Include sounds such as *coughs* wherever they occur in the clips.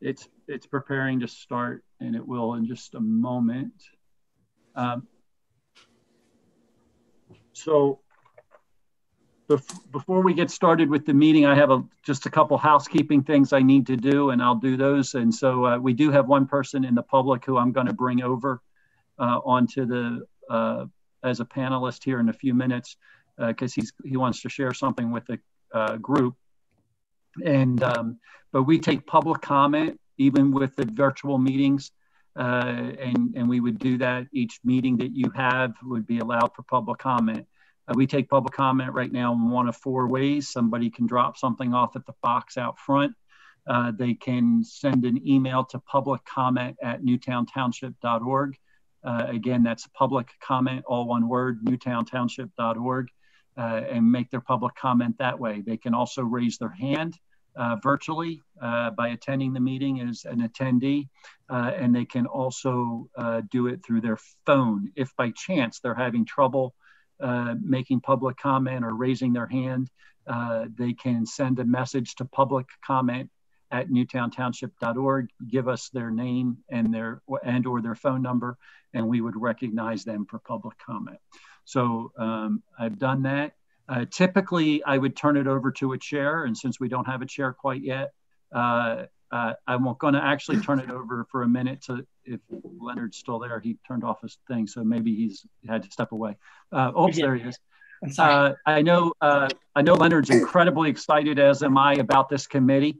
it's it's preparing to start, and it will in just a moment. Um, so before we get started with the meeting, I have a, just a couple housekeeping things I need to do, and I'll do those. And so uh, we do have one person in the public who I'm going to bring over uh, onto the uh, as a panelist here in a few minutes because uh, he's he wants to share something with the uh, group. And um, but we take public comment even with the virtual meetings, uh, and and we would do that each meeting that you have would be allowed for public comment. Uh, we take public comment right now in one of four ways. Somebody can drop something off at the box out front. Uh, they can send an email to public comment at newtowntownship.org. Uh, again, that's public comment, all one word, newtowntownship.org, uh, and make their public comment that way. They can also raise their hand uh, virtually uh, by attending the meeting as an attendee, uh, and they can also do it through their phone if by chance they're having trouble uh, making public comment or raising their hand, uh, they can send a message to public comment at newtowntownship.org, give us their name and their and or their phone number, and we would recognize them for public comment. So um, I've done that. Uh, typically, I would turn it over to a chair, and since we don't have a chair quite yet, uh, uh, I'm going to actually turn it over for a minute to if Leonard's still there. He turned off his thing, so maybe he's had to step away. Uh, oops, there he is. Uh, I know uh, I know Leonard's incredibly excited, as am I, about this committee.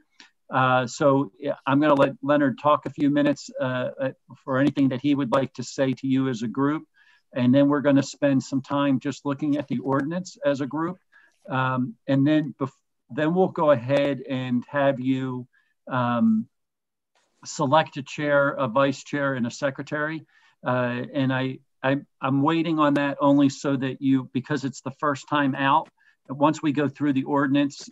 Uh, so I'm going to let Leonard talk a few minutes uh, uh, for anything that he would like to say to you as a group, and then we're going to spend some time just looking at the ordinance as a group, um, and then then we'll go ahead and have you um, select a chair, a vice chair, and a secretary. Uh, and I, I, I'm waiting on that only so that you, because it's the first time out, once we go through the ordinance,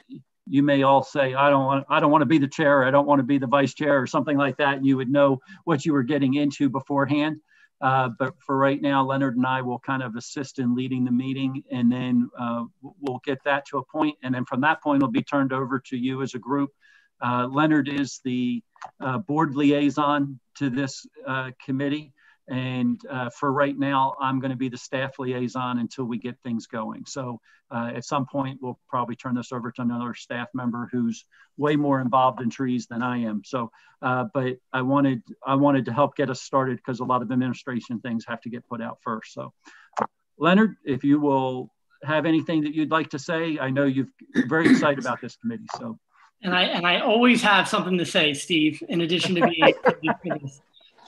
you may all say, I don't want, I don't want to be the chair, I don't want to be the vice chair, or something like that. And you would know what you were getting into beforehand. Uh, but for right now, Leonard and I will kind of assist in leading the meeting, and then uh, we'll get that to a point, and then from that point, it'll be turned over to you as a group uh, Leonard is the uh, board liaison to this uh, committee. And uh, for right now, I'm going to be the staff liaison until we get things going. So uh, at some point, we'll probably turn this over to another staff member who's way more involved in trees than I am. So, uh, but I wanted I wanted to help get us started because a lot of administration things have to get put out first. So, Leonard, if you will have anything that you'd like to say, I know you're *clears throat* very excited about this committee. So. And I and I always have something to say, Steve. In addition to being *laughs*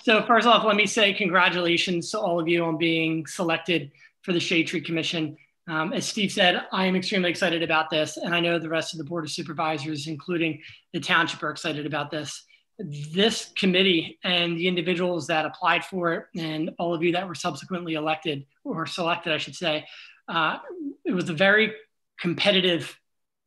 so, first off, let me say congratulations to all of you on being selected for the Shade Tree Commission. Um, as Steve said, I am extremely excited about this, and I know the rest of the Board of Supervisors, including the township, are excited about this. This committee and the individuals that applied for it, and all of you that were subsequently elected or selected, I should say, uh, it was a very competitive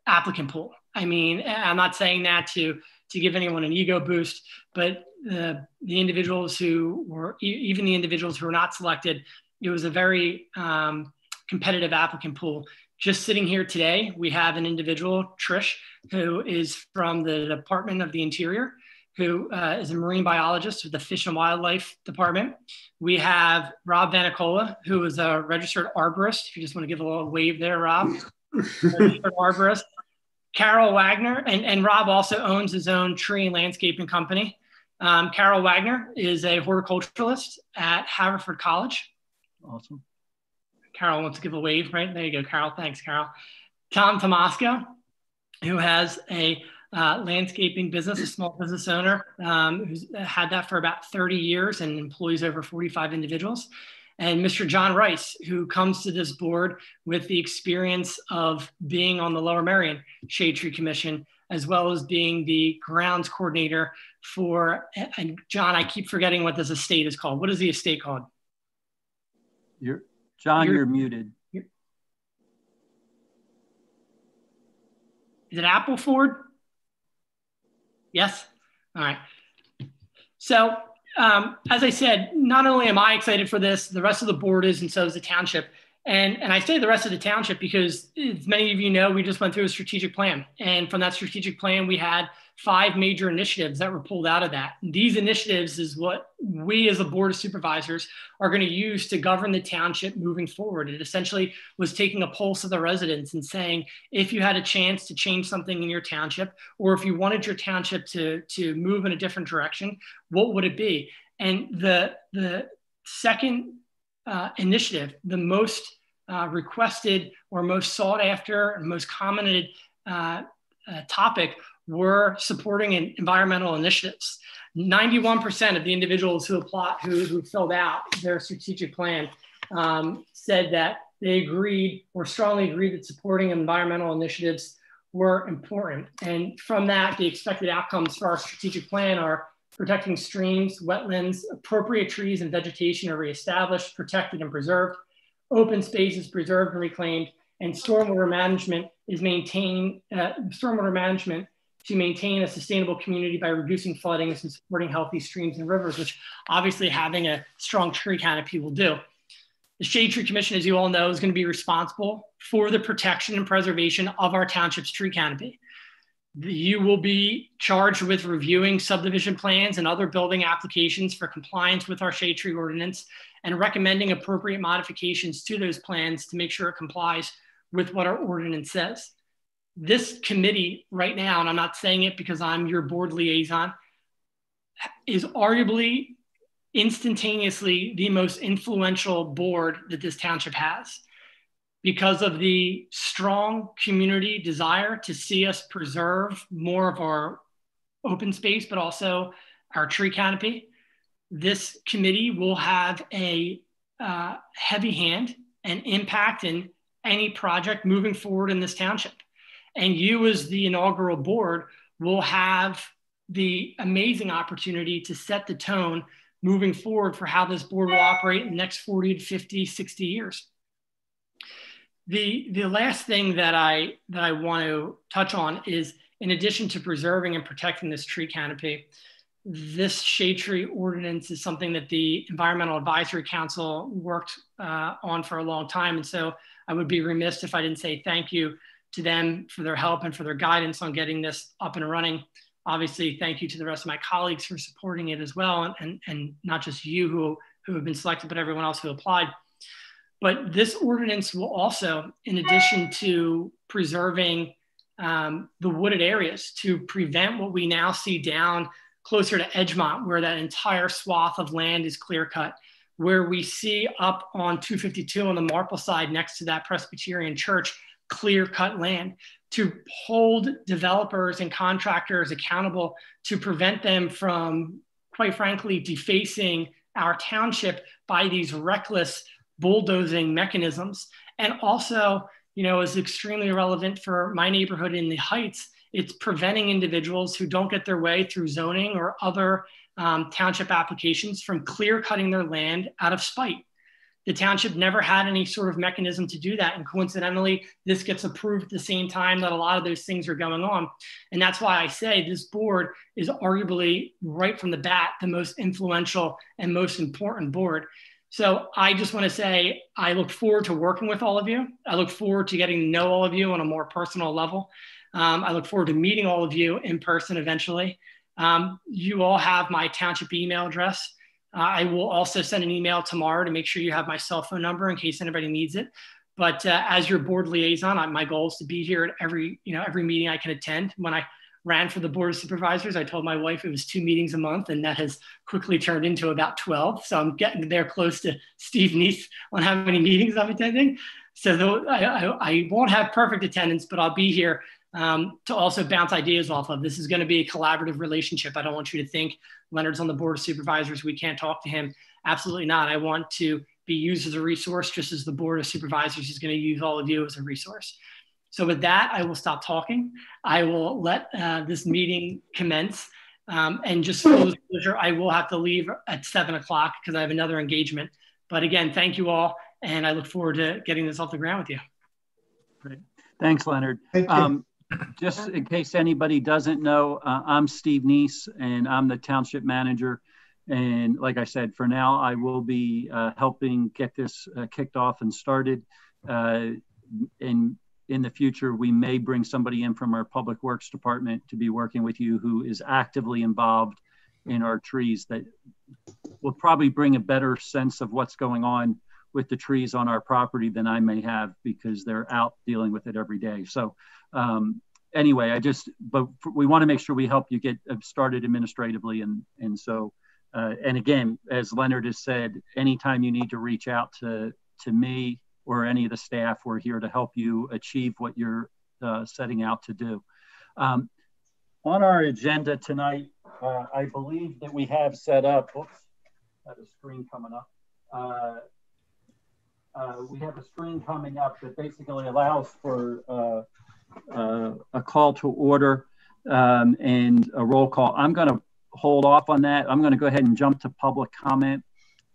applicant pool. I mean, I'm not saying that to to give anyone an ego boost, but the the individuals who were even the individuals who were not selected, it was a very um, competitive applicant pool. Just sitting here today, we have an individual, Trish, who is from the Department of the Interior, who uh, is a marine biologist with the Fish and Wildlife Department. We have Rob Vanicola, who is a registered arborist. If you just want to give a little wave there, Rob. *laughs* arborist. Carol Wagner, and, and Rob also owns his own tree and landscaping company. Um, Carol Wagner is a horticulturalist at Haverford College. Awesome. Carol wants to give a wave, right? There you go, Carol. Thanks, Carol. Tom Tomasco, who has a uh, landscaping business, a small business owner um, who's had that for about 30 years and employs over 45 individuals and Mr. John Rice, who comes to this board with the experience of being on the Lower Merion Shade Tree Commission, as well as being the grounds coordinator for, and John, I keep forgetting what this estate is called. What is the estate called? You're, John, you're, you're muted. You're, is it Appleford? Yes? All right. So um, as I said, not only am I excited for this, the rest of the board is, and so is the township. And, and I say the rest of the township because, as many of you know, we just went through a strategic plan. And from that strategic plan, we had five major initiatives that were pulled out of that. These initiatives is what we as a board of supervisors are going to use to govern the township moving forward. It essentially was taking a pulse of the residents and saying, if you had a chance to change something in your township, or if you wanted your township to, to move in a different direction, what would it be? And the, the second uh, initiative, the most uh, requested or most sought after, and most commented uh, uh, topic were supporting environmental initiatives. 91% of the individuals who applied, who, who filled out their strategic plan um, said that they agreed or strongly agreed that supporting environmental initiatives were important. And from that, the expected outcomes for our strategic plan are protecting streams, wetlands, appropriate trees and vegetation are reestablished, protected and preserved, open spaces preserved and reclaimed, and stormwater management is maintained, uh, stormwater management to maintain a sustainable community by reducing floodings and supporting healthy streams and rivers, which obviously having a strong tree canopy will do. The Shade Tree Commission, as you all know, is going to be responsible for the protection and preservation of our township's tree canopy. You will be charged with reviewing subdivision plans and other building applications for compliance with our shade tree ordinance and recommending appropriate modifications to those plans to make sure it complies with what our ordinance says. This committee right now, and I'm not saying it because I'm your board liaison, is arguably instantaneously the most influential board that this township has because of the strong community desire to see us preserve more of our open space, but also our tree canopy. This committee will have a uh, heavy hand and impact in any project moving forward in this township. And you, as the inaugural board, will have the amazing opportunity to set the tone moving forward for how this board will operate in the next 40 to 50, 60 years. The, the last thing that I, that I want to touch on is in addition to preserving and protecting this tree canopy, this shade tree ordinance is something that the Environmental Advisory Council worked uh, on for a long time. And so I would be remiss if I didn't say thank you to them for their help and for their guidance on getting this up and running. Obviously, thank you to the rest of my colleagues for supporting it as well, and, and, and not just you who, who have been selected, but everyone else who applied. But this ordinance will also, in addition to preserving um, the wooded areas to prevent what we now see down closer to Edgemont, where that entire swath of land is clear cut, where we see up on 252 on the Marple side next to that Presbyterian church, clear cut land to hold developers and contractors accountable to prevent them from, quite frankly, defacing our township by these reckless bulldozing mechanisms. And also, you know, is extremely relevant for my neighborhood in the Heights. It's preventing individuals who don't get their way through zoning or other um, township applications from clear cutting their land out of spite. The township never had any sort of mechanism to do that. And coincidentally, this gets approved at the same time that a lot of those things are going on. And that's why I say this board is arguably right from the bat the most influential and most important board. So I just want to say I look forward to working with all of you. I look forward to getting to know all of you on a more personal level. Um, I look forward to meeting all of you in person eventually. Um, you all have my township email address. Uh, I will also send an email tomorrow to make sure you have my cell phone number in case anybody needs it. But uh, as your board liaison, I, my goal is to be here at every you know every meeting I can attend. When I ran for the board of supervisors, I told my wife it was two meetings a month, and that has quickly turned into about 12. So I'm getting there close to Steve Neese on how many meetings I'm attending. So I, I, I won't have perfect attendance, but I'll be here um, to also bounce ideas off of. This is going to be a collaborative relationship. I don't want you to think Leonard's on the board of supervisors. We can't talk to him. Absolutely not. I want to be used as a resource, just as the board of supervisors is going to use all of you as a resource. So with that, I will stop talking. I will let uh, this meeting commence. Um, and just full disclosure, I will have to leave at seven o'clock because I have another engagement. But again, thank you all. And I look forward to getting this off the ground with you. Great. Thanks, Leonard. Thank um, just in case anybody doesn't know, uh, I'm Steve Neese and I'm the township manager. And like I said, for now, I will be uh, helping get this uh, kicked off and started. Uh, and in the future, we may bring somebody in from our public works department to be working with you who is actively involved in our trees that will probably bring a better sense of what's going on with the trees on our property than I may have because they're out dealing with it every day. So um, anyway, I just, but we want to make sure we help you get started administratively. And, and so, uh, and again, as Leonard has said, anytime you need to reach out to, to me or any of the staff, we're here to help you achieve what you're uh, setting out to do. Um, on our agenda tonight, uh, I believe that we have set up, oops, I have a screen coming up. Uh, we have a screen coming up that basically allows for uh, uh, a call to order um, and a roll call. I'm going to hold off on that. I'm going to go ahead and jump to public comment,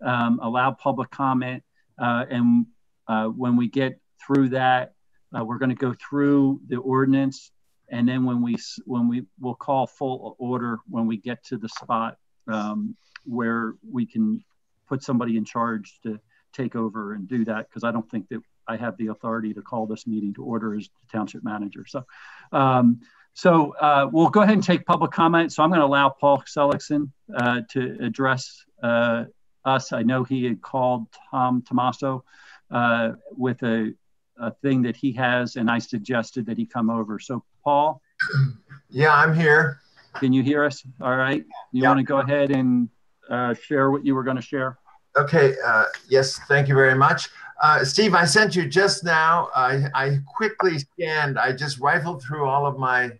um, allow public comment, uh, and uh, when we get through that, uh, we're going to go through the ordinance, and then when we when we will call full order when we get to the spot um, where we can put somebody in charge to take over and do that because I don't think that I have the authority to call this meeting to order as the township manager. So, um, so uh, we'll go ahead and take public comment. So I'm going to allow Paul Seligson uh, to address uh, us. I know he had called Tom Tomasco uh, with a, a thing that he has, and I suggested that he come over. So, Paul? *clears throat* Yeah, I'm here. Can you hear us? All right. You yeah. want to go ahead and uh, share what you were going to share? Okay. Uh, yes, thank you very much. Uh, Steve, I sent you just now. I, I quickly scanned, I just rifled through all of my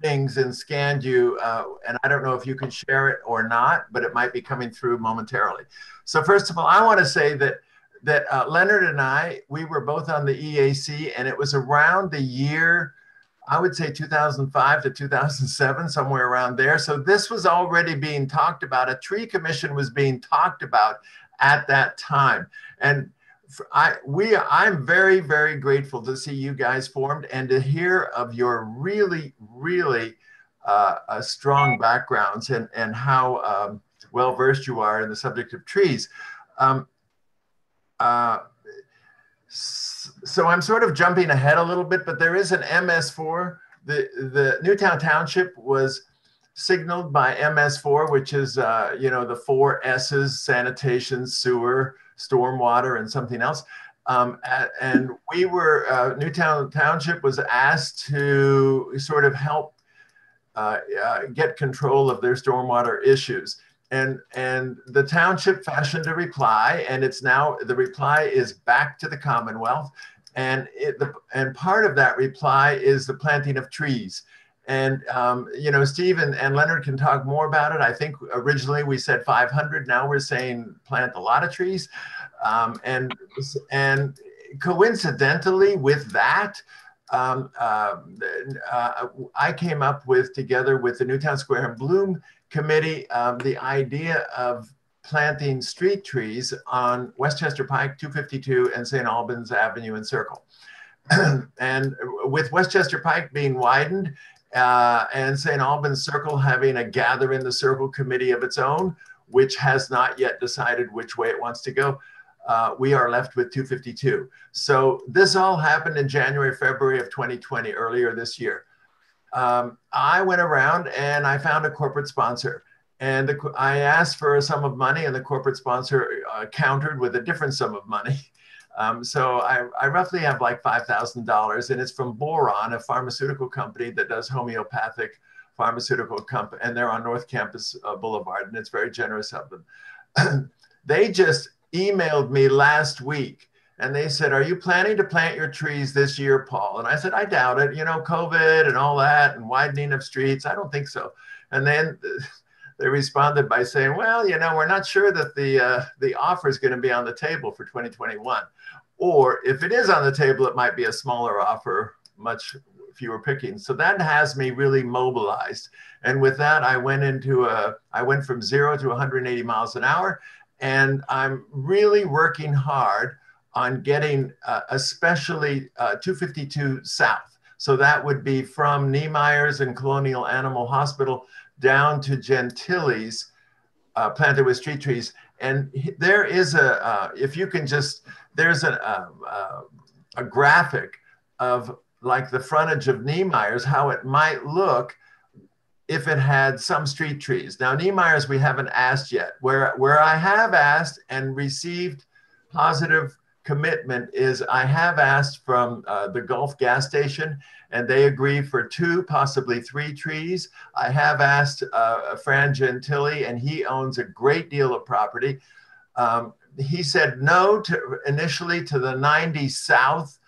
things and scanned you. Uh, and I don't know if you can share it or not, but it might be coming through momentarily. So, first of all, I want to say that that uh, Leonard and I, we were both on the EAC, and it was around the year, I would say 2005 to 2007, somewhere around there. So this was already being talked about. A tree commission was being talked about at that time, and I we I'm very very grateful to see you guys formed and to hear of your really really uh, uh, strong backgrounds and and how um, well versed you are in the subject of trees. Um, uh, so I'm sort of jumping ahead a little bit, but there is an MS4. The, the Newtown Township was signaled by MS4, which is, uh, you know, the four S's, sanitation, sewer, stormwater, and something else. Um, and we were, uh, Newtown Township was asked to sort of help uh, uh, get control of their stormwater issues. And and the township fashioned a reply and it's now the reply is back to the commonwealth. And it, the, and part of that reply is the planting of trees and um, you know steve and, and leonard can talk more about it i think originally we said 500 now we're saying plant a lot of trees um, and and coincidentally with that um, uh, uh, I came up with together with the Newtown Square and Bloom committee um, the idea of planting street trees on Westchester Pike, 252, and St. Albans Avenue and Circle. *clears throat* and with Westchester Pike being widened uh, and St. Albans Circle having a gather in the circle committee of its own, which has not yet decided which way it wants to go, uh, we are left with 252. So this all happened in January, February of 2020, earlier this year um, I went around and I found a corporate sponsor. And the, I asked for a sum of money, and the corporate sponsor uh, countered with a different sum of money. *laughs* Um, so I, I, roughly have like $5,000, and it's from Boiron, a pharmaceutical company that does homeopathic pharmaceutical company, and they're on North Campus uh, Boulevard, and it's very generous of them. *clears throat* they just emailed me last week and they said, Are you planning to plant your trees this year, Paul? And I said, I doubt it. You know, COVID and all that and widening of streets. I don't think so. And then they responded by saying, Well, you know, we're not sure that the, uh, the offer is going to be on the table for 2021. Or if it is on the table, it might be a smaller offer, much fewer pickings. So that has me really mobilized. And with that, I went into a, I went from zero to 180 miles an hour. And I'm really working hard on getting uh, especially uh, 252 South. So that would be from Niemeyer's and Colonial Animal Hospital down to Gentili's uh, planted with street trees. And there is a, uh, if you can just, there's a, a, a graphic of like the frontage of Niemeyer's, how it might look if it had some street trees. Now, Niemeyer's we haven't asked yet. Where, where I have asked and received positive commitment is I have asked from uh, the Gulf gas station and they agree for two, possibly three trees. I have asked uh, Fran Gentile and he owns a great deal of property. Um, he said no to initially to the 90 South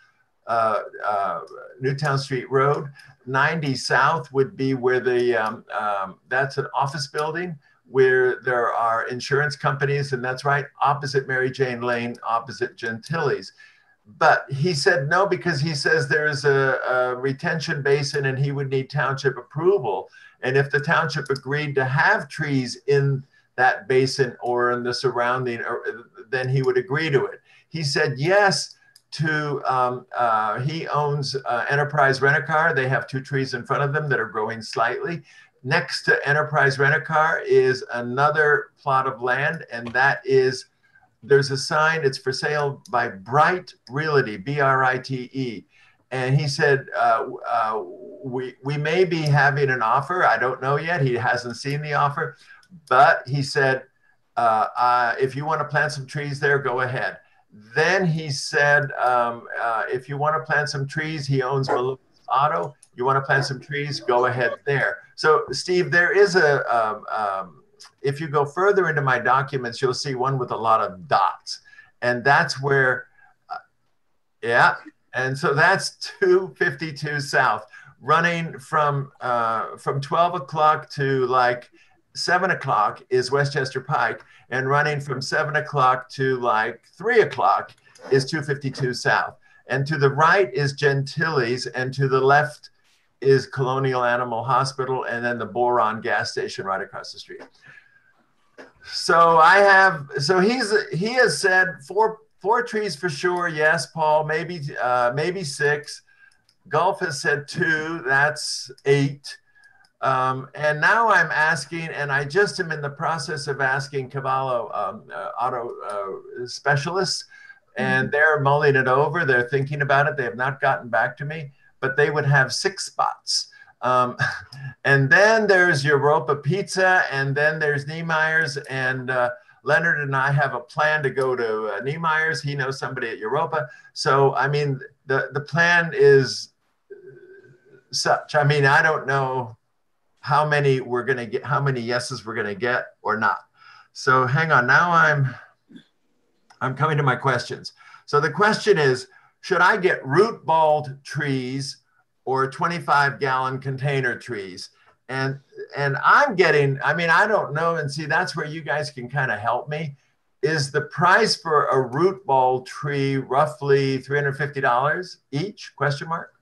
uh, uh, Newtown Street Road. 90 South would be where the, um, um, that's an office building where there are insurance companies, and that's right, opposite Mary Jane Lane, opposite Gentile's. But he said no because he says there's a, a retention basin and he would need township approval. And if the township agreed to have trees in that basin or in the surrounding, then he would agree to it. He said yes to, um, uh, he owns uh, Enterprise Rent-A-Car. They have two trees in front of them that are growing slightly. Next to Enterprise Rent-A-Car is another plot of land, and that is, there's a sign, it's for sale by Brite Realty, B-R-I-T-E. And he said, uh, uh, we, we may be having an offer. I don't know yet. He hasn't seen the offer, but he said, uh, uh, if you want to plant some trees there, go ahead. Then he said, um, uh, if you want to plant some trees, he owns Malone Auto. You want to plant some trees, go ahead there. So, Steve, there is a, um, um, if you go further into my documents, you'll see one with a lot of dots. And that's where, uh, yeah. And so that's 252 South running from, uh, from 12 o'clock to like seven o'clock is Westchester Pike, and running from seven o'clock to like three o'clock is 252 South. And to the right is Gentile's, and to the left is Colonial Animal Hospital, and then the Boron gas station right across the street. So I have, so he's he has said four four trees for sure. Yes, Paul, maybe uh, maybe six. Gulf has said two. That's eight. Um, and now I'm asking, and I just am in the process of asking Cavallo um, uh, auto uh, specialists, and mm-hmm. they're mulling it over. They're thinking about it. They have not gotten back to me, but they would have six spots. Um, *laughs* and then there's Europa Pizza, and then there's Niemeyer's, and uh, Leonard and I have a plan to go to uh, Niemeyer's. He knows somebody at Europa. So, I mean, the, the plan is such. I mean, I don't know how many we're going to get, how many yeses we're going to get or not. So hang on. Now I'm, I'm coming to my questions. So the question is, should I get root balled trees or 25 gallon container trees? And, and I'm getting, I mean, I don't know. And see, that's where you guys can kind of help me. Is the price for a root ball tree roughly $350 each? Question mark.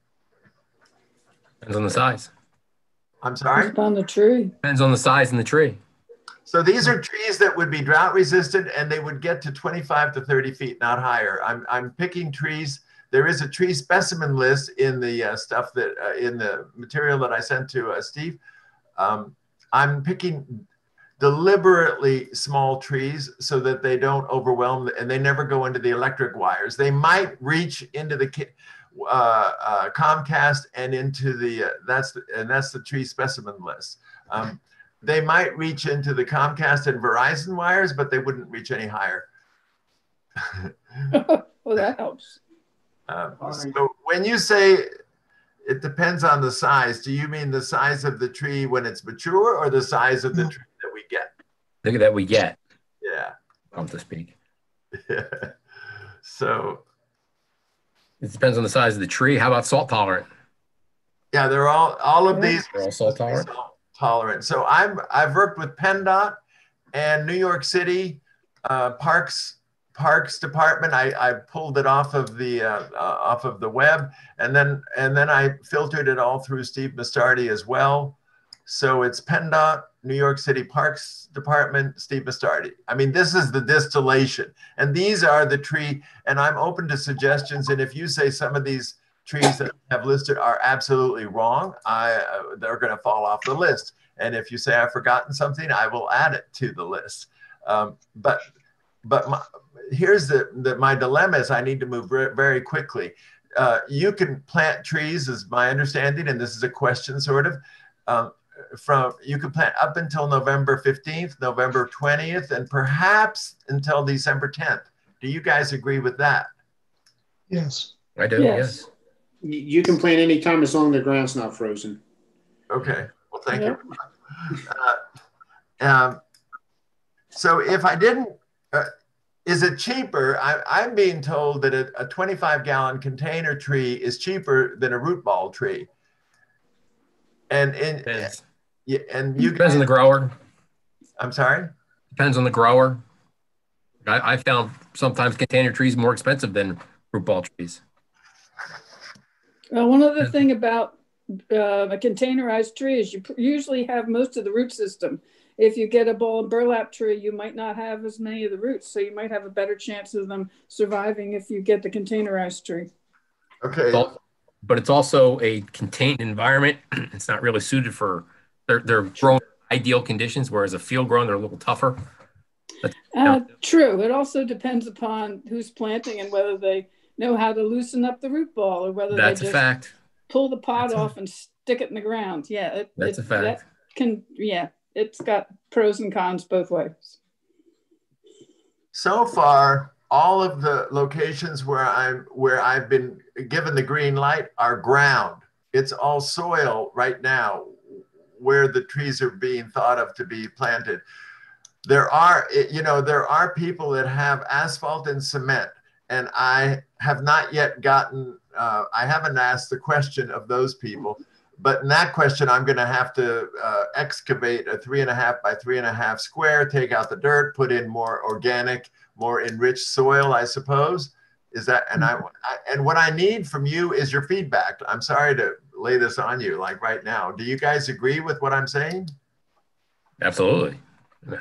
Depends on the size. I'm sorry? Depends on the tree. Depends on the size and the tree. So these are trees that would be drought resistant and they would get to 25 to 30 feet, not higher. I'm, I'm picking trees. There is a tree specimen list in the uh, stuff that, uh, in the material that I sent to uh, Steve. Um, I'm picking deliberately small trees so that they don't overwhelm and they never go into the electric wires. They might reach into the uh, uh, Comcast and into the uh, that's the, and that's the tree specimen list. Um, they might reach into the Comcast and Verizon wires, but they wouldn't reach any higher. *laughs* well, that helps. Um, so when you say it depends on the size, do you mean the size of the tree when it's mature, or the size of the tree that we get? Look at That we get. Yeah. Come to speak. Yeah. *laughs* So it depends on the size of the tree. How about salt tolerant? Yeah, they're all all of these are all salt tolerant. Salt tolerant. So I'm I've worked with PennDOT and New York City uh, Parks Parks Department. I, I pulled it off of the uh, uh, off of the web, and then and then I filtered it all through Steve Mastardi as well. So it's PennDOT, New York City Parks Department, Steve Mastardi. I mean, this is the distillation. And these are the tree, and I'm open to suggestions. And if you say some of these trees that I have listed are absolutely wrong, I, uh, they're going to fall off the list. And if you say I've forgotten something, I will add it to the list. Um, but but my, here's the, the, my dilemma is I need to move very quickly. uh, you can plant trees, is my understanding, and this is a question sort of. Um, from you can plant up until November 15th, November 20th, and perhaps until December 10th. Do you guys agree with that? Yes. I do, Yes. yes. You you can plant anytime as long as the ground's not frozen. Okay. Well, thank Yeah. you. Uh, um, so if I didn't, uh, is it cheaper? I, I'm being told that a, a 25 gallon container tree is cheaper than a root ball tree. And in Depends. yeah, and you Depends on the grower. I'm sorry. Depends on the grower. I, I found sometimes container trees more expensive than root ball trees. Uh, one other thing about uh, a containerized tree is you usually have most of the root system. If you get a ball and burlap tree, you might not have as many of the roots, so you might have a better chance of them surviving if you get the containerized tree. Okay. But it's also a contained environment. *clears throat* It's not really suited for, they're, they're grown ideal conditions, whereas a field grown, they're a little tougher. Uh, true. It also depends upon who's planting and whether they know how to loosen up the root ball or whether That's they a just fact. pull the pot That's a- off and stick it in the ground. Yeah, it, That's it- a fact. That can yeah, it's got pros and cons both ways. so far all of the locations where i'm where i've been given the green light are ground. It's all soil right now where the trees are being thought of to be planted. There are you know there are people that have asphalt and cement and i have not yet gotten uh, i haven't asked the question of those people but in that question i'm going to have to uh, excavate a three and a half by three and a half square take out the dirt put in more organic more enriched soil i suppose is that and I, I and what i need from you is your feedback i'm sorry to lay this on you like right now do you guys agree with what i'm saying Absolutely.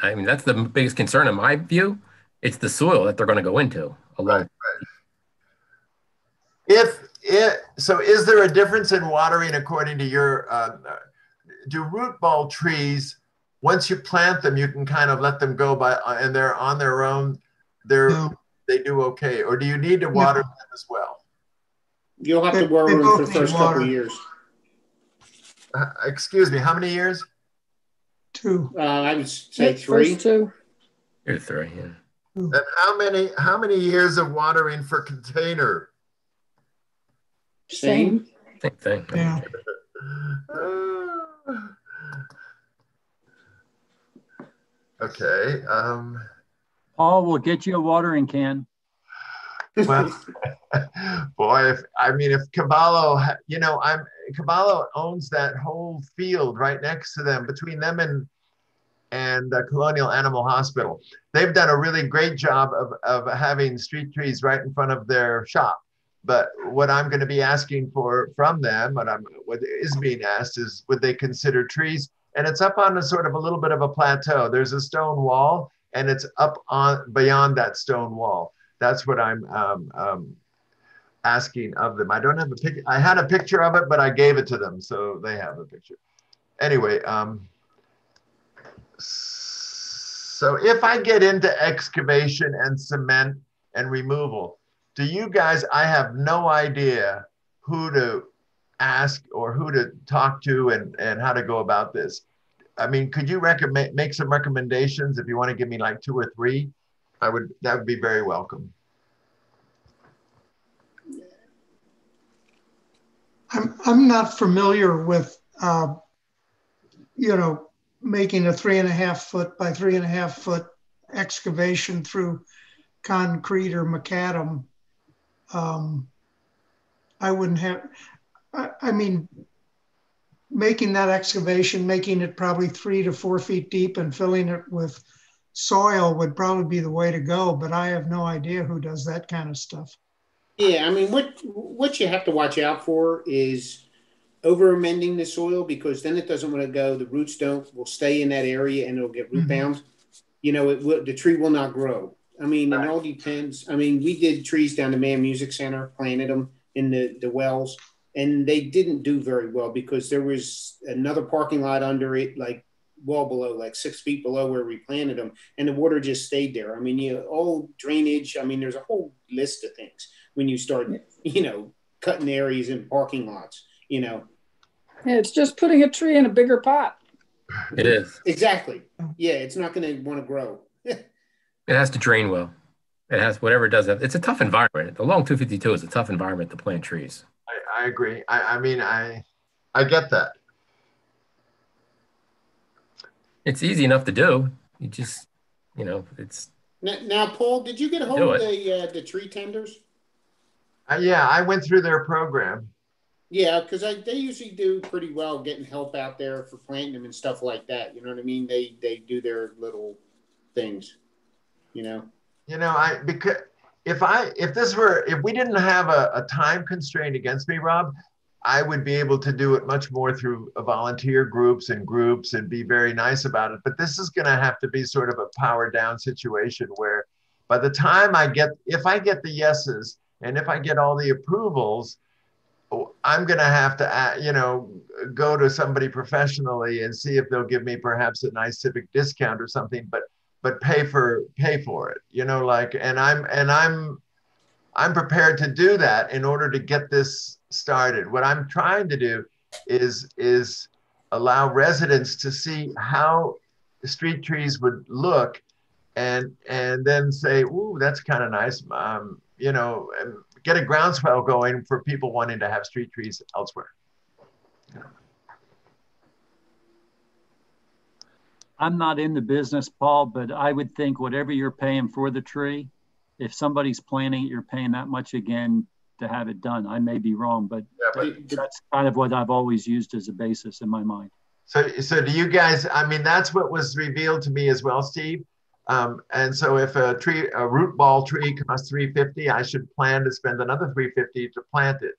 I mean, that's the biggest concern in my view. It's the soil that they're going to go into alone. if it so is there a difference in watering according to your uh, do root ball trees once you plant them you can kind of let them go by uh, and they're on their own they're No. they do okay or do you need to water them as well You'll have They- to water them for the need first couple of years. uh, excuse me how many years Two. Uh, I would say Yep, three. First two. Here, three. Yeah. and how many how many years of watering for container Same. Same thing. Yeah. *laughs* Okay um Paul will get you a watering can. well, *laughs* boy, if I mean, if Caballo, you know, I'm Caballo owns that whole field right next to them, between them and and uh, Colonial Animal Hospital. They've done a really great job of of having street trees right in front of their shop. But what I'm going to be asking for from them, what I'm what is being asked is, would they consider trees? And it's up on a sort of a little bit of a plateau. There's a stone wall, and it's up on beyond that stone wall that's what I'm um, um, asking of them. I don't have a pic. I had a picture of it, but I gave it to them, so they have a picture. Anyway, um, so if I get into excavation and cement and removal, do you guys? I have no idea who to ask or who to talk to and and how to go about this. I mean, could you recommend make some recommendations if you want to give me like two or three? I would that would be very welcome. I'm, I'm not familiar with, uh, you know, making a three and a half foot by three and a half foot excavation through concrete or macadam. Um, I wouldn't have, I, I mean, making that excavation, making it probably three to four feet deep and filling it with soil would probably be the way to go, but I have no idea who does that kind of stuff. Yeah, I mean, what what you have to watch out for is over amending the soil because then it doesn't want to go. The roots don't will stay in that area and it'll get root bound. You know, it will the tree will not grow. I mean, it all depends. I mean, we did trees down the Mann Music Center, planted them in the the wells, and they didn't do very well because there was another parking lot under it, like well below, like six feet below where we planted them, and the water just stayed there. I mean, you all drainage. I mean, there's a whole list of things when you start, you know, cutting areas in parking lots, you know. Yeah, it's just putting a tree in a bigger pot. It is. Exactly. Oh. Yeah, it's not going to want to grow. *laughs* It has to drain well. It has whatever it does. It's a tough environment. The long 252 is a tough environment to plant trees. I, I agree. I, I mean, I I get that. It's easy enough to do. You just, you know, it's Now, now Paul, did you get a hold of the uh, the tree tenders? Uh, yeah, I went through their program. Yeah, because they usually do pretty well getting help out there for planting them and stuff like that. You know what I mean? They they do their little things. You know. You know, I because if I if this were if we didn't have a, a time constraint against me, Rob, I would be able to do it much more through volunteer groups and groups and be very nice about it. But this is going to have to be sort of a power down situation where by the time I get, if I get the yeses and if I get all the approvals, oh, I'm going to have to, uh, you know, go to somebody professionally and see if they'll give me perhaps a nice civic discount or something, but, but pay for, pay for it, you know, like, and I'm, and I'm, I'm prepared to do that in order to get this started. What I'm trying to do is is allow residents to see how street trees would look, and and then say, "Ooh, that's kind of nice." Um, you know, get a groundswell going for people wanting to have street trees elsewhere. I'm not in the business, Paul, but I would think whatever you're paying for the tree, if somebody's planting it, you're paying that much again to have it done. I may be wrong, but, Yeah, but that's kind of what I've always used as a basis in my mind. So, so do you guys? I mean, that's what was revealed to me as well, Steve. Um, and so, if a tree, a root ball tree costs three fifty, I should plan to spend another three fifty to plant it.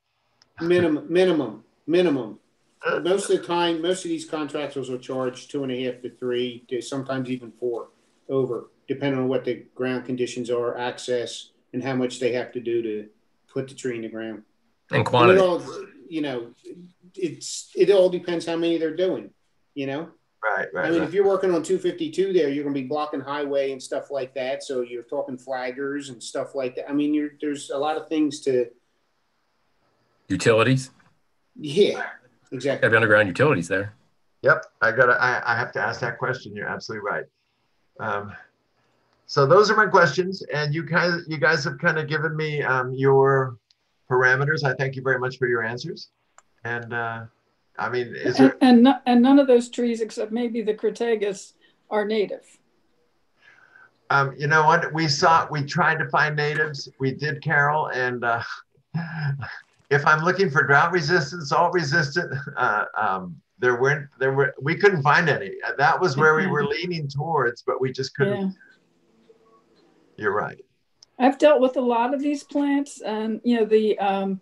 Minimum, minimum, minimum. Uh, most of the time, most of these contractors will charge two and a half to three, to sometimes even four over, depending on what the ground conditions are, access, and how much they have to do to put the tree in the ground. and And quantity. it all, you know, it's it all depends how many they're doing. You know, Right, right. I mean, right. if you're working on 252 there, you're going to be blocking highway and stuff like that. So you're talking flaggers and stuff like that. I mean, you're, there's a lot of things to, Utilities. yeah, exactly. Have underground utilities there. Yep, I gotta. I, I have to ask that question. You're absolutely right. Um, so those are my questions, and you guys, you guys have kind of given me um, your parameters. I thank you very much for your answers. And uh, I mean, is And, there? and, no- and none of those trees, except maybe the Crataegus, are native. Um, you know what? We saw. We tried to find natives. We did, Carol, and uh, if I'm looking for drought resistant, salt resistant, *laughs* uh, um, there weren't. There were. We couldn't find any. That was where we were leaning towards, but we just couldn't. Yeah. You're right. I've dealt with a lot of these plants, and you know the um,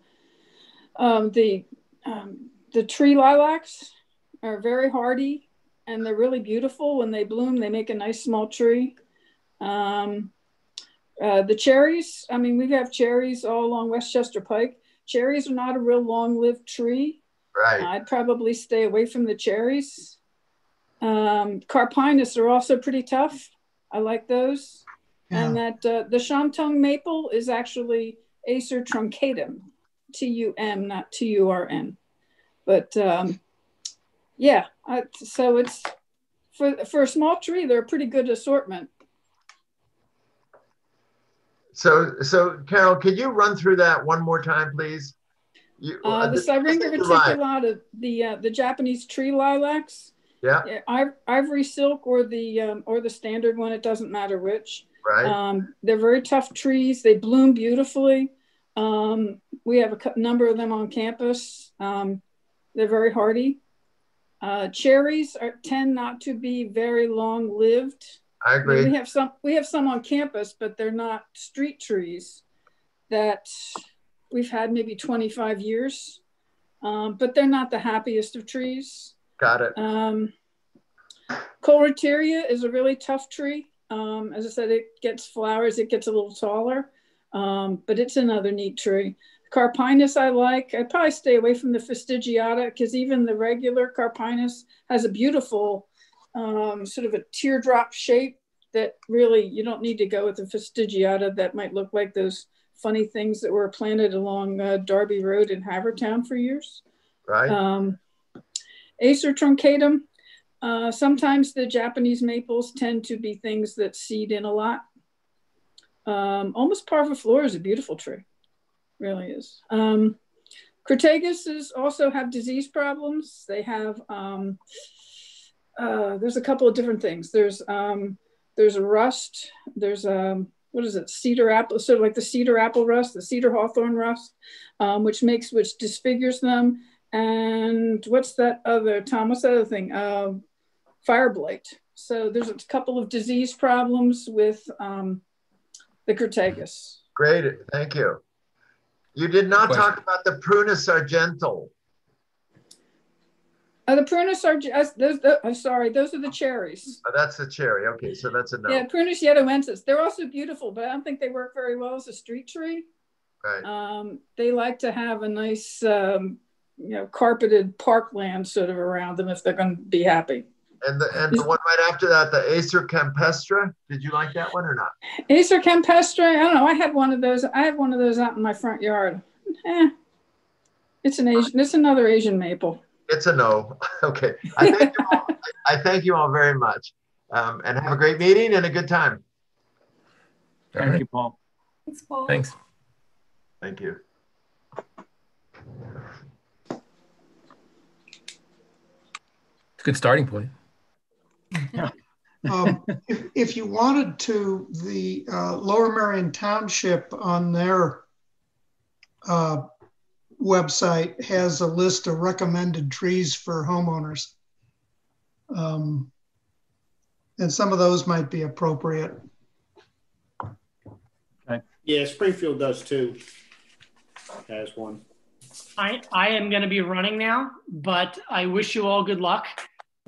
um, the um, the tree lilacs are very hardy, and they're really beautiful when they bloom. They make a nice small tree. Um, uh, the cherries, I mean, we have cherries all along Westchester Pike. Cherries are not a real long-lived tree. Right. I'd probably stay away from the cherries. Um, Carpinus are also pretty tough. I like those. And that uh, the Shantung maple is actually Acer truncatum, T U M, not T U R N. But um, yeah, I, so it's for for a small tree, they're a pretty good assortment. So, so Carol, could you run through that one more time, please? You, Uh, the Syringa reticulata, the uh, the Japanese tree lilacs, Yeah, yeah, ivory silk or the um, or the standard one, it doesn't matter which. right. Um, they're very tough trees. They bloom beautifully. Um, we have a number of them on campus. Um, they're very hardy. Uh, cherries are, tend not to be very long lived. I I mean, agree. we have some we have some on campus, but they're not street trees that we've had maybe 25 years. Um, but they're not the happiest of trees. Got it. Um, is a really tough tree. Um, as I said, it gets flowers, it gets a little taller, um, but it's another neat tree. Carpinus I like. I'd probably stay away from the fastigiata because even the regular Carpinus has a beautiful um, sort of a teardrop shape that really you don't need to go with the fastigiata that might look like those funny things that were planted along uh, Darby Road in Havertown for years. Right. Um, Acer truncatum. Uh, sometimes the Japanese maples tend to be things that seed in a lot. Um, almost parviflora is a beautiful tree, really is. Um, Crataeguses also have disease problems. They have, um, uh, there's a couple of different things. There's, um, there's a rust, there's a, um, what is it, cedar apple, sort of like the cedar apple rust, the cedar hawthorn rust, um, which makes, which disfigures them. And what's that other, Tom, what's that other thing? Uh, fire blight. So there's a couple of disease problems with um, the Crataegus. Great, thank you. You did not talk about the Prunus argental. Uh, the Prunus argental, those, those, I'm sorry, those are the cherries. Oh, that's the cherry. Okay, so that's a no. Yeah, Prunus yedoensis. They're also beautiful, but I don't think they work very well as a street tree. Right. Um, they like to have a nice, um, you know, carpeted parkland sort of around them if they're going to be happy. And the and the one right after that, the Acer campestre. Did you like that one or not? Acer campestre. I don't know. I had one of those. I have one of those out in my front yard. Eh, it's an Asian. It's another Asian maple. It's a no. Okay. I thank you all, I thank you all very much, um, and have a great meeting and a good time. Thank right. you, Paul. Thanks, Paul. Thanks. Thank you. It's a good starting point. *laughs* um, if, if, you wanted to, the uh, Lower Merion Township on their uh, website has a list of recommended trees for homeowners. Um, and some of those might be appropriate. Okay. Yeah, Springfield does too. Has one. I, I am going to be running now, but I wish you all good luck.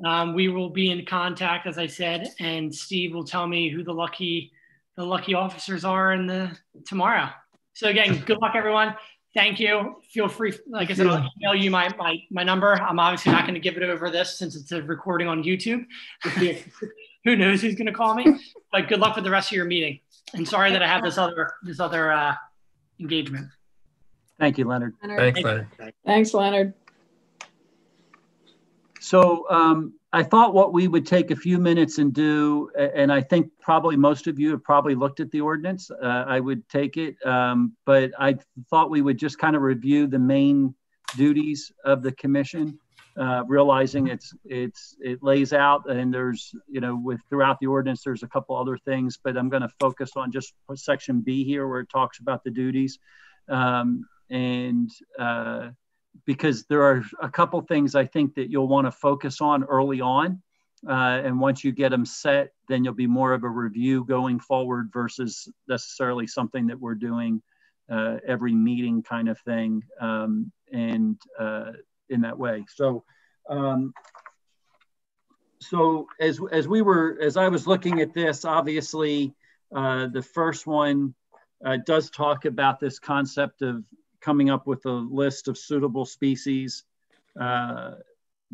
Um, we will be in contact, as I said, and Steve will tell me who the lucky the lucky officers are in the tomorrow. So again, good luck, everyone. Thank you. Feel free, like I said, I'll email you my my my number. I'm obviously not going to give it over this since it's a recording on YouTube. *laughs* who knows who's going to call me? But good luck with the rest of your meeting. And sorry that I have this other this other uh, engagement. Thank you, Leonard. Leonard. Thanks, Leonard. Thanks, Leonard. So um, I thought what we would take a few minutes and do, and I think probably most of you have probably looked at the ordinance. Uh, I would take it, um, but I thought we would just kind of review the main duties of the commission, uh, realizing it's it's it lays out and there's you know with throughout the ordinance there's a couple other things, but I'm going to focus on just section B here where it talks about the duties, um, and uh, because there are a couple things I think that you'll want to focus on early on. Uh, and once you get them set, then you'll be more of a review going forward versus necessarily something that we're doing uh, every meeting kind of thing um, and uh, in that way. So, um, so as, as we were, as I was looking at this, obviously uh, the first one uh, does talk about this concept of coming up with a list of suitable species uh,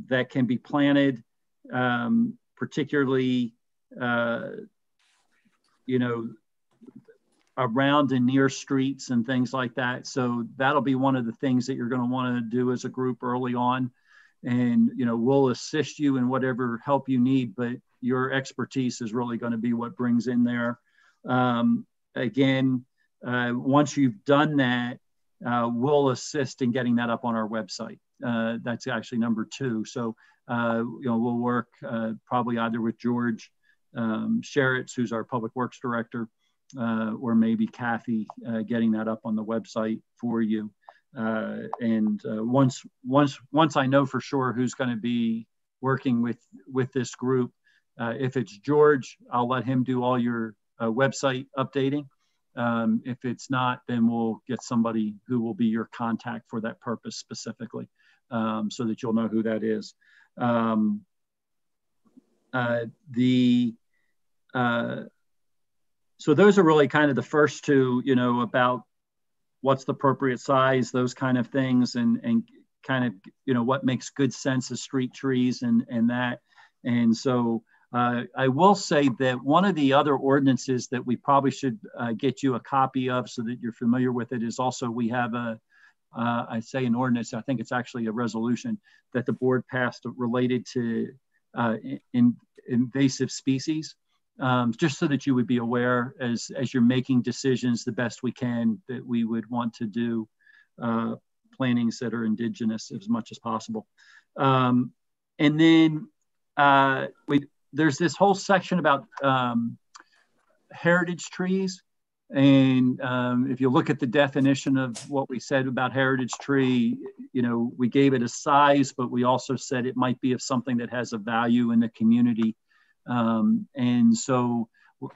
that can be planted, um, particularly, uh, you know, around and near streets and things like that. So that'll be one of the things that you're going to want to do as a group early on. And, you know, we'll assist you in whatever help you need, but your expertise is really going to be what brings in there. Um, again, uh, once you've done that, uh, will assist in getting that up on our website. Uh, that's actually number two. So, uh, you know, we'll work uh, probably either with George um, Sheritz, who's our public works director, uh, or maybe Kathy uh, getting that up on the website for you. and once, once, once I know for sure who's going to be working with with this group, if it's George, I'll let him do all your website updating. Um, if it's not, then we'll get somebody who will be your contact for that purpose specifically um, so that you'll know who that is. Um, uh, the uh, so those are really kind of the first two, you know, about what's the appropriate size, those kind of things, and and kind of you know what makes good sense as street trees and and that. And so Uh, I will say that one of the other ordinances that we probably should uh, get you a copy of so that you're familiar with it is also we have a, uh, I say an ordinance, I think it's actually a resolution that the board passed related to uh, in, invasive species, um, just so that you would be aware as, as you're making decisions the best we can that we would want to do uh, plantings that are indigenous as much as possible. Um, and then uh, we, there's this whole section about um, heritage trees. And um, if you look at the definition of what we said about heritage tree, you know, we gave it a size, but we also said it might be of something that has a value in the community. Um, and so,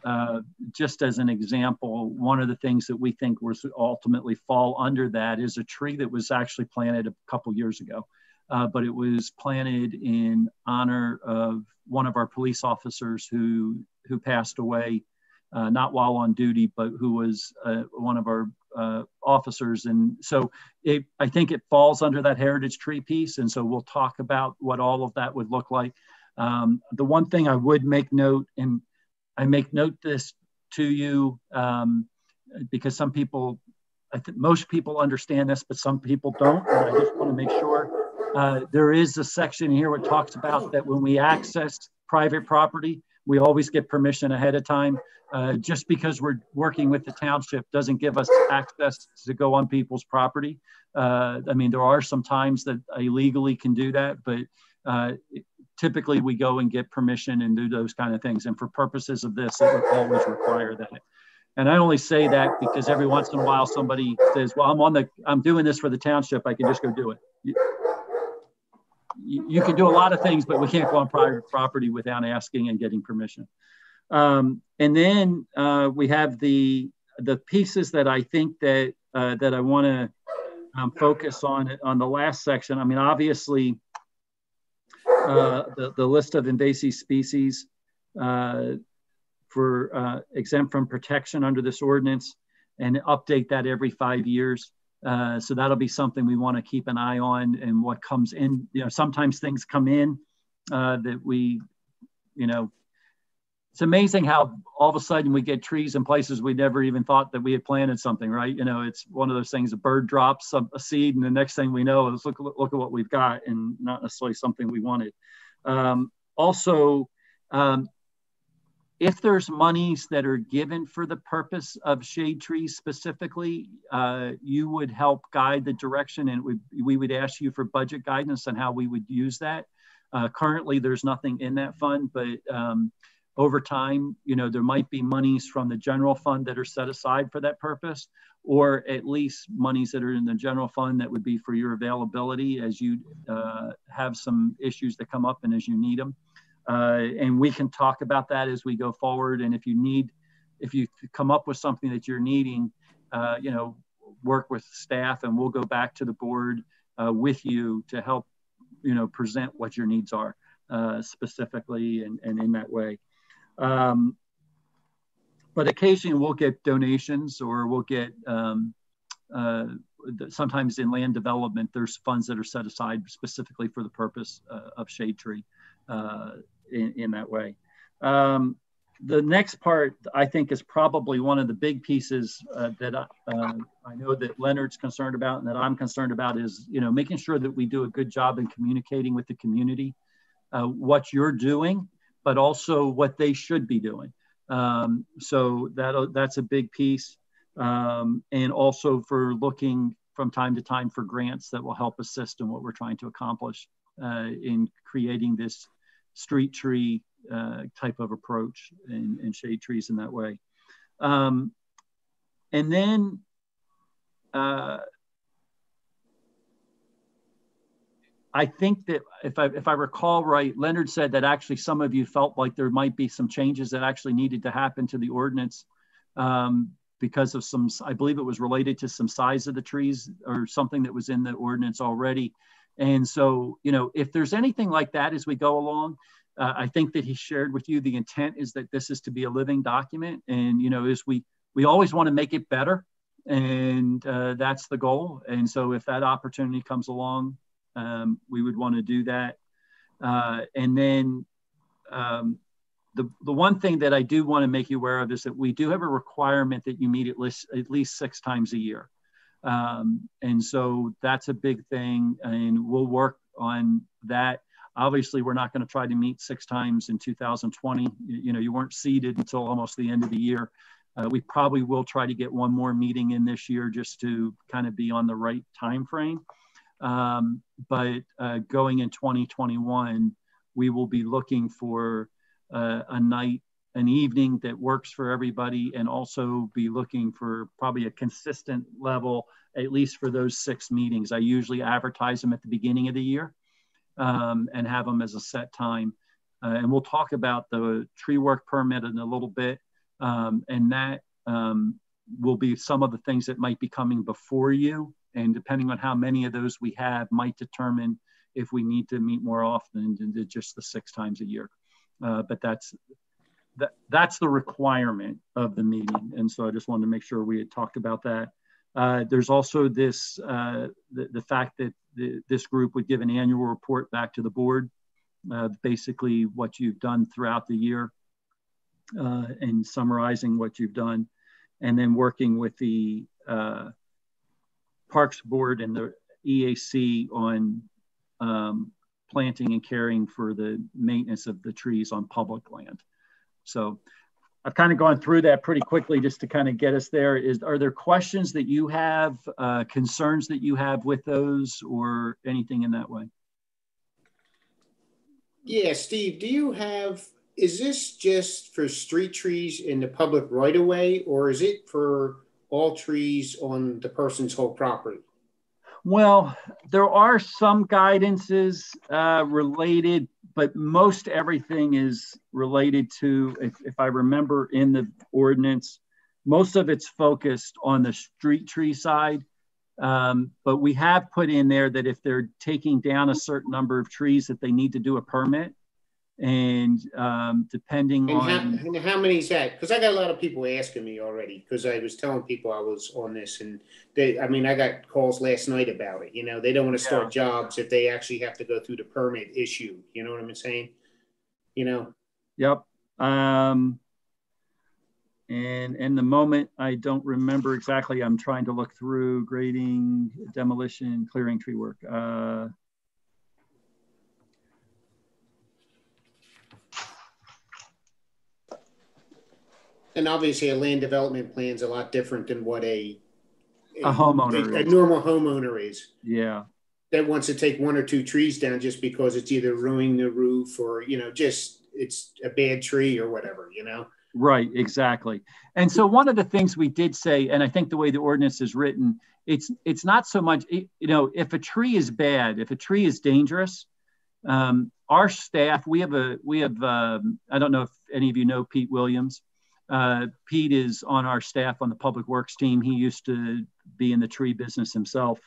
uh, just as an example, one of the things that we think was ultimately fall under that is a tree that was actually planted a couple years ago uh, but it was planted in honor of one of our police officers who who passed away, uh, not while on duty, but who was uh, one of our uh, officers. And so it, I think it falls under that heritage tree piece. And so we'll talk about what all of that would look like. Um, the one thing I would make note, and I make note this to you um, because some people, I think most people understand this, but some people don't. And I just want to make sure uh, there is a section here it talks about that when we access private property, we always get permission ahead of time. Uh, just because we're working with the township doesn't give us access to go on people's property. Uh, I mean, there are some times that I legally can do that, but uh, typically we go and get permission and do those kind of things. And for purposes of this, it would always require that. And I only say that because every once in a while somebody says, "Well, I'm on the, I'm doing this for the township. I can just go do it." You, can do a lot of things, but we can't go on private property without asking and getting permission. Um, and then uh, we have the the pieces that I think that uh, that I want to um, focus on on the last section. I mean, obviously, uh, the the list of invasive species uh, for uh, exempt from protection under this ordinance, and update that every five years. Uh, so that'll be something we want to keep an eye on and what comes in. You know, sometimes things come in uh, that we, you know, it's amazing how all of a sudden we get trees in places we never even thought that we had planted something, right? You know, it's one of those things. A bird drops a, a seed, and the next thing we know is look look at what we've got, and not necessarily something we wanted. Um, also, um, if there's monies that are given for the purpose of shade trees specifically, uh, you would help guide the direction and we, we would ask you for budget guidance on how we would use that. Uh, currently, there's nothing in that fund, but um, over time, you know, there might be monies from the general fund that are set aside for that purpose, or at least monies that are in the general fund that would be for your availability as you uh, have some issues that come up and as you need them. Uh, and we can talk about that as we go forward. And if you need, if you come up with something that you're needing, uh, you know, work with staff and we'll go back to the board uh, with you to help, you know, present what your needs are uh, specifically and, and in that way. Um, but occasionally we'll get donations or we'll get um, uh, sometimes in land development, there's funds that are set aside specifically for the purpose uh, of shade tree. Uh, in, in that way. Um, the next part, I think, is probably one of the big pieces uh, that I, uh, I, know that Leonard's concerned about and that I'm concerned about is, you know, making sure that we do a good job in communicating with the community uh, what you're doing, but also what they should be doing. Um, so that that's a big piece, um, and also for looking from time to time for grants that will help assist in what we're trying to accomplish uh, in creating this street tree uh, type of approach and, and, shade trees in that way. Um, and then uh, I think that if I, if I recall right, Leonard said that actually some of you felt like there might be some changes that actually needed to happen to the ordinance um, because of some, I believe it was related to some size of the trees or something that was in the ordinance already. And so, you know, if there's anything like that as we go along, uh, I think that he shared with you the intent is that this is to be a living document, and you know, is we we always want to make it better, and uh, that's the goal. And so, if that opportunity comes along, um, we would want to do that. Uh, and then, um, the, the one thing that I do want to make you aware of is that we do have a requirement that you meet at least, at least six times a year. Um, and so that's a big thing, and we'll work on that. Obviously, we're not going to try to meet six times in 2020. You, you know, you weren't seated until almost the end of the year. Uh, we probably will try to get one more meeting in this year just to kind of be on the right time frame. Um, but uh, going in 2021, we will be looking for uh, a night, an evening that works for everybody, and also be looking for probably a consistent level, at least for those six meetings. I usually advertise them at the beginning of the year um, and have them as a set time. Uh, and we'll talk about the tree work permit in a little bit. Um, and that um, will be some of the things that might be coming before you. And depending on how many of those we have, might determine if we need to meet more often than just the six times a year. Uh, but that's that, that's the requirement of the meeting. And so I just wanted to make sure we had talked about that. Uh, there's also this, uh, the, the fact that the, this group would give an annual report back to the board, uh, basically what you've done throughout the year uh, and summarizing what you've done. And then working with the uh, Parks Board and the EAC on um, planting and caring for the maintenance of the trees on public land. So I've kind of gone through that pretty quickly just to kind of get us there. Is are there questions that you have, uh, concerns that you have with those, or anything in that way? Yeah, Steve, do you have? Is this just for street trees in the public right of way, or is it for all trees on the person's whole property? Well, there are some guidances uh, related, but most everything is related to, if, if I remember in the ordinance, most of it's focused on the street tree side. Um, but we have put in there that if they're taking down a certain number of trees, that they need to do a permit and um, depending and on how, and how many is that? Because I got a lot of people asking me already. Because I was telling people I was on this, and they, I mean, I got calls last night about it. You know, they don't want to start yeah. jobs if they actually have to go through the permit issue. You know what I'm saying? You know. Yep. Um, and in the moment, I don't remember exactly. I'm trying to look through grading, demolition, clearing tree work. Uh, And obviously, a land development plan is a lot different than what a a, a homeowner a, a, normal homeowner is. Yeah. That wants to take one or two trees down just because it's either ruining the roof or you know just it's a bad tree or whatever you know. Right, exactly. And so one of the things we did say, and I think the way the ordinance is written, it's it's not so much you know if a tree is bad, if a tree is dangerous, um, our staff we have a we have um, I don't know if any of you know Pete Williams. Uh, Pete is on our staff on the public works team. He used to be in the tree business himself.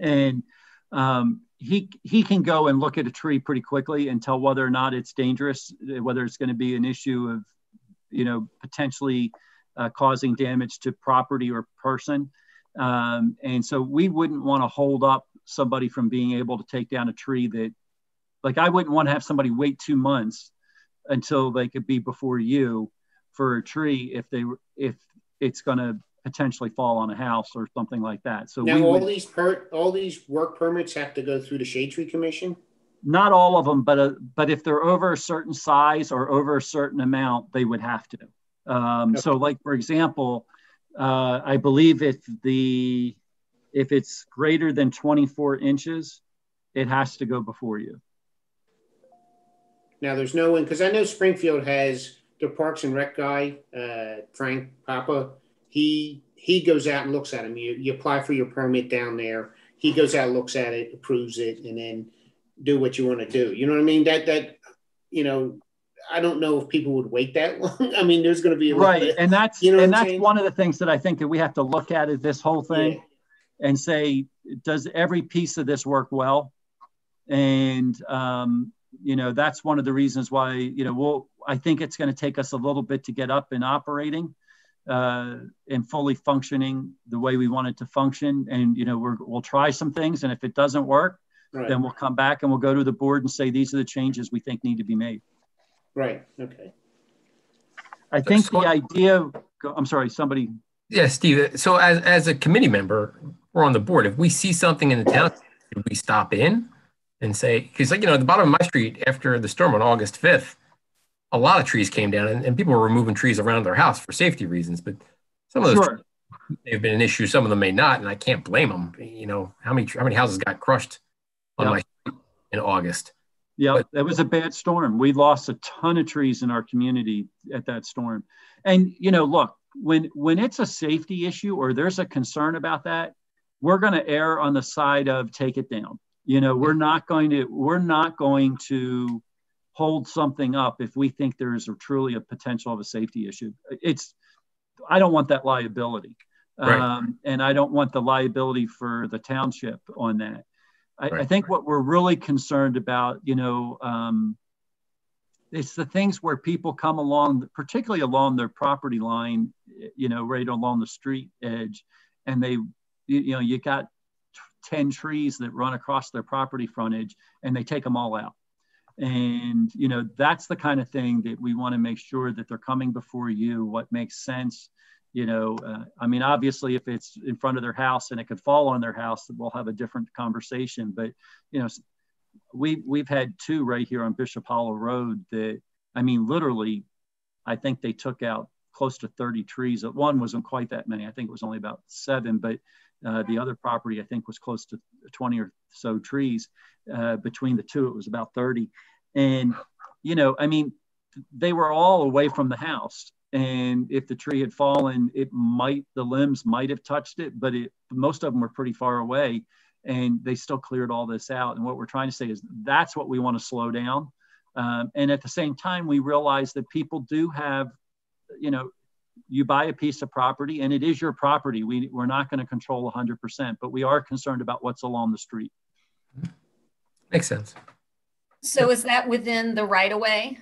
And um, he, he can go and look at a tree pretty quickly and tell whether or not it's dangerous, whether it's going to be an issue of, you know, potentially uh, causing damage to property or person. Um, and so we wouldn't want to hold up somebody from being able to take down a tree that, like, I wouldn't want to have somebody wait two months until they could be before you for a tree if they were if it's going to potentially fall on a house or something like that. So now all would, these per, all these work permits have to go through the shade tree commission. Not all of them, but uh, but if they're over a certain size or over a certain amount, they would have to. Um, okay. So, like for example, uh, I believe if the if it's greater than 24 inches, it has to go before you. Now, there's no one because I know Springfield has the Parks and Rec guy, uh, Frank Papa, he he goes out and looks at them. You you apply for your permit down there. He goes out, looks at it, approves it, and then do what you want to do. You know what I mean? That that you know, I don't know if people would wait that *laughs* long. I mean, there's going to be right, of, and that's you know and that's saying? one of the things that I think that we have to look at is this whole thing, yeah. and say, does every piece of this work well? And um, you know, that's one of the reasons why you know we'll I think it's going to take us a little bit to get up and operating uh, and fully functioning the way we want it to function. And you know, we will try some things, and if it doesn't work, right. then we'll come back and we'll go to the board and say these are the changes we think need to be made. Right. Okay. I think the idea, I'm sorry, somebody. Yeah, Steve. So as, as a committee member, we're on the board. If we see something in the town, we stop in and say, because like, you know, at the bottom of my street after the storm on August 5th, a lot of trees came down and, and people were removing trees around their house for safety reasons. But some of those sure. may have been an issue. Some of them may not. And I can't blame them. You know, how many, how many houses got crushed on yep. my in August? Yeah, but, that was a bad storm. We lost a ton of trees in our community at that storm. And you know, look, when when it's a safety issue or there's a concern about that, we're going to err on the side of take it down. You know, we're not going to we're not going to hold something up if we think there's a, truly a potential of a safety issue. It's I don't want that liability. Right. Um, and I don't want the liability for the township on that. I, right. I think what we're really concerned about, you know, um, it's the things where people come along, particularly along their property line, you know, right along the street edge, and they, you, you know, you got 10 trees that run across their property frontage and they take them all out. And, you know, that's the kind of thing that we want to make sure that they're coming before you, what makes sense, you know uh, i mean obviously if it's in front of their house and it could fall on their house we'll have a different conversation. But you know we we've had two right here on bishop hollow road that i mean literally i think they took out close to 30 trees. One wasn't quite that many. I think it was only about seven. But uh, the other property i think was close to 20 or so trees uh, between the two it was about 30 and you know i mean they were all away from the house. And if the tree had fallen it might the limbs might have touched it but it most of them were pretty far away. And they still cleared all this out. And what we're trying to say is that's what we want to slow down. Um, and at the same time we realize that people do have you know you buy a piece of property and it is your property we, we're not going to control 100% but we are concerned about what's along the street makes sense so is that within the right of way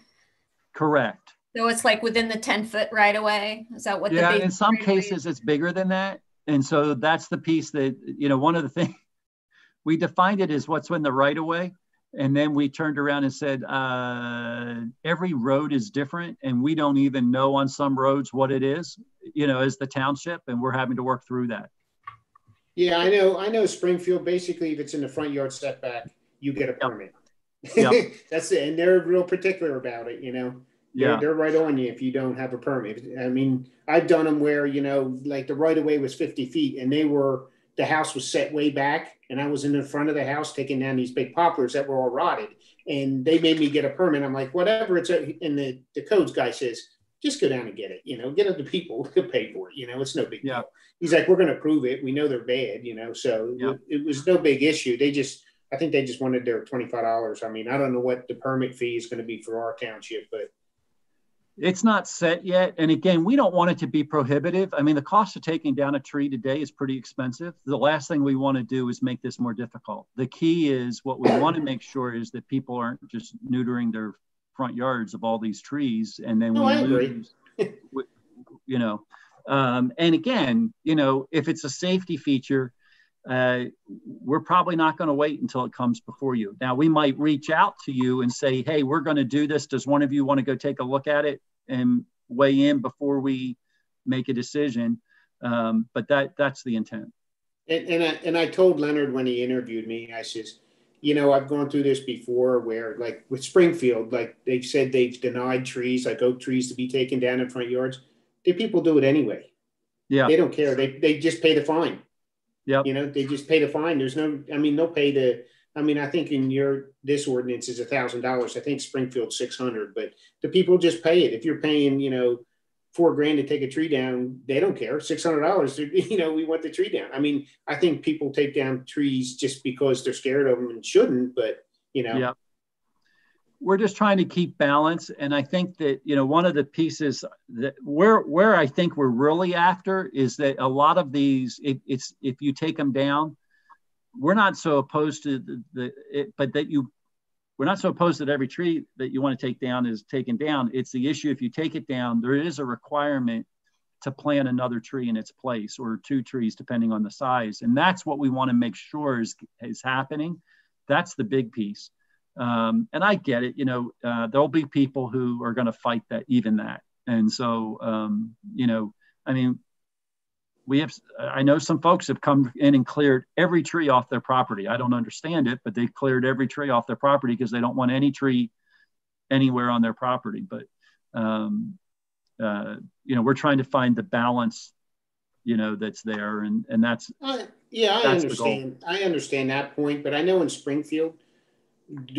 correct so it's like within the 10 foot right of way? Is that what yeah, in some cases it's bigger than that. And so that's the piece that, you know, one of the things *laughs* we defined it as what's in the right of way. And then we turned around and said, uh, every road is different. And we don't even know on some roads what it is, you know, as the township. And we're having to work through that. Yeah, I know. I know Springfield, basically, if it's in the front yard setback, you get a permit. Yep. *laughs* That's it. And they're real particular about it, you know? yeah. They're, they're, right on you if you don't have a permit. I mean, I've done them where, you know, like the right of way was 50 feet and they were, the house was set way back and I was in the front of the house taking down these big poplars that were all rotted and they made me get a permit. I'm like, whatever it's, a, and the, the codes guy says, just go down and get it, you know, get other people *laughs* to pay for it. You know, it's no big yeah. deal. He's like, we're going to prove it. We know they're bad, you know, so yeah. it, it was no big issue. They just, I think they just wanted their $25. I mean, I don't know what the permit fee is going to be for our township, but it's not set yet. And again, we don't want it to be prohibitive. I mean, the cost of taking down a tree today is pretty expensive. The last thing we want to do is make this more difficult. The key is what we want to make sure is that people aren't just neutering their front yards of all these trees and then no, we lose, you know. Um, and again, you know, if it's a safety feature, uh, we're probably not going to wait until it comes before you. Now, we might reach out to you and say, hey, we're going to do this. Does one of you want to go take a look at it? And weigh in before we make a decision. Um, but that that's the intent. And, and, I, and I told Leonard when he interviewed me, I says, you know, I've gone through this before where like with Springfield, like they've said they've denied trees, like oak trees to be taken down in front yards. The people do it anyway. Yeah. They don't care. They, they just pay the fine. Yeah. You know, they just pay the fine. There's no, I mean, they'll pay the, I mean, I think in your this ordinance is a thousand dollars. I think Springfield six hundred, but the people just pay it. If you're paying, you know, four grand to take a tree down, they don't care. Six hundred dollars, *laughs* you know, we want the tree down. I mean, I think people take down trees just because they're scared of them and shouldn't, but you know. Yeah. We're just trying to keep balance, and I think that you know one of the pieces that where where I think we're really after is that a lot of these, it, it's if you take them down, we're not so opposed to the, the it, but that you we're not so opposed that every tree that you want to take down is taken down. It's the issue if you take it down, there is a requirement to plant another tree in its place or two trees depending on the size. And that's what we want to make sure is, is happening. That's the big piece. Um, and I get it, you know, uh, there'll be people who are going to fight that, even that. And so, um, you know, I mean, we have, I know some folks have come in and cleared every tree off their property. I don't understand it, but they've cleared every tree off their property because they don't want any tree anywhere on their property. But, um, uh, you know, we're trying to find the balance, you know, that's there. And, and that's, Uh, yeah, I That's understand. I understand that point, but I know in Springfield,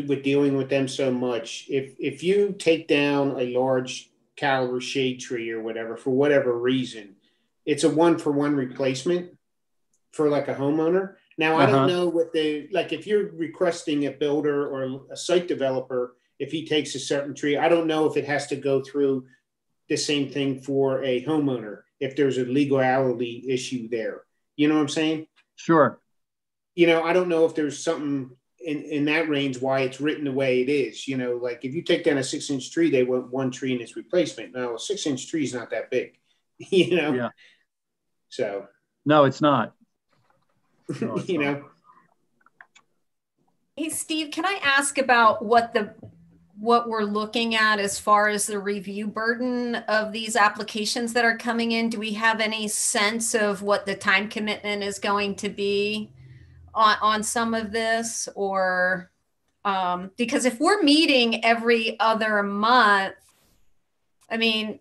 with dealing with them so much, if if you take down a large caliber shade tree or whatever for whatever reason, it's a one for one replacement for like a homeowner. Now I Uh-huh. don't know what they like if you're requesting a builder or a site developer if he takes a certain tree. I don't know if it has to go through the same thing for a homeowner if there's a legality issue there. You know what I'm saying? sure. you know, I don't know if there's something in, in that range why it's written the way it is. You know, like if you take down a six inch tree, they want one tree in its replacement. Now, a six inch tree is not that big, *laughs* you know? Yeah. So, No, it's not. *laughs* No, it's you not. know, Hey, Steve, can I ask about what the what we're looking at as far as the review burden of these applications that are coming in? Do we have any sense of what the time commitment is going to be on, on some of this? Or um, because if we're meeting every other month, I mean,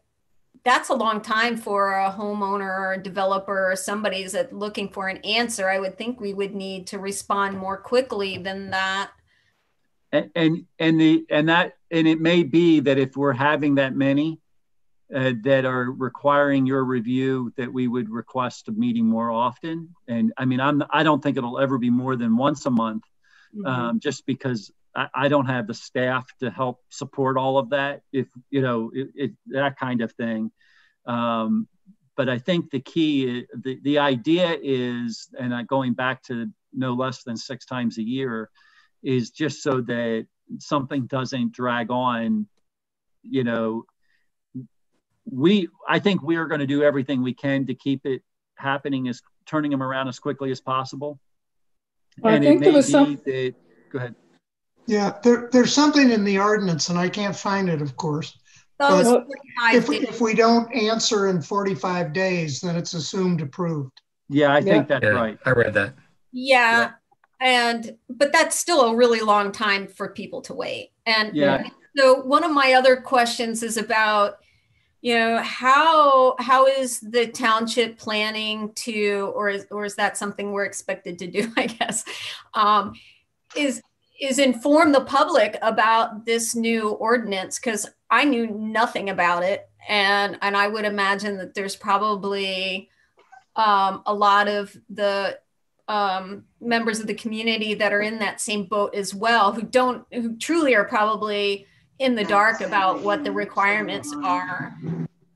that's a long time for a homeowner or a developer or somebody that's looking for an answer. I would think we would need to respond more quickly than that. and and and the and that and it may be that if we're having that many uh, that are requiring your review that we would request a meeting more often and i mean i'm i don't think it'll ever be more than once a month um, just because I, I don't have the staff to help support all of that if you know it, it, that kind of thing. Um, but i think the key the, the idea is and I, going back to no less than six times a year is just so that something doesn't drag on you know we i think we are going to do everything we can to keep it happening as turning them around as quickly as possible. I and think it there may was be some- that go ahead Yeah, there, there's something in the ordinance and I can't find it, of course. That But If, we- if we don't answer in 45 days, then it's assumed approved. yeah i Yeah. think that's Yeah, right I read that. Yeah. And, but that's still a really long time for people to wait. And Yeah. so one of my other questions is about, you know, how, how is the township planning to, or is, or is that something we're expected to do, *laughs* I guess, um, is, is inform the public about this new ordinance because I knew nothing about it. And, and I would imagine that there's probably um, a lot of the um, members of the community that are in that same boat as well, who don't, who truly are probably in the dark about what the requirements are.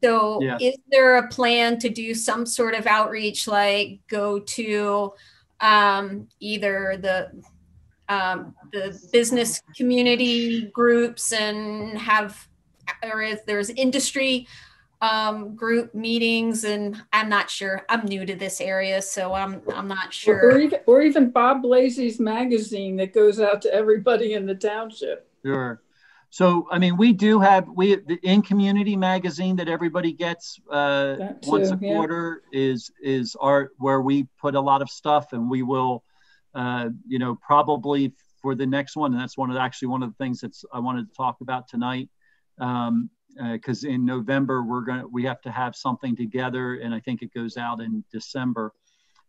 So, is there a plan to do some sort of outreach, like go to um, either the um, the business community groups and have, or if there's industry um, group meetings, and I'm not sure. I'm new to this area, so I'm I'm not Or, or sure. even, or even Bob Blazy's magazine that goes out to everybody in the township. Sure. So, I mean, we do have we the in community magazine that everybody gets uh, That once a too, yeah. quarter is is our where we put a lot of stuff, and we will, uh, you know, probably for the next one, and that's one of the, actually one of the things that's I wanted to talk about tonight, because in November we're gonna we have to have something together, and I think it goes out in December.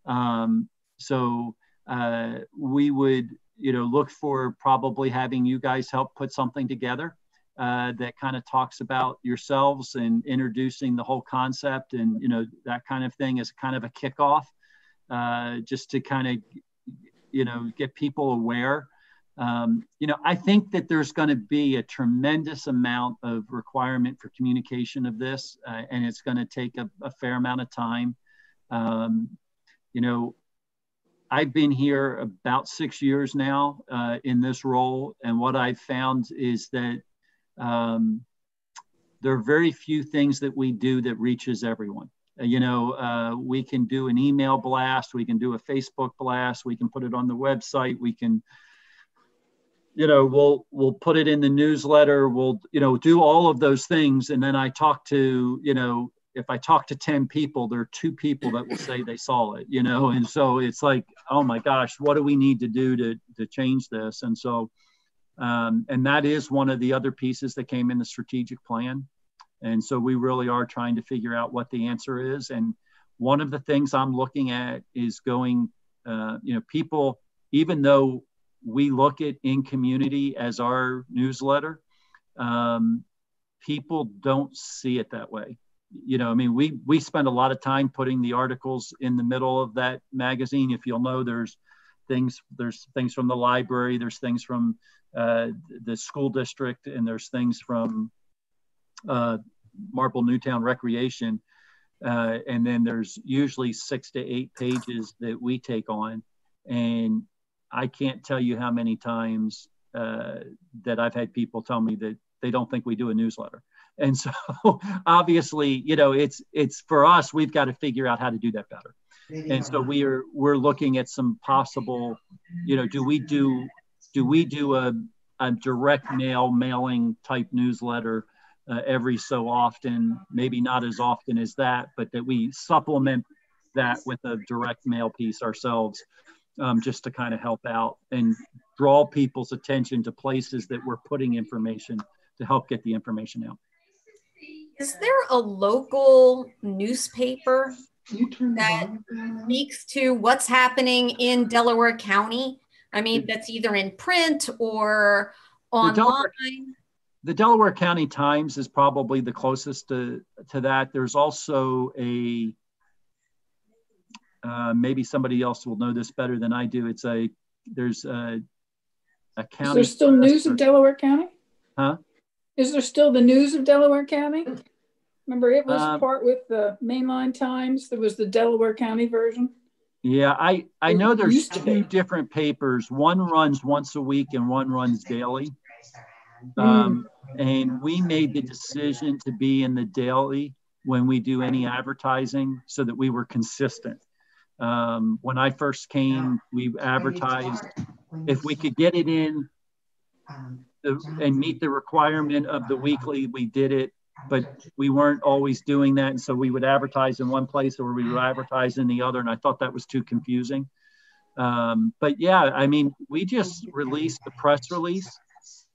Um, so uh, we would you know look for probably having you guys help put something together uh, that kind of talks about yourselves and introducing the whole concept and you know that kind of thing as kind of a kickoff uh, just to kind of you know get people aware um, you know i think that there's going to be a tremendous amount of requirement for communication of this uh, and it's going to take a, a fair amount of time um, you know I've been here about six years now uh, in this role, and what I've found is that um, there are very few things that we do that reaches everyone. Uh, you know, uh, we can do an email blast, we can do a Facebook blast, we can put it on the website, we can you know, we'll we'll put it in the newsletter. We'll you know do all of those things, and then I talk to you know if I talk to 10 people, there are two people that will say they saw it, you know? And so it's like, oh my gosh, what do we need to do to, to change this? And so, um, and that is one of the other pieces that came in the strategic plan. And so we really are trying to figure out what the answer is. And one of the things I'm looking at is going, uh, you know, people, even though we look at in community as our newsletter, um, people don't see it that way you know, I mean, we we spend a lot of time putting the articles in the middle of that magazine. If you'll know, there's things there's things from the library, there's things from uh, the school district, and there's things from uh, Marple Newtown Recreation, uh, and then there's usually six to eight pages that we take on, and I can't tell you how many times uh, that I've had people tell me that they don't think we do a newsletter. And so *laughs* obviously you know it's it's for us we've got to figure out how to do that better. And so we are we're looking at some possible you know do we do do we do a, a direct mail mailing type newsletter uh, every so often maybe not as often as that but that we supplement that with a direct mail piece ourselves um, just to kind of help out and draw people's attention to places that we're putting information to help get the information out is there a local newspaper that speaks to what's happening in Delaware County? I mean, that's either in print or online. The Delaware, County Times is probably the closest to, to that. There's also a, uh, maybe somebody else will know this better than I do. It's a, there's a, a county. Is there still news of Delaware County? Huh? Is there still the news of Delaware County? Remember, it was um, part with the Main Line Times. There was the Delaware County version. Yeah, I I know there's two different papers. One runs once a week and one runs daily. Um, mm. And we made the decision to be in the daily when we do any advertising, so that we were consistent. Um, when I first came, we advertised if we could get it in the, and meet the requirement of the weekly, we did it. But we weren't always doing that. And so we would advertise in one place or we would advertise in the other. And I thought that was too confusing. Um, but yeah, I mean, we just released the press release.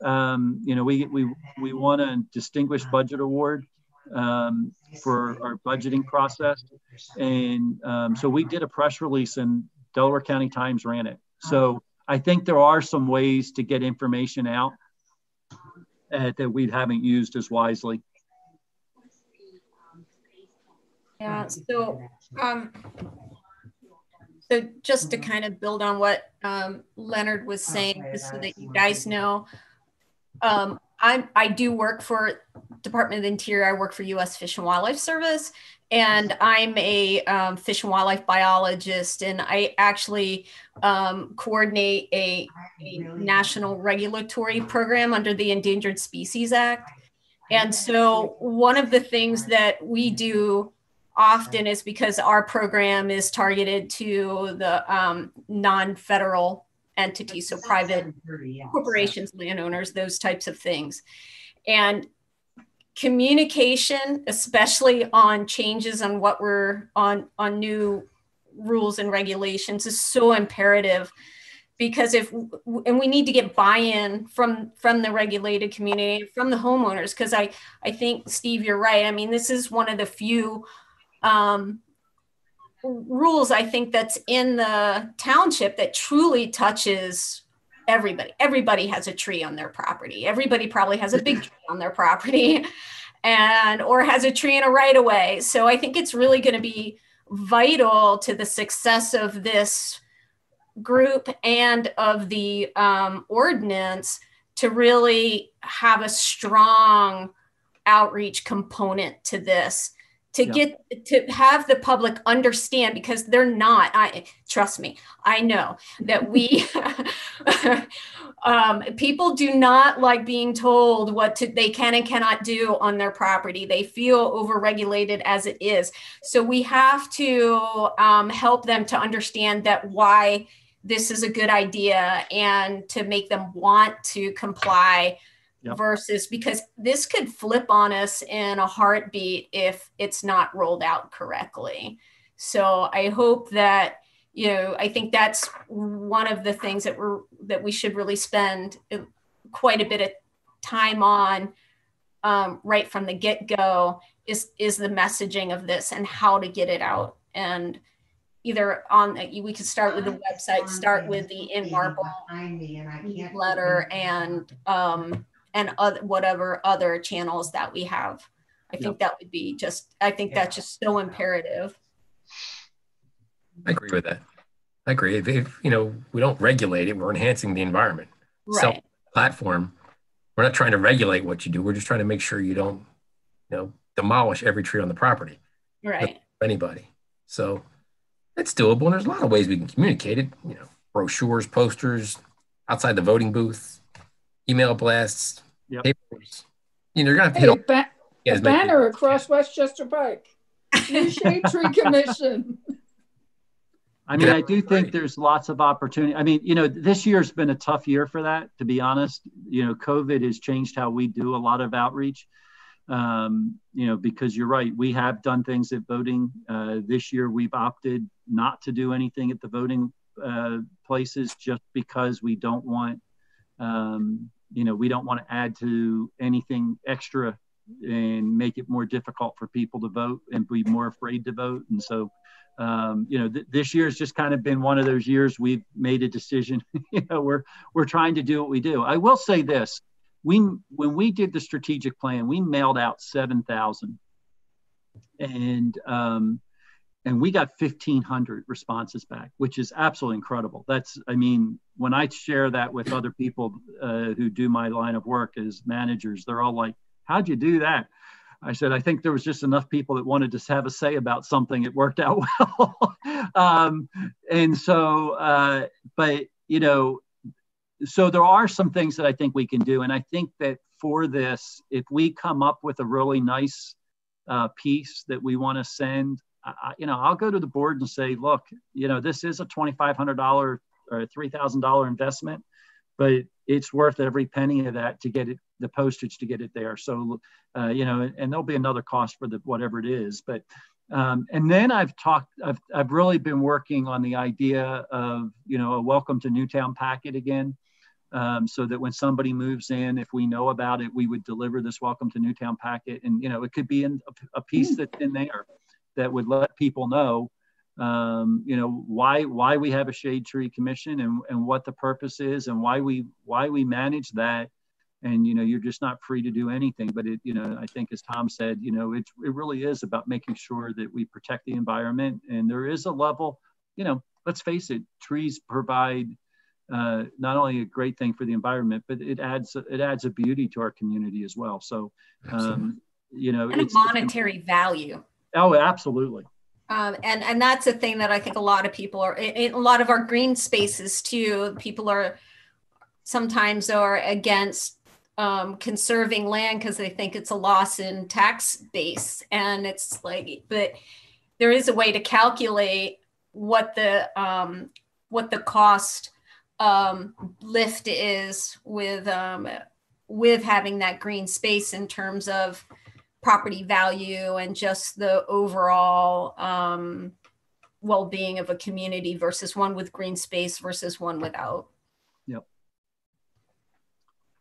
Um, you know, we, we, we won a distinguished budget award um, for our budgeting process. And um, so we did a press release and Delaware County Times ran it. So I think there are some ways to get information out uh, that we haven't used as wisely. Yeah, so um, so just to kind of build on what um, Leonard was saying, just so that you guys know, um, I I do work for Department of Interior. I work for U.S. Fish and Wildlife Service, and I'm a um, fish and wildlife biologist, and I actually um, coordinate a, a, national regulatory program under the Endangered Species Act. And so, one of the things that we do often is because our program is targeted to the um, non-federal entities, so private corporations, landowners, those types of things. And communication, especially on changes on what we're on on new rules and regulations, is so imperative because if and we need to get buy-in from from the regulated community from the homeowners because i i think steve you're right i mean this is one of the few um, rules i think that's in the township that truly touches everybody. Everybody has a tree on their property. Everybody probably has a big *laughs* tree on their property and or has a tree in a right of way. So i think it's really going to be vital to the success of this group and of the um, ordinance to really have a strong outreach component to this to yeah. get to have the public understand because they're not i trust me i know that we *laughs* um, people do not like being told what to, they can and cannot do on their property they feel overregulated as it is so we have to um, help them to understand that why this is a good idea and to make them want to comply yep. versus because this could flip on us in a heartbeat if it's not rolled out correctly. So I hope that you know I think that's one of the things that we're that we should really spend quite a bit of time on um, right from the get go is is the messaging of this and how to get it out and either on we could start with the website start with the in marble letter and um and other whatever other channels that we have. I think that would be just i think yeah. that's just so imperative. I agree with that. I agree. If, if, you know we don't regulate it we're enhancing the environment. Right. so platform we're not trying to regulate what you do. We're just trying to make sure you don't you know demolish every tree on the property. Right. Anybody. So it's doable. And there's a lot of ways we can communicate it. You know, brochures, posters, outside the voting booth, email blasts, yep. papers. You know, you're gonna have to hey, hit ba- yeah, a banner across Westchester Pike. New Shade Tree *laughs* Commission. I mean, I do think there's lots of opportunity. I mean, you know, this year's been a tough year for that, to be honest. You know, COVID has changed how we do a lot of outreach um, you know, because you're right, we have done things at voting. Uh, this year, we've opted not to do anything at the voting uh, places just because we don't want, um, you know, we don't want to add to anything extra and make it more difficult for people to vote and be more afraid to vote. And so, um, you know, th- this year has just kind of been one of those years we've made a decision. *laughs* you know, we're we're trying to do what we do. I will say this: we when we did the strategic plan, we mailed out seven thousand, and um, and we got fifteen hundred responses back, which is absolutely incredible. That's I mean, when I share that with other people uh, who do my line of work as managers, they're all like, "How'd you do that?" I said, I think there was just enough people that wanted to have a say about something. It worked out *laughs* well. um, and so, uh, but, you know, so there are some things that I think we can do. And I think that for this, if we come up with a really nice uh, piece that we want to send, I, you know, I'll go to the board and say, look, you know, this is a $2,500 or $3,000 investment, but it's worth every penny of that to get it, the postage to get it there. So, uh, you know, and there'll be another cost for the whatever it is, but um, and then I've talked, I've, I've really been working on the idea of, you know, a welcome to Newtown packet again um, so that when somebody moves in, if we know about it, we would deliver this welcome to Newtown packet. And, you know, it could be in a, a piece that's in there that would let people know, um, you know, why, why we have a shade tree commission and, and what the purpose is and why we, why we manage that. And, you know, you're just not free to do anything, but it, you know, I think as Tom said, you know, it, it really is about making sure that we protect the environment. And there is a level, you know, let's face it, trees provide, uh, not only a great thing for the environment, but it adds it adds a beauty to our community as well. So, um, you know, and it's monetary value. Oh, absolutely. Um, and and that's a thing that I think a lot of people are in a lot of our green spaces too. People are sometimes are against um, conserving land because they think it's a loss in tax base, and it's like, but there is a way to calculate what the um, what the cost um, lift is with um, with having that green space in terms of property value and just the overall um, well-being of a community versus one with green space versus one without. Yep.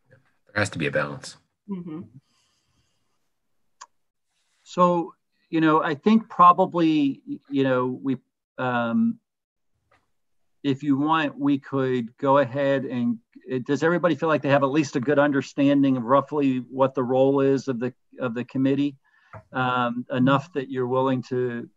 There has to be a balance. Mm-hmm. So, you know, I think probably, you know, we um, if you want, we could go ahead and does everybody feel like they have at least a good understanding of roughly what the role is of the of the committee? Um, enough that you're willing to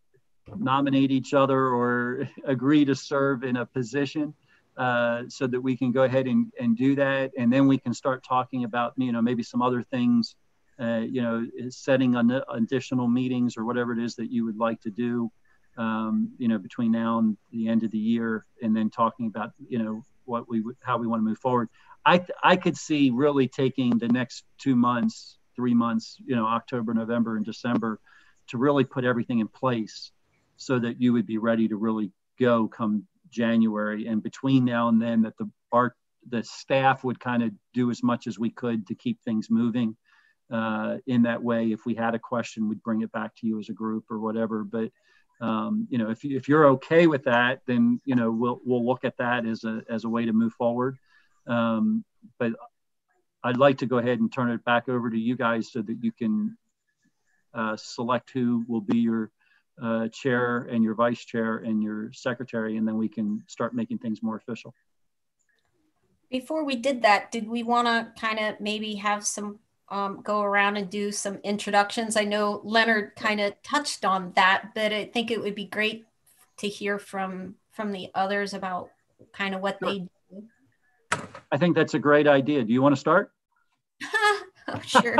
nominate each other or *laughs* agree to serve in a position uh, so that we can go ahead and, and do that. And then we can start talking about, you know, maybe some other things, uh, you know, setting on additional meetings or whatever it is that you would like to do um, you know, between now and the end of the year, and then talking about, you know, what we how we want to move forward. I I could see really taking the next two months, three months, you know, October, November, and December, to really put everything in place, so that you would be ready to really go come January. And between now and then, that the our the staff would kind of do as much as we could to keep things moving. Uh, in that way, if we had a question, we'd bring it back to you as a group or whatever. But um, you know, if, if you're okay with that, then you know we'll we'll look at that as a as a way to move forward. Um, but I'd like to go ahead and turn it back over to you guys so that you can uh, select who will be your uh, chair and your vice chair and your secretary, and then we can start making things more official. Before we did that, did we want to kind of maybe have some um, go around and do some introductions? I know Leonard kind of touched on that, but I think it would be great to hear from from the others about kind of what sure. they do. I think that's a great idea. Do you want to start? *laughs* oh, sure.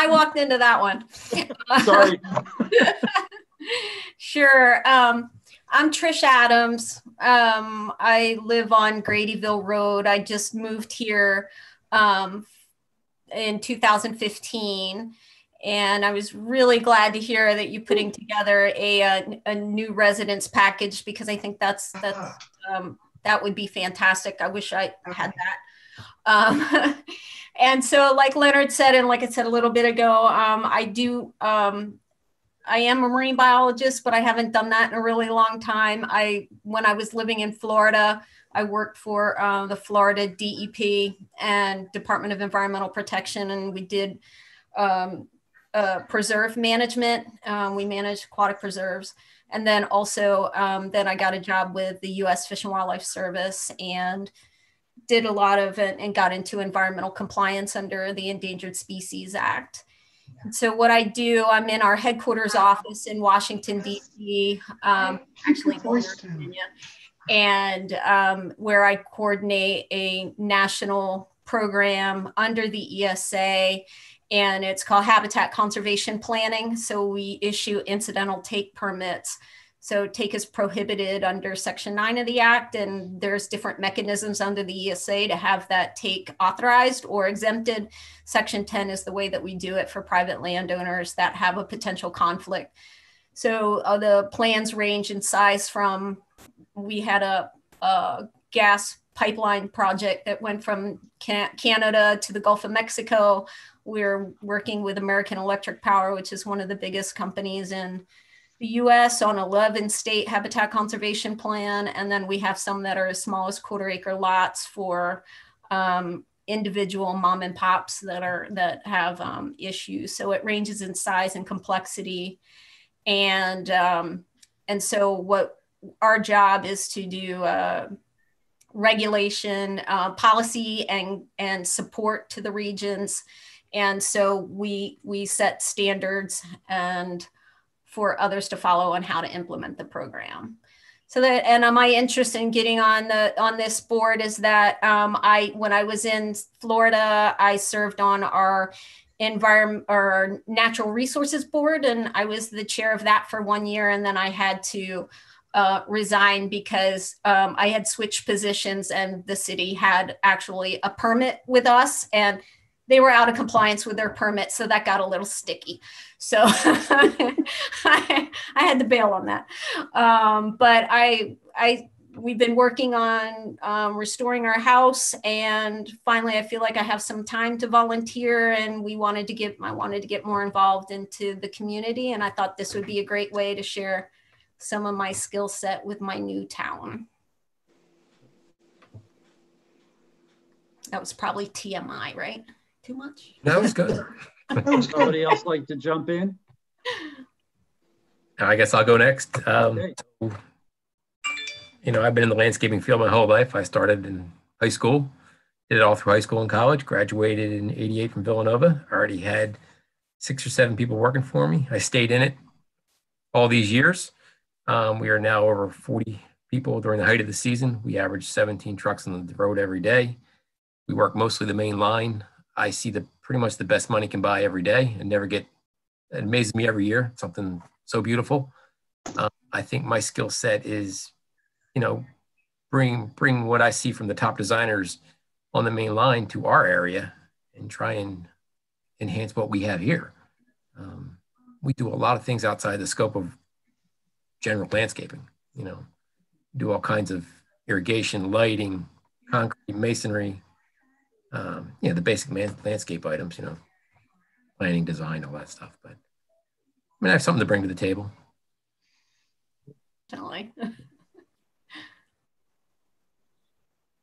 I walked into that one. *laughs* Sorry. *laughs* sure. Um, I'm Trish Adams. Um, I live on Gradyville Road. I just moved here um, in 2015. And I was really glad to hear that you're putting together a, a, a new residence package because I think that's that's um, that would be fantastic. I wish I had that. Um, *laughs* and so, like Leonard said, and like I said a little bit ago, um, I do. Um, I am a marine biologist, but I haven't done that in a really long time. I when I was living in Florida, I worked for uh, the Florida DEP and Department of Environmental Protection, and we did um, uh, preserve management. Um, we managed aquatic preserves, and then also um, then I got a job with the U.S. Fish and Wildlife Service and did a lot of it and got into environmental compliance under the Endangered Species Act. And so what I do, I'm in our headquarters office in Washington D.C. Um, actually, Virginia and um, where I coordinate a national program under the ESA, and it's called Habitat Conservation Planning. So we issue incidental take permits. So take is prohibited under Section 9 of the Act, and there's different mechanisms under the ESA to have that take authorized or exempted. Section 10 is the way that we do it for private landowners that have a potential conflict. So uh, the plans range in size from we had a, a gas pipeline project that went from Canada to the Gulf of Mexico. We're working with American Electric Power, which is one of the biggest companies in the US on 11 state habitat conservation plan. And then we have some that are as small as quarter acre lots for um, individual mom and pops that are that have um, issues. So it ranges in size and complexity. And um, and so what our job is to do uh, regulation, uh, policy, and and support to the regions. And so we we set standards and for others to follow on how to implement the program. So that and my interest in getting on the on this board is that um, I when I was in Florida, I served on our environment or natural resources board and I was the chair of that for one year and then I had to uh, resign because um, I had switched positions and the city had actually a permit with us and they were out of compliance with their permit. So that got a little sticky. So I, *laughs* I, had to bail on that. Um, but I, I, we've been working on um, restoring our house and finally i feel like i have some time to volunteer and we wanted to get i wanted to get more involved into the community and i thought this would be a great way to share some of my skill set with my new town. That was probably TMI, right? Too much? That was good. *laughs* Somebody else like to jump in? I guess I'll go next. Um, okay. You know, I've been in the landscaping field my whole life. I started in high school, did it all through high school and college, graduated in 88 from Villanova. I already had six or seven people working for me. I stayed in it all these years. Um, we are now over 40 people during the height of the season. We average 17 trucks on the road every day. We work mostly the main line. I see the pretty much the best money can buy every day and never get, it amazes me every year. Something so beautiful. Um, I think my skill set is, you know, bring, bring what I see from the top designers on the main line to our area and try and enhance what we have here. Um, we do a lot of things outside the scope of general landscaping. you know, do all kinds of irrigation, lighting, concrete, masonry, um, you know, the basic man, landscape items, you know, planning, design, all that stuff. But I mean, I have something to bring to the table. Definitely. *laughs*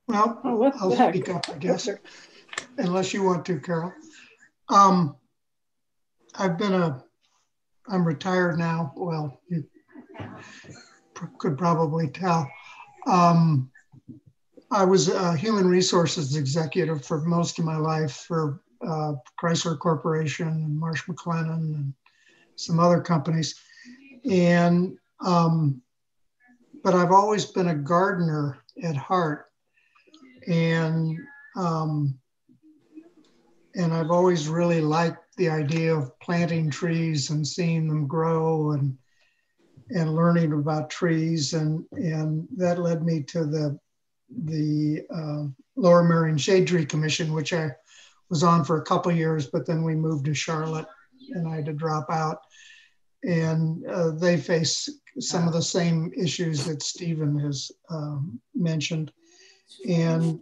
Well, Oh, I'll heck? speak up, I guess, unless you want to, Carol. Um, I've been a, I'm retired now. Well, you pr- could probably tell. Um, I was a human resources executive for most of my life for uh, Chrysler Corporation and Marsh McLennan and some other companies. And, um, but I've always been a gardener at heart and um, and I've always really liked the idea of planting trees and seeing them grow and and learning about trees and and that led me to the the uh, Lower Merion Shade Tree Commission, which I was on for a couple years, but then we moved to Charlotte and I had to drop out. And uh, they face some of the same issues that Stephen has um, mentioned and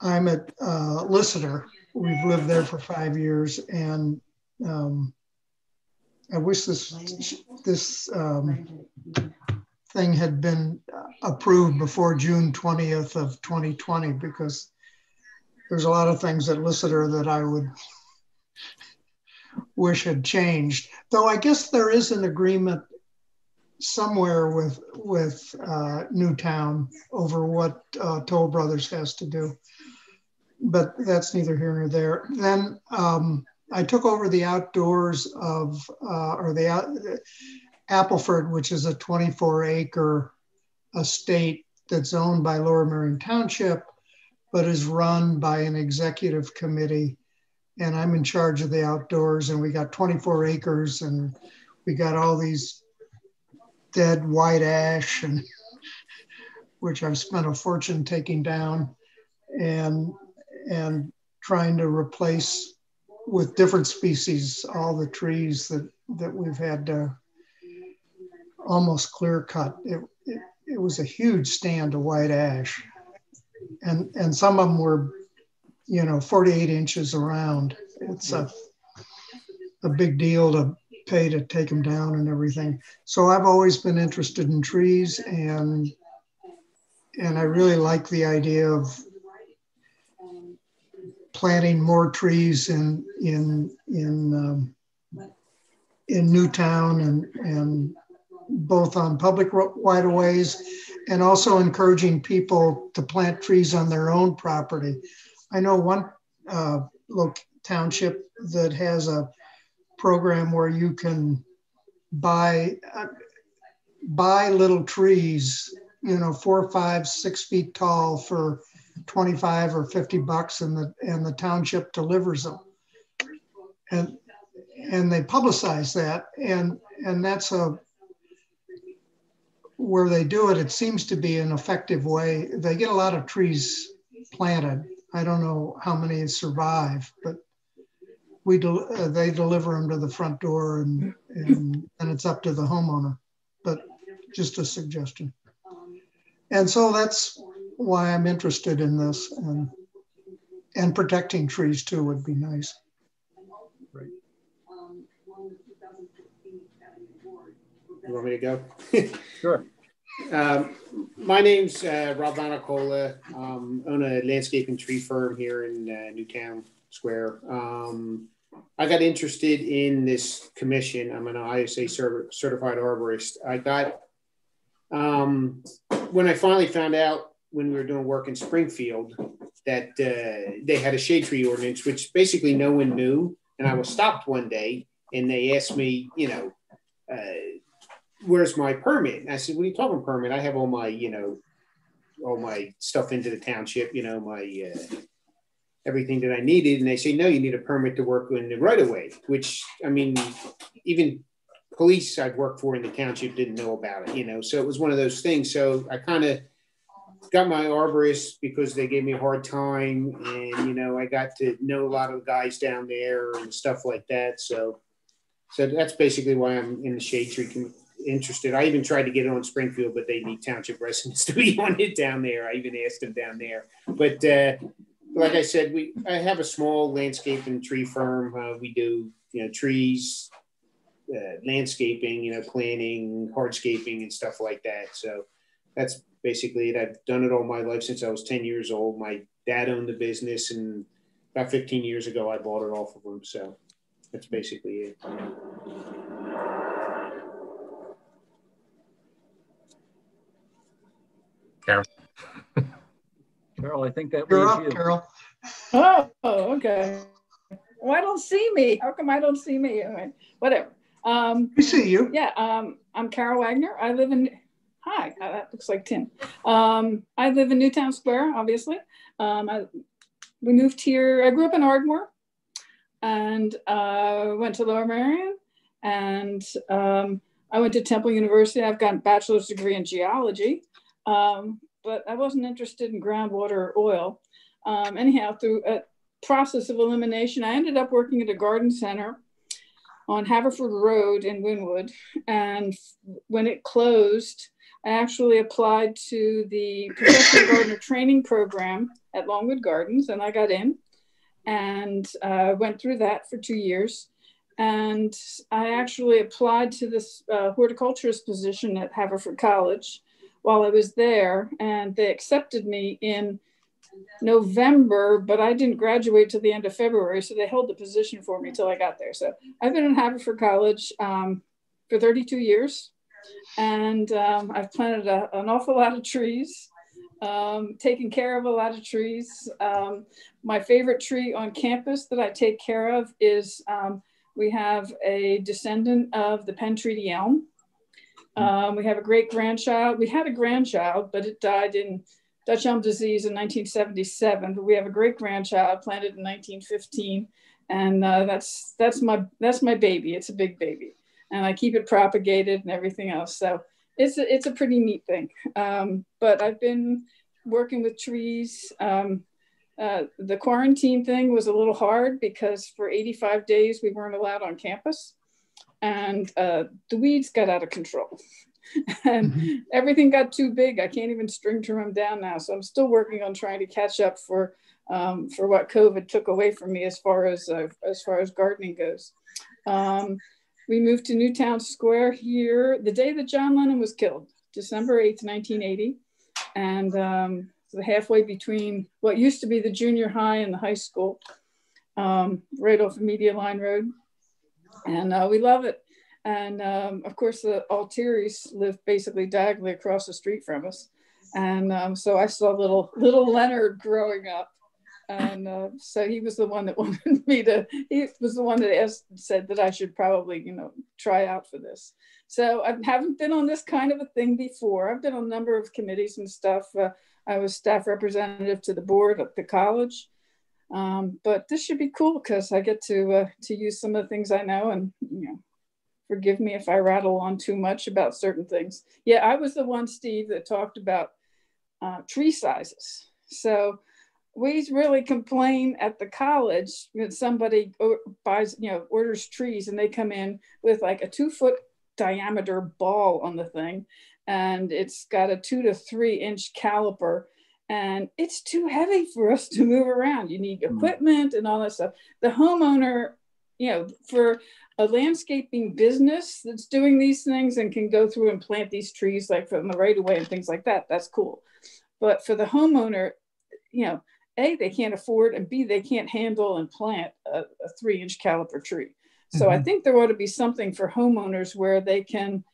I'm at uh, Liseter. We've lived there for five years, and um, I wish this this um, thing had been approved before June 20th of 2020 because there's a lot of things at Liseter that I would *laughs* wish had changed. Though I guess there is an agreement somewhere with with uh, Newtown over what uh, Toll Brothers has to do, but that's neither here nor there. Then um, I took over the outdoors of uh, or the Appleford, which is a 24 acre estate that's owned by Lower Merion Township, but is run by an executive committee. And I'm in charge of the outdoors, and we got 24 acres, and we got all these dead white ash and *laughs* which I've spent a fortune taking down and and trying to replace with different species all the trees that that we've had to almost clear cut. It, it, it was a huge stand of white ash and and some of them were you know 48 inches around. It's a a big deal to pay to take them down and everything. So I've always been interested in trees and and I really like the idea of planting more trees in in in um, in Newtown and and both on public right of ways and also encouraging people to plant trees on their own property. I know one uh, township that has a program where you can buy uh, buy little trees, you know, four, five, six feet tall for 25 or 50 bucks and the and the township delivers them. And and they publicize that and and that's a where they do it, it seems to be an effective way. They get a lot of trees planted. I don't know how many survive, but we del- uh, they deliver them to the front door and, and and it's up to the homeowner. But just a suggestion. And so that's why I'm interested in this and and protecting trees too would be nice. You want me to go? Sure. *laughs* Um, my name's uh, Rob Vanacola. Um, own a landscape and tree firm here in uh, Newtown Square. Um, I got interested in this commission. I'm an ISA certified arborist. I got um, when I finally found out when we were doing work in Springfield that uh, they had a shade tree ordinance, which basically no one knew. And I was stopped one day, and they asked me, you know, uh, where's my permit? And I said, what are you talking permit? I have all my, you know, all my stuff into the township, you know, my uh, everything that I needed. And they say, no, you need a permit to work in the right of way, which I mean, even police I've worked for in the township didn't know about it, you know. So it was one of those things. So I kind of got my arborist because they gave me a hard time, and you know, I got to know a lot of the guys down there and stuff like that. So, so that's basically why I'm in the shade tree com- interested. I even tried to get it on Springfield, but they need township *laughs* residents to be on it down there. I even asked them down there. But uh, like I said, we I have a small landscape and tree firm. Uh, we do you know trees, uh, landscaping, you know, planting, hardscaping, and stuff like that. So that's basically it. I've done it all my life since I was 10 years old. My dad owned the business, and about 15 years ago, I bought it off of him. So that's basically it. Carol. *laughs* Carol, I think that You're leaves up, you. Carol. Oh, okay. Well, I don't see me. How come I don't see me? Anyway, whatever. Um, We see you. yeah, um, I'm Carol Wagner. I live in, hi, uh, that looks like Tim. Um, I live in Newtown Square, obviously. Um, I, we moved here, I grew up in Ardmore and uh, went to Lower Merion and um, I went to Temple University. I've got a bachelor's degree in geology, um, but I wasn't interested in groundwater or oil. Um, anyhow, through a process of elimination, I ended up working at a garden center on Haverford Road in Wynnewood. And when it closed, I actually applied to the professional *coughs* gardener training program at Longwood Gardens, and I got in and uh, went through that for two years. And I actually applied to this uh, horticulturist position at Haverford College while I was there, and they accepted me in November, but I didn't graduate till the end of February, so they held the position for me till I got there. So I've been in Haverford College um, for 32 years, and um, I've planted a, an awful lot of trees, um, taken care of a lot of trees. Um, my favorite tree on campus that I take care of is um, we have a descendant of the Penn Treaty elm. Um, we have a great grandchild. We had a grandchild, but it died in Dutch elm disease in 1977. But we have a great grandchild planted in 1915, and uh, that's that's my that's my baby. It's a big baby, and I keep it propagated and everything else. So it's a, it's a pretty neat thing. Um, but I've been working with trees. Um, uh, the quarantine thing was a little hard because for 85 days we weren't allowed on campus and uh, the weeds got out of control *laughs* and Mhm. everything got too big. I can't even string trim them down now. So I'm still working on trying to catch up for um, for what COVID took away from me as far as uh, as far as gardening goes. Um, we moved to Newtown Square here the day that John Lennon was killed, December 8th, 1980. And um, so halfway between what used to be the junior high and the high school, um, right off of Media Line Road. And uh, we love it. And um, of course, the Altieri's live basically diagonally across the street from us. And um, so I saw little little Leonard growing up. And uh, so he was the one that *laughs* wanted me to, he was the one that asked, said that I should probably, you know, try out for this. So I haven't been on this kind of a thing before. I've been on a number of committees and stuff. Uh, I was staff representative to the board at the college. Um, but this should be cool because I get to uh, to use some of the things I know and you know forgive me if I rattle on too much about certain things. Yeah, I was the one, Steve, that talked about uh, tree sizes. So we really complain at the college when somebody buys, you know, orders trees and they come in with like a two foot diameter ball on the thing and it's got a two to three inch caliper and it's too heavy for us to move around. You need equipment and all that stuff. The homeowner, you know, for a landscaping business that's doing these things and can go through and plant these trees like from the right of way and things like that, that's cool. But for the homeowner, you know, A, they can't afford, and B, they can't handle and plant a, a three inch caliper tree. So I Mhm. think there ought to be something for homeowners where they can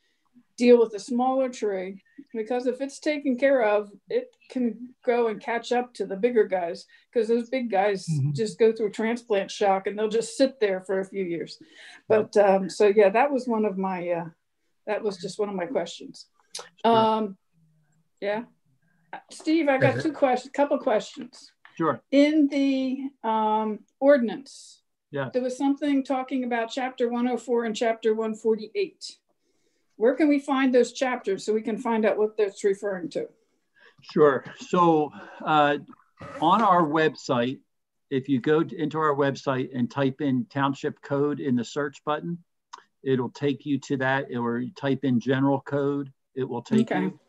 deal with a smaller tree because if it's taken care of, it can go and catch up to the bigger guys because those big guys Mhm. just go through transplant shock and they'll just sit there for a few years. But um, so yeah, that was one of my uh, that was just one of my questions. Um, yeah, Steve, I got two questions, couple questions. Sure. In the um, ordinance, yeah, there was something talking about chapter 104 and chapter 148. Where can we find those chapters so we can find out what that's referring to? Sure. So uh, on our website, if you go into our website and type in township code in the search button, it'll take you to that, or you type in general code, it will take Okay. you.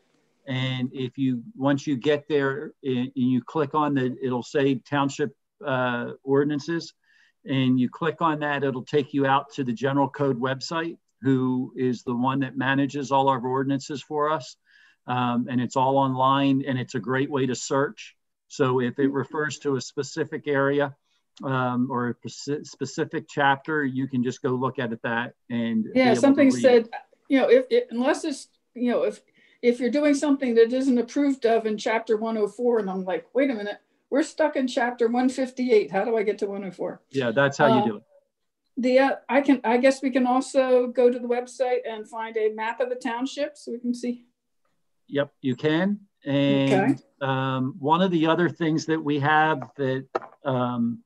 And if you, once you get there and you click on the, it'll say township uh, ordinances, and you click on that, it'll take you out to the general code website, who is the one that manages all our ordinances for us. Um, and it's all online and it's a great way to search. So if it refers to a specific area um, or a specific chapter, you can just go look at it that and Yeah, something said, you know, if, if unless it's, you know, if if you're doing something that isn't approved of in chapter 104, and I'm like, wait a minute, we're stuck in chapter 158. How do I get to 104? Yeah, that's how Uh, you do it. The uh, I can I guess we can also go to the website and find a map of the township so we can see. Yep, you can. And um, one of the other things that we have that, um,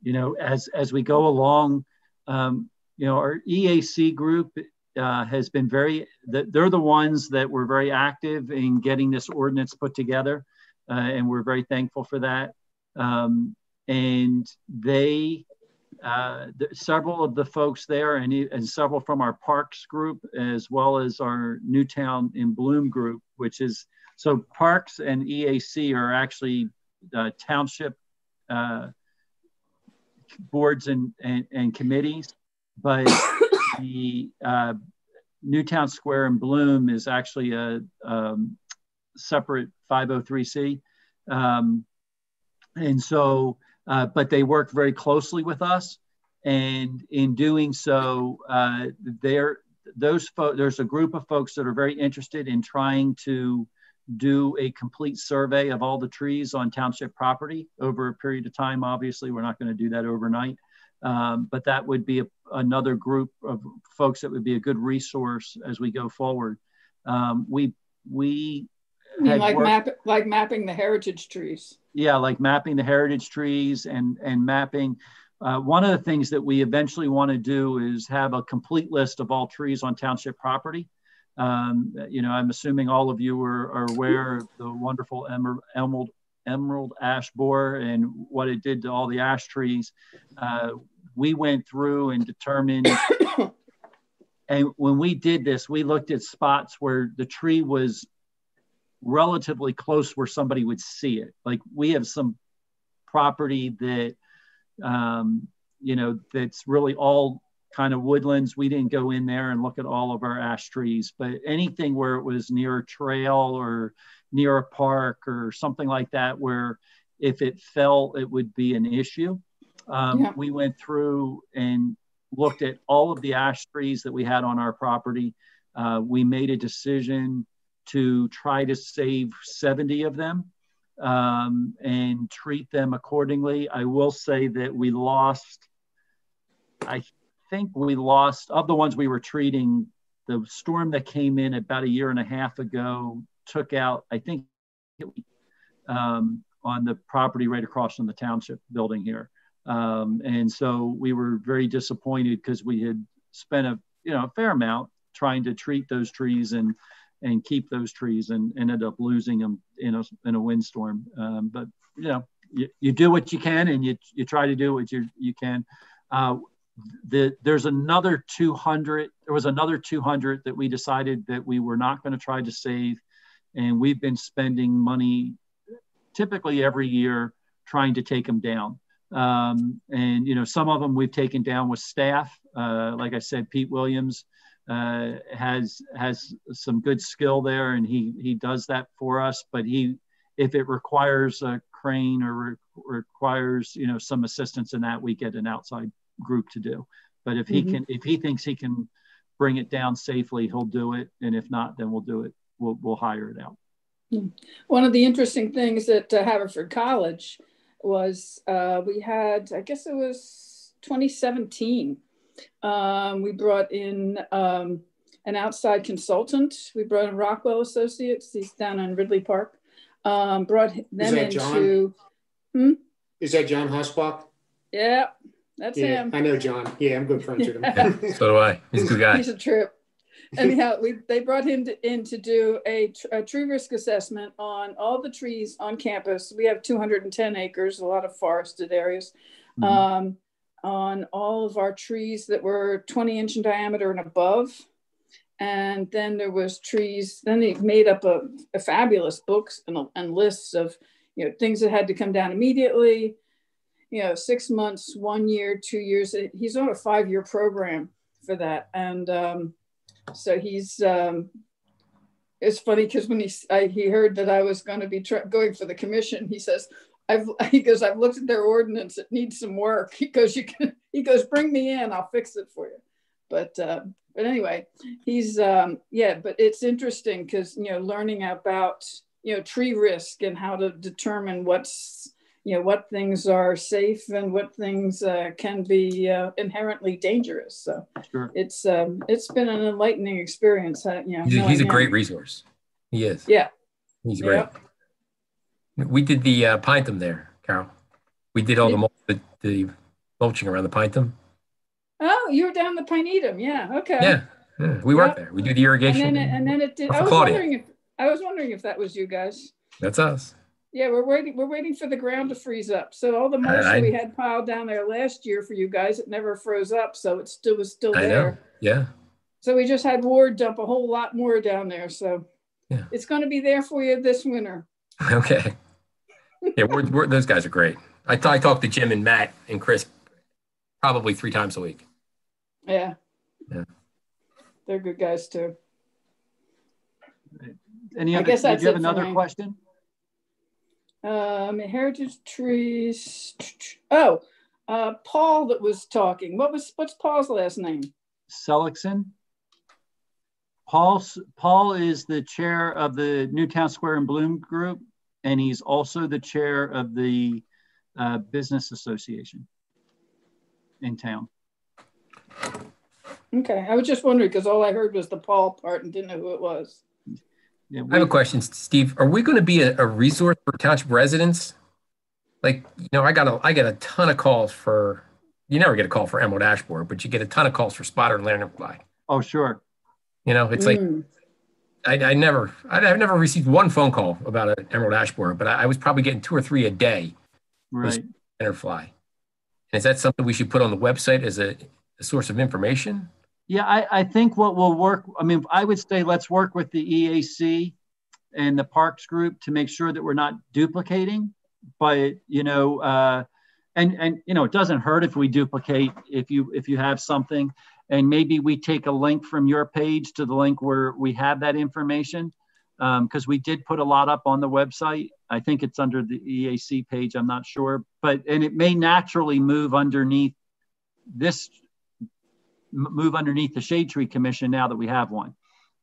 you know, as as we go along, um, you know, our EAC group uh, has been very. that They're the ones that were very active in getting this ordinance put together, uh, and we're very thankful for that. Um, and they uh, several of the folks there and, and several from our parks group, as well as our Newtown in Bloom group, which is so parks and EAC are actually uh, township uh, boards and, and, and committees, but *coughs* the uh, Newtown Square in Bloom is actually a um, separate 503c. Um, and so uh, but they work very closely with us. And in doing so, uh, there those fo- there's a group of folks that are very interested in trying to do a complete survey of all the trees on township property over a period of time. Obviously, we're not going to do that overnight, um, but that would be a, another group of folks that would be a good resource as we go forward. Um, we we like worked- map like mapping the heritage trees. yeah like mapping the heritage trees and and mapping uh, one of the things that we eventually want to do is have a complete list of all trees on township property um, you know i'm assuming all of you are, are aware of the wonderful emer- emerald emerald ash borer and what it did to all the ash trees uh, we went through and determined *coughs* and when we did this we looked at spots where the tree was relatively close where somebody would see it. Like we have some property that, um, you know, that's really all kind of woodlands. We didn't go in there and look at all of our ash trees, but anything where it was near a trail or near a park or something like that, where if it fell, it would be an issue. Um, Yeah. We went through and looked at all of the ash trees that we had on our property. Uh, we made a decision to try to save 70 of them um, and treat them accordingly. I will say that we lost, I think we lost, of the ones we were treating, the storm that came in about a year and a half ago took out, I think, um, on the property right across from the township building here. Um, and so we were very disappointed because we had spent a you know a fair amount trying to treat those trees and and keep those trees and ended up losing them in a in a windstorm. Um, but you know you, you do what you can and you you try to do what you you can. Uh, the, there's another 200. There was another 200 that we decided that we were not going to try to save, and we've been spending money typically every year trying to take them down. Um, and you know, some of them we've taken down with staff. Uh, like I said, Pete Williams uh, has has some good skill there, and he he does that for us. But he, if it requires a crane or re- requires you know some assistance in that, we get an outside group to do. But if he Mhm. can, if he thinks he can bring it down safely, he'll do it. And if not, then we'll do it. We'll we'll hire it out. One of the interesting things at uh, Haverford College was uh, we had, I guess it was 2017. Um, we brought in um, an outside consultant. We brought in Rockwell Associates. He's down in Ridley Park. Um, brought them that John? into. Is that John Hosbach? Yeah, that's Yeah, him. I know John. Yeah, I'm good friends with him. *laughs* *laughs* So do I. He's a good guy. He's a trip. Anyhow, we they brought him to, in to do a, tr- a tree risk assessment on all the trees on campus. We have 210 acres, a lot of forested areas. Mhm. Um, on all of our trees that were 20 inch in diameter and above. And then there was trees, then they made up a, a fabulous books and, and lists of, you know, things that had to come down immediately, you know, six months, one year, two years. He's on a five-year program for that. And um, so he's, um, it's funny because when he, I, he heard that I was going to be going for the commission, he says, I've, *laughs* he goes, I've looked at their ordinance. It needs some work. *laughs* He goes, you can, he goes, bring me in. I'll fix it for you. But, uh, but anyway, he's, um, yeah, but it's interesting because, you know, learning about, you know, tree risk and how to determine what's, you know, what things are safe and what things uh, can be uh, inherently dangerous. So Sure. it's, um, it's been an enlightening experience. You know, He's, he's a great resource. He is. Yeah. He's great. Yep. We did the uh, Pinetum there, Carol. We did all the, mul- the, the mulching around the Pinetum. Oh, you were down the Pinetum. Yeah. Okay. Yeah, yeah, we work there. We do the And irrigation. then, it, and then it did. I was Claudia. wondering if I was wondering if that was you guys. That's us. Yeah, we're waiting. We're waiting for the ground to freeze up. So all the mulch I- we had piled down there last year for you guys, it never froze up, so it still was still I know. there. Yeah. So we just had Ward dump a whole lot more down there. So Yeah. it's going to be there for you this winter. *laughs* Okay. Yeah, we're, we're, those guys are great. I talk to Jim and Matt and Chris probably three times a week. Yeah. Yeah. They're good guys too. Any other, I other, guess did that's you have another question? Um, heritage trees. Oh, uh, Paul that was talking. What was what's Paul's last name? Seligson. Paul, Paul is the chair of the Newtown Square and Bloom Group, and he's also the chair of the uh, Business Association in town. Okay, I was just wondering because all I heard was the Paul part and didn't know who it was. Yeah, I have a question, Steve. Are we going to be a, a resource for township residents? Like, you know, I got a I get a ton of calls for. You never get a call for emerald ash borer, but you get a ton of calls for spotted lanternfly. oh, sure. You know, it's like Mm. I, I never I, I've never received one phone call about an emerald ash borer, but I, I was probably getting two or three a day. Right. Lanternfly. And is that something we should put on the website as a, a source of information? Yeah, I, I think what will work, I mean, I would say let's work with the EAC and the Parks Group to make sure that we're not duplicating. But, you know, uh, and, and, you know, it doesn't hurt if we duplicate, if you, if you have something. And maybe we take a link from your page to the link where we have that information. Because we did put a lot up on the website. I think it's under the EAC page, I'm not sure. But, and it may naturally move underneath this move underneath the Shade Tree Commission now that we have one.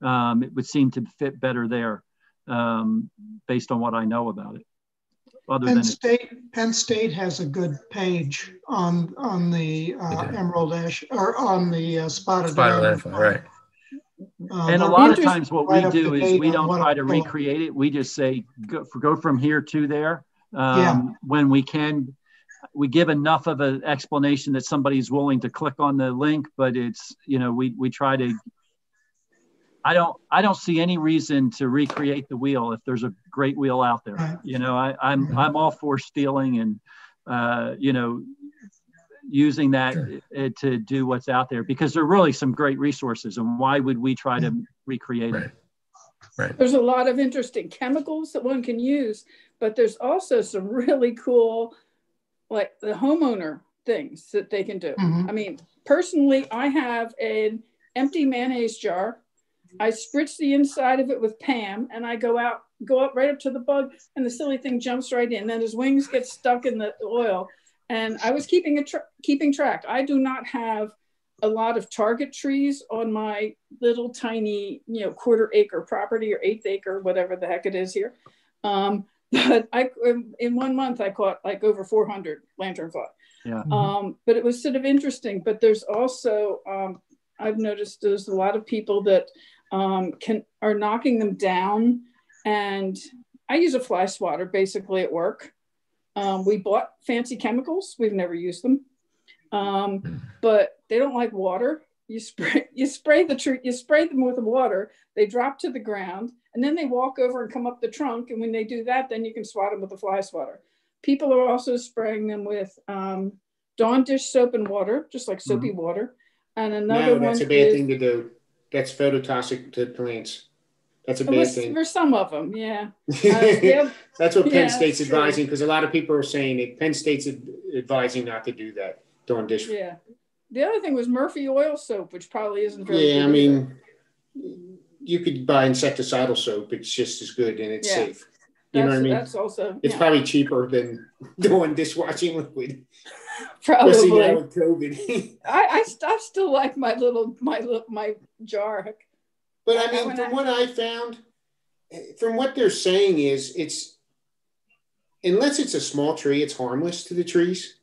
Um, it would seem to fit better there um, based on what I know about it. Other Penn it, State, Penn State has a good page on, on the uh, They emerald ash, or on the uh, spotted. Spotted lanternfly. lanternfly, right? Uh, and a lot of times what we do is we don't try to recreate it. We just say go, go from here to there. Um, Yeah. When we can, we give enough of an explanation that somebody's willing to click on the link, but it's, you know, we, we try to, I don't, I don't see any reason to recreate the wheel if there's a great wheel out there. You know, I, I'm, I'm all for stealing and, uh, you know, using that Sure. uh, to do what's out there because there are really some great resources and why would we try to recreate it? Right. There's a lot of interesting chemicals that one can use, but there's also some really cool, like the homeowner things that they can do. Mhm. I mean, personally, I have an empty mayonnaise jar. I spritz the inside of it with Pam, and I go out, go up right up to the bug, and the silly thing jumps right in. Then his wings get stuck in the oil, and I was keeping a tr- keeping track. I do not have a lot of target trees on my little tiny, you know, quarter acre property or eighth acre, whatever the heck it is here. Um, *laughs* but I, in one month, I caught like over 400 lanternfly. Yeah. Um, but it was sort of interesting. But there's also, um, I've noticed there's a lot of people that um, can are knocking them down. And I use a fly swatter basically at work. Um, we bought fancy chemicals. We've never used them, um, but they don't like water. You spray, *laughs* you spray the tree, you spray them with water. They drop to the ground, and then they walk over and come up the trunk. And when they do that, then you can swat them with a fly swatter. People are also spraying them with um, Dawn dish soap and water, just like soapy water. And another No, one that's a bad is, thing to do. That's phototoxic to plants. That's a bad thing. for some of them, yeah. *laughs* Uh, yeah, That's what Penn Yeah, State's advising because a lot of people are saying it. Penn State's ad- advising not to do that. Dawn dish. yeah. The other thing was Murphy oil soap, which probably isn't very Yeah, I mean, you could buy insecticidal soap. It's just as good and it's Yeah. safe. You know what I mean? That's also It's probably cheaper than *laughs* doing dishwashing *laughs* liquid, *laughs* probably. now with COVID. *laughs* I, I, I still like my little my little my jar. but I I- mean, from I- what I found, from what they're saying is it's unless it's a small tree, it's harmless to the trees.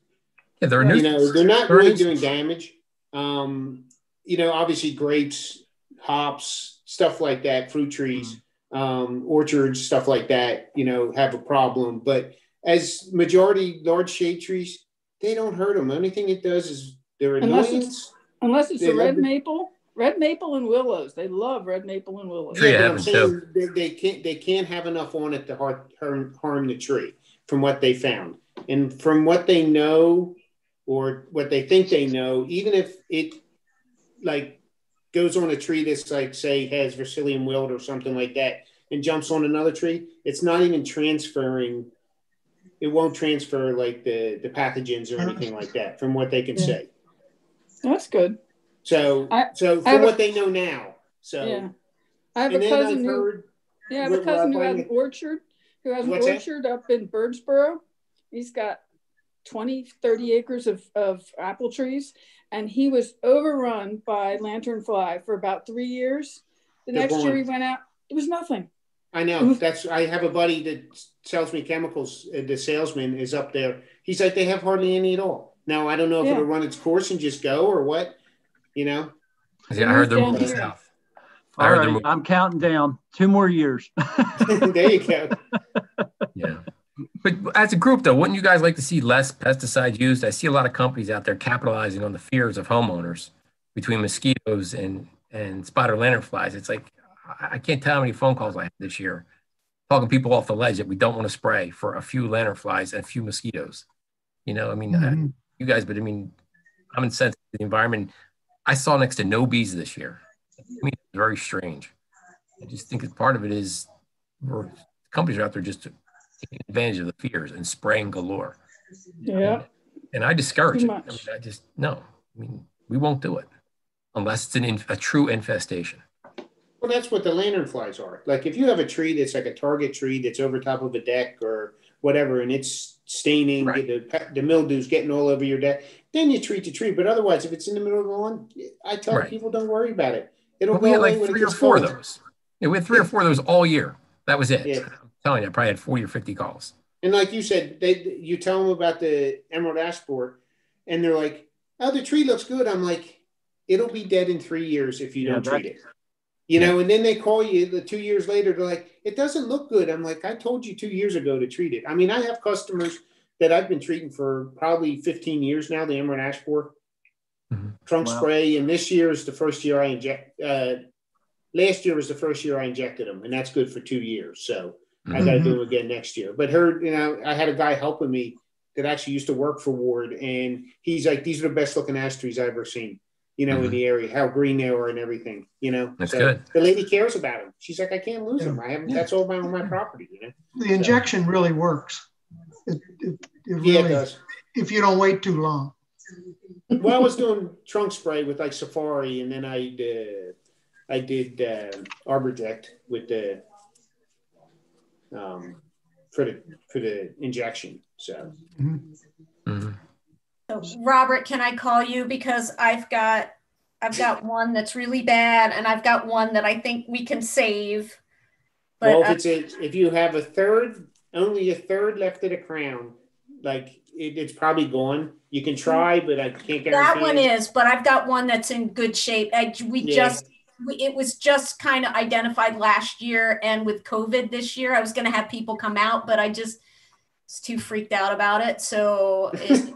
Yeah, there are you know they're not There really doing damage um you know obviously grapes hops stuff like that fruit trees um orchards stuff like that you know have a problem but as majority large shade trees they don't hurt them The only thing it does is they're Unless annoyance it's- Unless it's They a red it. maple, red maple and willows. They love red maple and willows. Sure you but I'm saying they, they can't they can't have enough on it to harm, harm harm the tree from what they found and from what they know or what they think they know even if it like goes on a tree that's like say has Verticillium wilt or something like that and jumps on another tree it's not even transferring it won't transfer like the the pathogens or anything like that from what they can Yeah. say oh, That's good. so I- so from have a- what they know now so Yeah. I have a cousin who heard yeah, I have a cousin who has an orchard who has an What's that? orchard up in Birdsboro. He's got 20, 30 acres of, of apple trees, and he was overrun by lanternfly for about three years. The They're next year he went out, it was nothing. I know. That's I have a buddy that sells me chemicals. uh, The salesman is up there. He's like, they have hardly any at all. Now I don't know if Yeah. it'll run its course and just go or what. You know. Yeah, I heard they're Down moving here. south. I heard right, moving. I'm counting down. Two more years. *laughs* *laughs* there you go. Yeah. But as a group, though, wouldn't you guys like to see less pesticides used? I see a lot of companies out there capitalizing on the fears of homeowners between mosquitoes and and spider lanternflies. It's like I I can't tell how many phone calls I had this year talking people off the ledge that we don't want to spray for a few lanternflies and a few mosquitoes. You know, I mean, I- Mhm. you guys, but I mean, I'm insensitive to the environment. I saw next to no bees this year. I mean, it's very strange. I just think that part of it is we're, companies are out there just taking advantage of the fears and spraying galore. Yeah. And I discourage it. I, mean, I just, no, I mean, we won't do it unless it's an a true infestation. Well, that's what the lanternflies are. Like if you have a tree that's like a target tree that's over top of a deck or whatever, and it's staining, Right. the the mildew's getting all over your deck, then you treat the tree. But otherwise, if it's in the middle of the lawn, I tell Right. people don't worry about it. It'll But go we had like three or gets four of those. Yeah, we had three or four of those all year. That was it. Yeah. I'm telling you, I probably had 40 or 50 calls. And like you said, they you tell them about the emerald ash borer, and they're like, "Oh, the tree looks good." I'm like, "It'll be dead in three years if you Yeah, don't treat it." You know, and then they call you the two years later. They're like, "It doesn't look good." I'm like, "I told you two years ago to treat it." I mean, I have customers that I've been treating for probably 15 years now. The emerald ash borer Mhm. trunk Wow. spray, and this year is the first year I inject. Uh, last year was the first year I injected them, and that's good for two years. So. I got to do them again next year. But her, you know, I had a guy helping me that actually used to work for Ward, and he's like, "These are the best looking ash trees I've ever seen." You know, in Mhm. the area, how green they are and everything. You know, That's so good. The lady cares about them. She's like, "I can't lose Yeah. them. I haven't. Yeah. That's all my on my property." You know. The injection really works. It, it, it Yeah, it does. if you don't wait too long. Well, I was doing trunk spray with like Safari, and then I uh, I did uh, Arborjet with the um, for the for the injection. So Mhm. So, Robert, can I call you because I've got I've got one that's really bad and I've got one that I think we can save. But well, if uh, it's a, if you have a third, only a third left of the crown, like it, it's probably gone. You can try, but I can't guarantee. that one it. is, but I've got one that's in good shape. I, we Yeah. just we, it was just kind of identified last year, and with COVID this year, I was going to have people come out, but I just was too freaked out about it. So *laughs* it,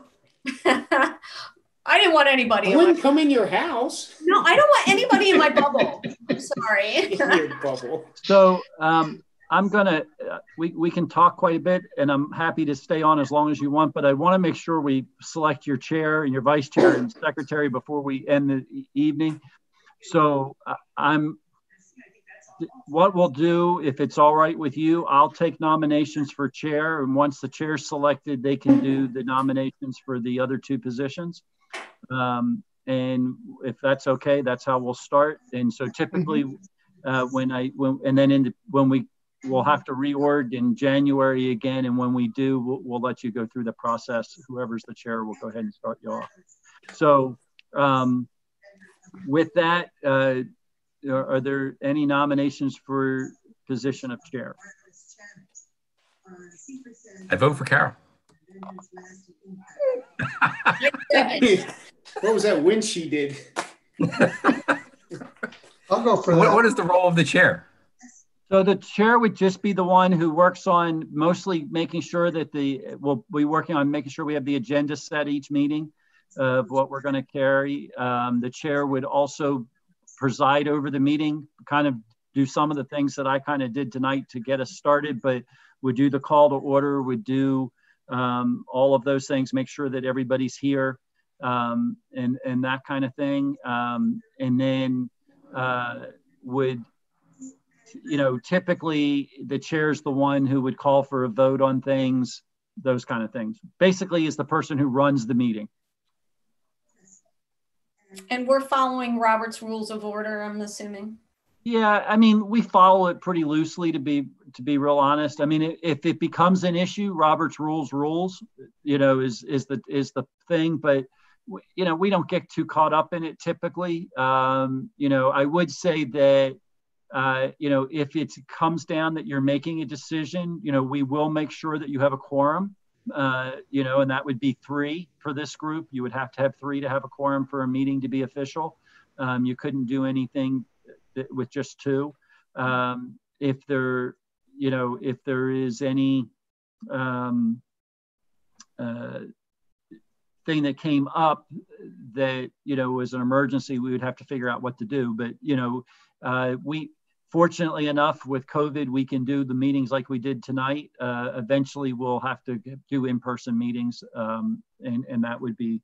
I didn't want anybody. I wouldn't come in your house. no, I don't want anybody in my bubble. I'm sorry. *laughs* Bubble. So um, I'm gonna, uh, we, we can talk quite a bit and I'm happy to stay on as long as you want, but I wanna make sure we select your chair and your vice chair and secretary before we end the evening. So uh, I'm, what we'll do, if it's all right with you, I'll take nominations for chair. And once the chair's selected, they can do the nominations for the other two positions. Um, and if that's okay, that's how we'll start. And so typically, uh, when I, when, and then in the, when we, we'll have to reorg in January again. And when we do, we'll, we'll let you go through the process. Whoever's the chair will go ahead and start you off. So um, with that, uh, are, are there any nominations for position of chair? I vote for Carol. *laughs* what was that win she did? *laughs* I'll go for What, that. what is the role of the chair? So the chair would just be the one who works on mostly making sure that the, we'll be working on making sure we have the agenda set each meeting of what we're going to carry. Um, the chair would also preside over the meeting, kind of do some of the things that I kind of did tonight to get us started, but would do the call to order, would do um, all of those things, make sure that everybody's here um, and, and that kind of thing. Um, and then uh, would you know, typically the chair's the one who would call for a vote on things, those kind of things. Basically, is the person who runs the meeting. And we're following Robert's Rules of Order, I'm assuming. Yeah, I mean, we follow it pretty loosely to be to be real honest. I mean, if it becomes an issue, Robert's rules rules, you know, is is the is the thing. But you know, we don't get too caught up in it typically. Um, you know, I would say that uh, you know, if it comes down that you're making a decision, you know, we will make sure that you have a quorum, uh, you know, and that would be three for this group. You would have to have three to have a quorum for a meeting to be official. Um, you couldn't do anything with just two. Um, if there, you know, if there is any um, uh, thing that came up that, you know, was an emergency, we would have to figure out what to do. But, you know, uh, we, fortunately enough with covid we can do the meetings like we did tonight. Uh, eventually we'll have to do in-person meetings um, and, and that would be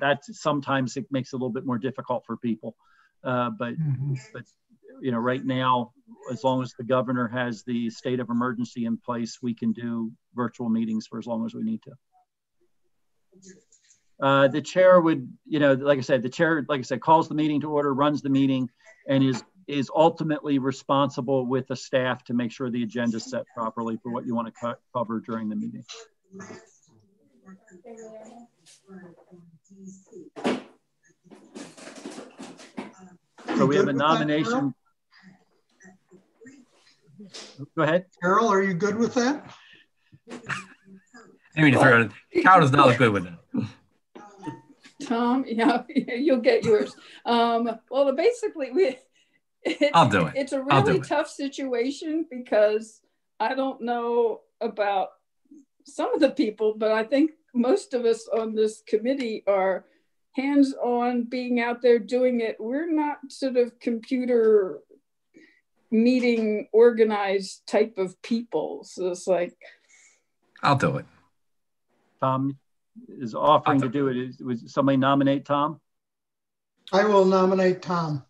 that sometimes it makes it a little bit more difficult for people. Uh, but Mhm. but you know right now as long as the governor has the state of emergency in place we can do virtual meetings for as long as we need to. Uh, the chair would you know like i said the chair like i said calls the meeting to order runs the meeting and is is ultimately responsible with the staff to make sure the agenda is set properly for what you want to co- cover during the meeting. So we have a Good that, nomination. Go ahead. Carol, are you good with that? I mean, to throw it. Carol does not look good with it. Tom, yeah, *laughs* you'll get yours. Um, well, basically, we. It, *laughs* I'll do it. It's a I'll do really it. tough situation because I don't know about some of the people, but I think most of us on this committee are hands on being out there doing it. We're not sort of computer meeting organized type of people. So it's like, I'll do it. Tom is offering to do it. would somebody nominate Tom? I will nominate Tom.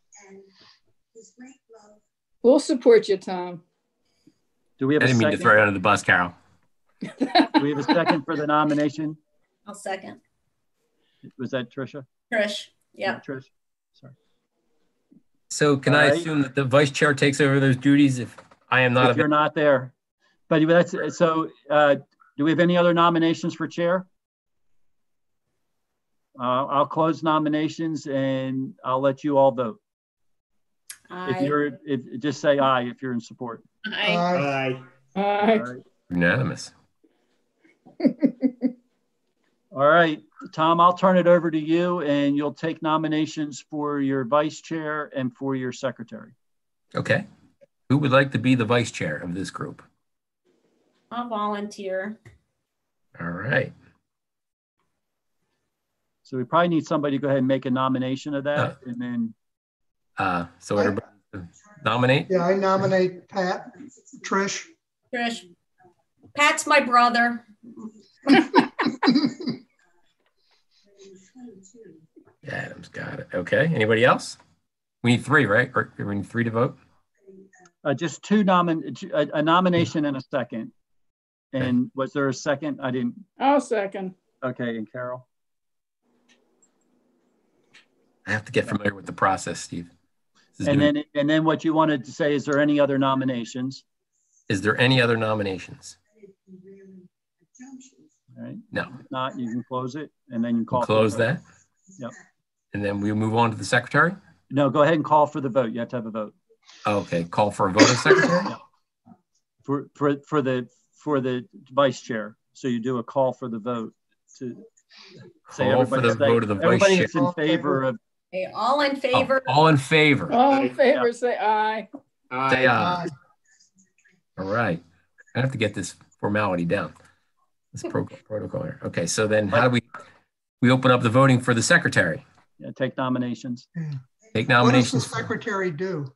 We'll support you, Tom. Do we have I a didn't mean to throw it under the bus, Carol. Do we have a second for the nomination? I'll second. Was that Tricia? Trish, yeah. Trish? Sorry. So can All I right. assume that the vice chair takes over those duties if I am not If you're not there. But that's, so, uh, do we have any other nominations for chair? Uh, I'll close nominations and I'll let you all vote. If I, you're, if, just say aye if you're in support. I, Aye. Aye. All All right. right. Unanimous. *laughs* All right, Tom, I'll turn it over to you and you'll take nominations for your vice chair and for your secretary. Okay. Who would like to be the vice chair of this group? I'll volunteer. All right. So we probably need somebody to go ahead and make a nomination of that uh, and then, Uh, so I- everybody, nominate? Yeah, I nominate Pat, Trish. Trish. Pat's my brother. *laughs* Adam's got it. Okay. Anybody else? We need three, right? Or we need three to vote? Uh, just two nomin, a, a nomination and a second. And was there a second? I didn't, I'll second. okay, and Carol? I have to get familiar with the process, Steve. And then, and then what you wanted to say, is there any other nominations? Is there any other nominations? All right, No. if not, you can close it and then you call. We'll close that. Yep. And then we'll move on to the secretary. No, go ahead and call for the vote. You have to have a vote. Okay, call for a vote of secretary. For, for, for the, for the vice chair. So you do a call for the vote to say Call for the vote of the vice chair. in favor of, Okay, all in favor? Oh, All in favor? All in favor, say aye. Say Aye. aye. All right. I have to get this formality down. This pro- *laughs* protocol here. Okay, so then how do we, we open up the voting for the secretary? yeah, take nominations. What Take does the nominations. secretary do?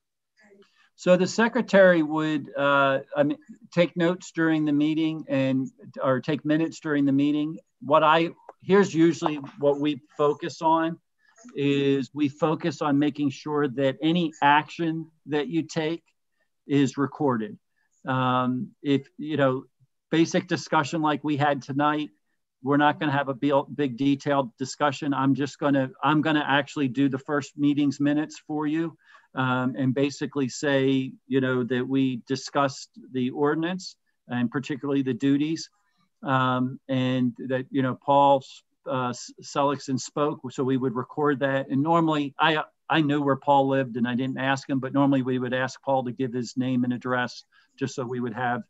So the secretary would, uh, I mean, take notes during the meeting and, or take minutes during the meeting. What I, here's usually what we focus on is we focus on making sure that any action that you take is recorded. Um, if, you know, basic discussion like we had tonight, we're not going to have a big, detailed discussion. I'm just going to, I'm going to actually do the first meeting's minutes for you um, and basically say, you know, that we discussed the ordinance and particularly the duties, um, and that you know Paul uh, Seligson spoke, so we would record that. And normally, I I knew where Paul lived, and I didn't ask him, but normally we would ask Paul to give his name and address, just so we would have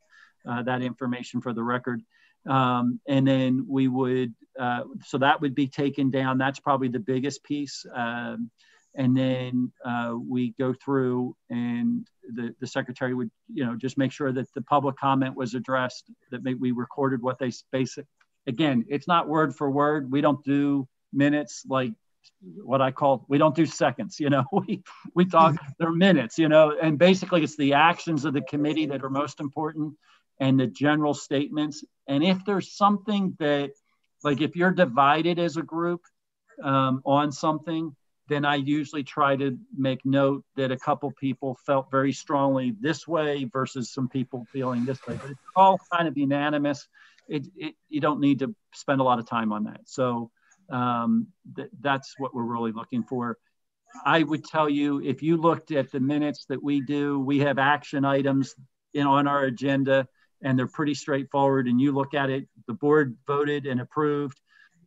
uh, that information for the record. Um, and then we would, uh, so that would be taken down. That's probably the biggest piece. Um, and then uh, we go through and the, the secretary would you know just make sure that the public comment was addressed that we recorded what they basic again it's not word for word we don't do minutes like what i call we don't do seconds you know *laughs* we we talk *laughs* they're minutes you know and basically it's the actions of the committee that are most important and the general statements and if there's something that like if you're divided as a group um, on something then I usually try to make note that a couple people felt very strongly this way versus some people feeling this way. But it's all kind of unanimous. It, it, you don't need to spend a lot of time on that. So um, th- that's what we're really looking for. I would tell you if you looked at the minutes that we do, we have action items in on our agenda, and they're pretty straightforward. And you look at it, the board voted and approved,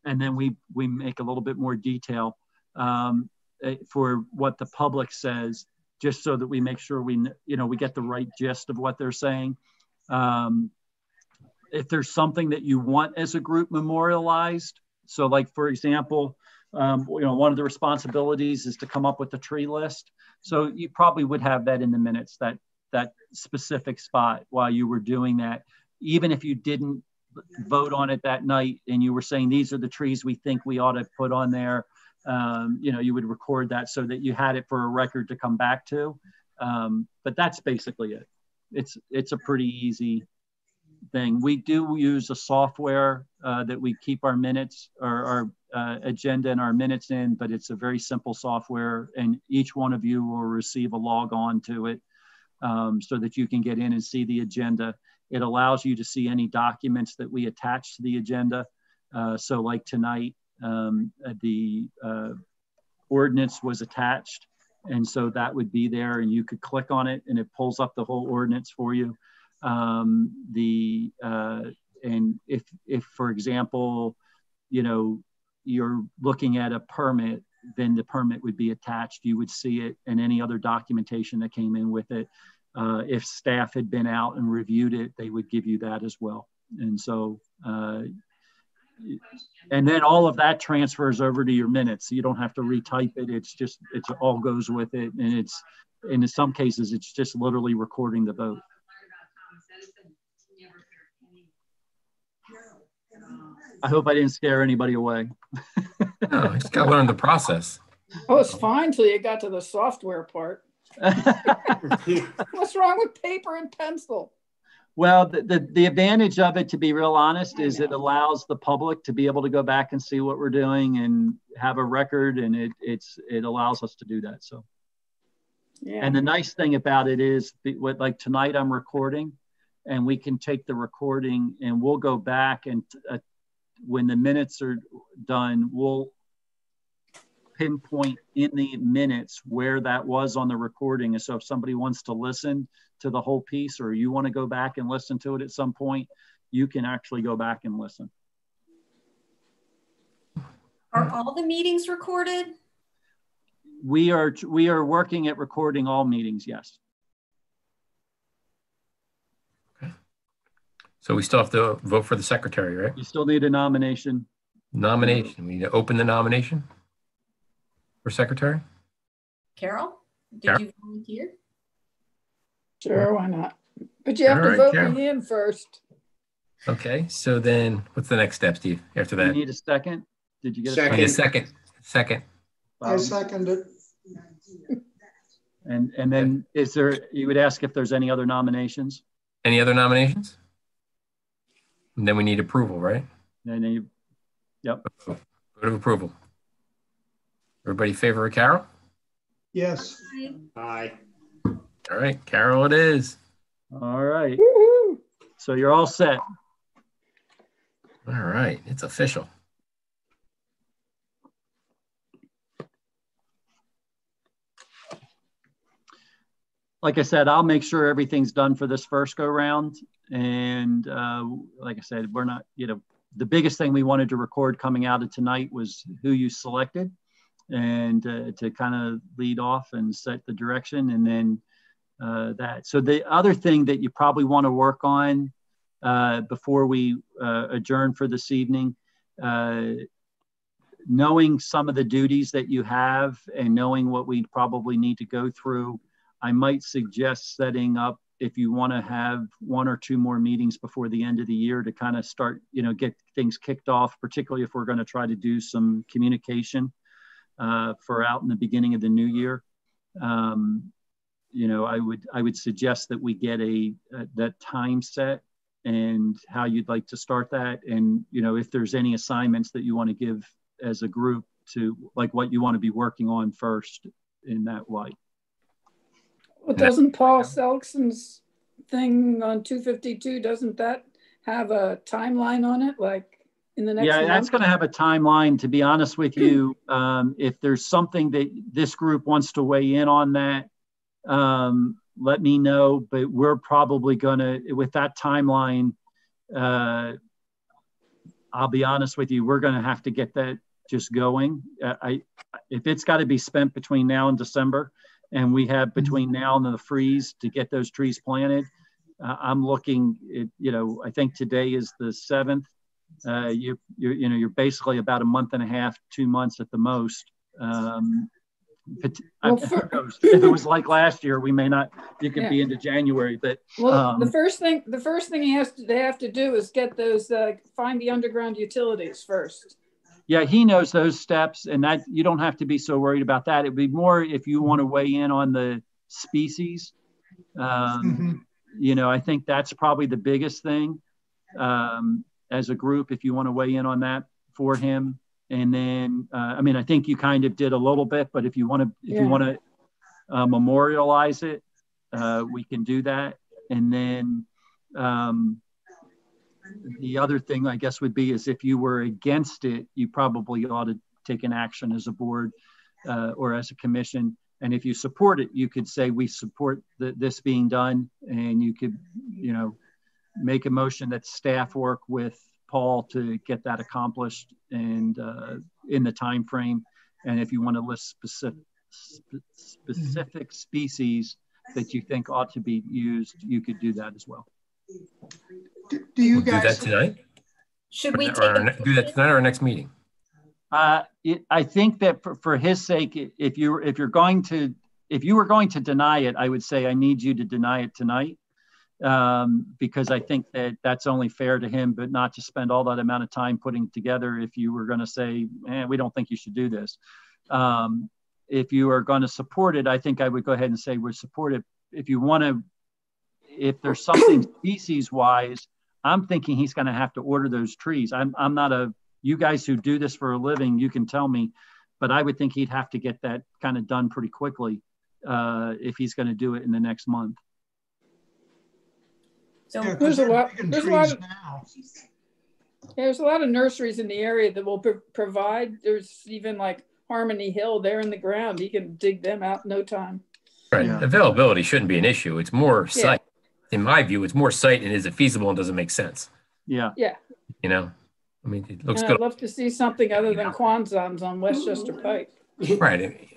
and then we we make a little bit more detail um, for what the public says, just so that we make sure we, you know, we get the right gist of what they're saying. Um, if there's something that you want as a group memorialized, so like for example, um, you know, one of the responsibilities is to come up with a tree list. So you probably would have that in the minutes, that that specific spot while you were doing that, even if you didn't vote on it that night and you were saying these are the trees we think we ought to put on there um, you know, you would record that so that you had it for a record to come back to. Um, but that's basically it. It's it's a pretty easy thing. We do use a software uh, that we keep our minutes or our uh, agenda and our minutes in, but it's a very simple software, and each one of you will receive a log on to it um, so that you can get in and see the agenda. It allows you to see any documents that we attach to the agenda. Uh, so, like tonight, um, the uh, ordinance was attached. And so that would be there and you could click on it and it pulls up the whole ordinance for you. Um, the, uh, and if, if for example, you know, you're looking at a permit, then the permit would be attached. You would see it and any other documentation that came in with it. Uh, if staff had been out and reviewed it, they would give you that as well. And so, uh, and then all of that transfers over to your minutes. You don't have to retype it. It's just, it's all goes with it. And it's, and in some cases, it's just literally recording the vote. I hope I didn't scare anybody away. *laughs* No, you just got to learn the process. Oh, it's fine till you got to the software part. *laughs* What's wrong with paper and pencil? Well, the, the, the, advantage of it, to be real honest, is it allows the public to be able to go back and see what we're doing and have a record, and it it's it allows us to do that. So, yeah. And the nice thing about it is, what like tonight I'm recording, and we can take the recording and we'll go back and uh, when the minutes are done, we'll pinpoint in the minutes where that was on the recording. And so if somebody wants to listen to the whole piece or you want to go back and listen to it at some point, you can actually go back and listen. Are all the meetings recorded? We are we are working at recording all meetings, yes. So we still have to vote for the secretary, right? You still need a nomination. Nomination. We need to open the nomination for secretary? Carol, did Carol? you volunteer? Sure, why not? But you have All to right, vote Carol. me in first. Okay, so then what's the next step, Steve? After that, you need a second. Did you get second. a second? Second. Second. I second it. And and then is there? You would ask if there's any other nominations. Any other nominations? And then we need approval, right? And then you, yep. Vote of approval. Everybody favor of Carol? Yes. Aye. All right, Carol it is. All right. So you're all set. All right, it's official. Like I said, I'll make sure everything's done for this first go round. And uh, like I said, we're not, you know, the biggest thing we wanted to record coming out of tonight was who you selected and uh, to kind of lead off and set the direction and then uh, that. So the other thing that you probably want to work on uh, before we uh, adjourn for this evening, uh, knowing some of the duties that you have and knowing what we probably need to go through, I might suggest setting up if you want to have one or two more meetings before the end of the year to kind of start, you know, get things kicked off, particularly if we're going to try to do some communication uh, for out in the beginning of the new year. Um, you know, I would I would suggest that we get a, a that time set and how you'd like to start that, and you know, if there's any assignments that you want to give as a group to like what you want to be working on first in that light. Well, doesn't Paul Seligson's thing on 252 doesn't that have a timeline on it like in the next yeah month? that's going to have a timeline to be honest with you. Um, if there's something that this group wants to weigh in on that um, let me know but we're probably going to with that timeline uh, i'll be honest with you we're going to have to get that just going. Uh, i if it's got to be spent between now and december and we have mm-hmm. between now and the freeze to get those trees planted uh, i'm looking at, you know i think today is the 7th uh, you you you know you're basically about a month and a half, two months at the most. Um, well, for, if it was like last year, we may not. You could yeah. be into January, but well, um, the first thing the first thing he has to they have to do is get those uh, find the underground utilities first. Yeah, he knows those steps, and that you don't have to be so worried about that. It'd be more if you want to weigh in on the species. Um, mm-hmm. You know, I think that's probably the biggest thing. Um, as a group if you want to weigh in on that for him. And then, uh, I mean, I think you kind of did a little bit, but if you want to, if yeah. you want to uh, memorialize it, uh, we can do that. And then um, the other thing, I guess, would be is if you were against it, you probably ought to take an action as a board uh, or as a commission. And if you support it, you could say we support the, this being done, and you could, you know, make a motion that staff work with Paul to get that accomplished and uh, in the time frame. And if you want to list specific specific species that you think ought to be used, you could do that as well. Do, do you guys do that tonight? Should we or, or do that tonight or our next meeting? Uh, it, I think that for, for his sake, if you if you're going to if you were going to deny it, I would say I need you to deny it tonight um, because I think that that's only fair to him, but not to spend all that amount of time putting together if you were going to say, eh, we don't think you should do this. Um, if you are going to support it, I think I would go ahead and say we're supportive. If you want to, if there's something species wise, I'm thinking he's going to have to order those trees. I'm, I'm not a, you guys who do this for a living, you can tell me, but I would think he'd have to get that kind of done pretty quickly uh, if he's going to do it in the next month. So Yeah, 'cause There's a lot- there's a lot of- now. There's a lot of nurseries in the area that will pro- provide. There's even like Harmony Hill, they're in the ground. You can dig them out in no time. Right. Yeah. Availability shouldn't be an issue. It's more Yeah. site. In my view, it's more sight and is it feasible and does it make sense? Yeah. Yeah. You know, I mean, it looks And good. I'd love to see something other than Quonzons on Westchester Pike. *laughs* Right.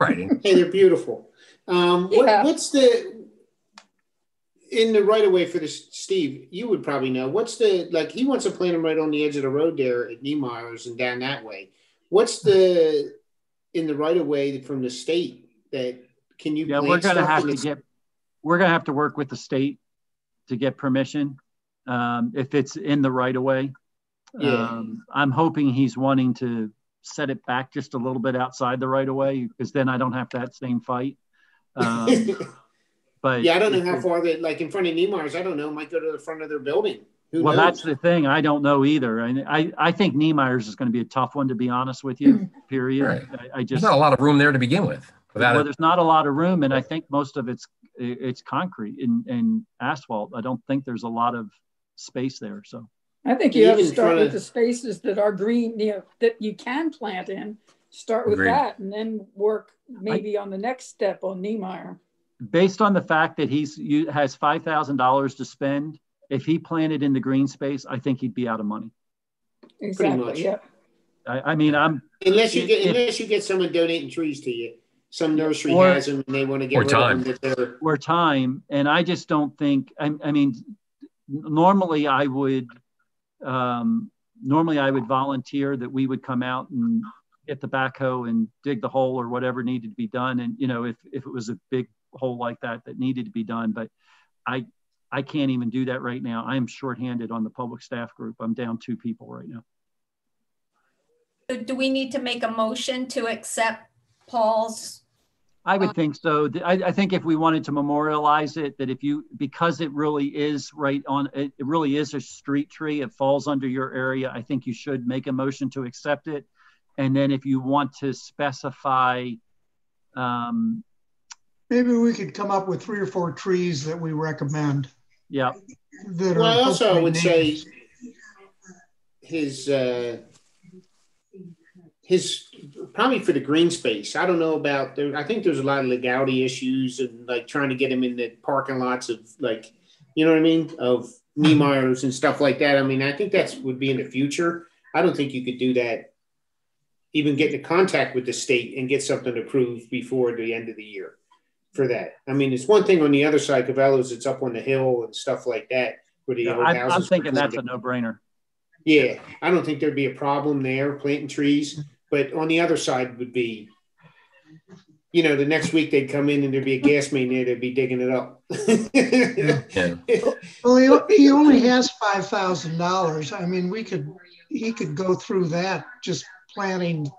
Right. *laughs* And Hey, they're beautiful. Um, what, Yeah. what's the in the right of way for this, Steve? You would probably know. What's the like? He wants to plant them right on the edge of the road there at Niemeyer's and down that way. What's the in the right of way from the state that can you? Yeah, plant we're going to have to get, we're going to have to work with the state to get permission um, if it's in the right of way. Yeah. Um, I'm hoping he's wanting to set it back just a little bit outside the right of way because then I don't have that same fight. Um, *laughs* but yeah, I don't know how far that like in front of Niemeyer's. I don't know. Might go to the front of their building. Who Well, knows? that's the thing. I don't know either. And I, I think Niemeyer's is going to be a tough one to be honest with you. *clears throat* Period. Right. I, I there's just not a lot of room there to begin with. Without well, it. there's not a lot of room, and I think most of it's it's concrete and, and asphalt. I don't think there's a lot of space there. So I think you have to start with the spaces that are green, you know, that you can plant in. Start with Agreed. that and then work maybe on the next step on Niemeyer. based on the fact that he's you has five thousand dollars to spend, if he planted in the green space, I think he'd be out of money. Exactly. Yeah. I, I mean, I'm Unless you get If- unless you get someone donating trees to you. Some nursery Or- has them and they want to get Or rid time. of them. That they're or time, and I just don't think. I, I mean, normally I would, um, normally I would volunteer that we would come out and get the backhoe and dig the hole or whatever needed to be done, and you know, if if it was a big hole like that that needed to be done, but I. I can't even do that right now. I am shorthanded on the public staff group. I'm down two people right now. So do we need to make a motion to accept Paul's? I would Uh, think so. I, I think if we wanted to memorialize it, that if you, because it really is right on, it, it really is a street tree, it falls under your area, I think you should make a motion to accept it. And then if you want to specify, um, Maybe we could come up with three or four trees that we recommend yeah, that Well, I are. also hopefully would say his uh, his probably for the green space. I don't know about there. I think there's a lot of legality issues and like trying to get him in the parking lots of like, you know what I mean, of Niemeyer's and stuff like that. I mean, I think that's would be in the future. I don't think you could do that. Even get in contact with the state and get something approved before the end of the year for that. I mean, it's one thing on the other side, Cabela's, it's up on the hill and stuff like that. Where the old I, houses I'm thinking that's a no brainer. Yeah, I don't think there'd be a problem there planting trees, but on the other side would be, you know, the next week they'd come in and there'd be a gas main there, they'd be digging it up. Yeah. *laughs* Well, he, he only has five thousand dollars. I mean, we could, he could go through that just planting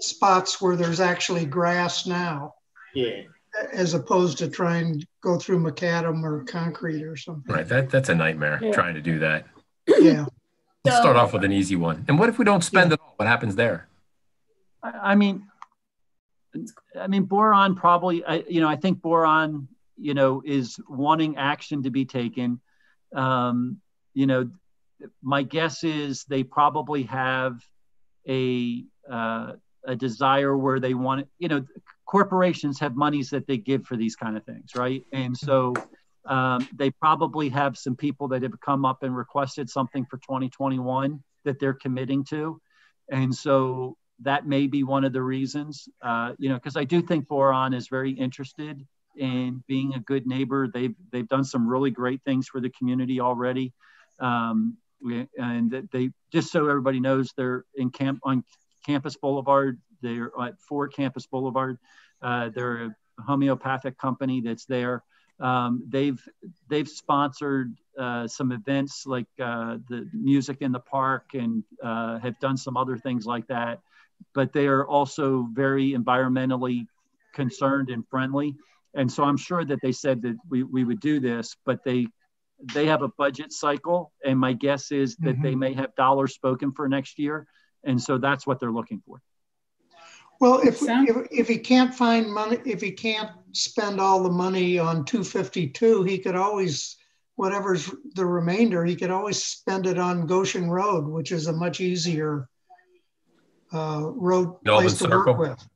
spots where there's actually grass now, Yeah, as opposed to trying to go through macadam or concrete or something. Right. That that's a nightmare Yeah. trying to do that. Yeah. Let's So- start off with an easy one. And what if we don't spend it all? What happens there? I, I mean, I mean, Boiron probably, I, you know, I think Boiron, you know, is wanting action to be taken. Um, you know, my guess is they probably have a uh, a desire where they want, you know, corporations have monies that they give for these kind of things, right? And so um, they probably have some people that have come up and requested something for 2021 that they're committing to, and so that may be one of the reasons. Uh, you know, because I do think Boiron is very interested in being a good neighbor. They've they've done some really great things for the community already. Um, and they just so everybody knows they're in camp on Campus Boulevard. They're at Ford Campus Boulevard. Uh, they're a homeopathic company that's there. Um, they've they've sponsored uh, some events like uh, the music in the park and uh, have done some other things like that. but they are also very environmentally concerned and friendly. And so I'm sure that they said that we, we would do this, but they they have a budget cycle, and my guess is that mm-hmm. they may have dollars spoken for next year, and so that's what they're looking for. Well, if, if, if he can't find money, if he can't spend all the money on 252, he could always, whatever's the remainder, he could always spend it on Goshen Road, which is a much easier uh, road Melvin place to Circle. work with.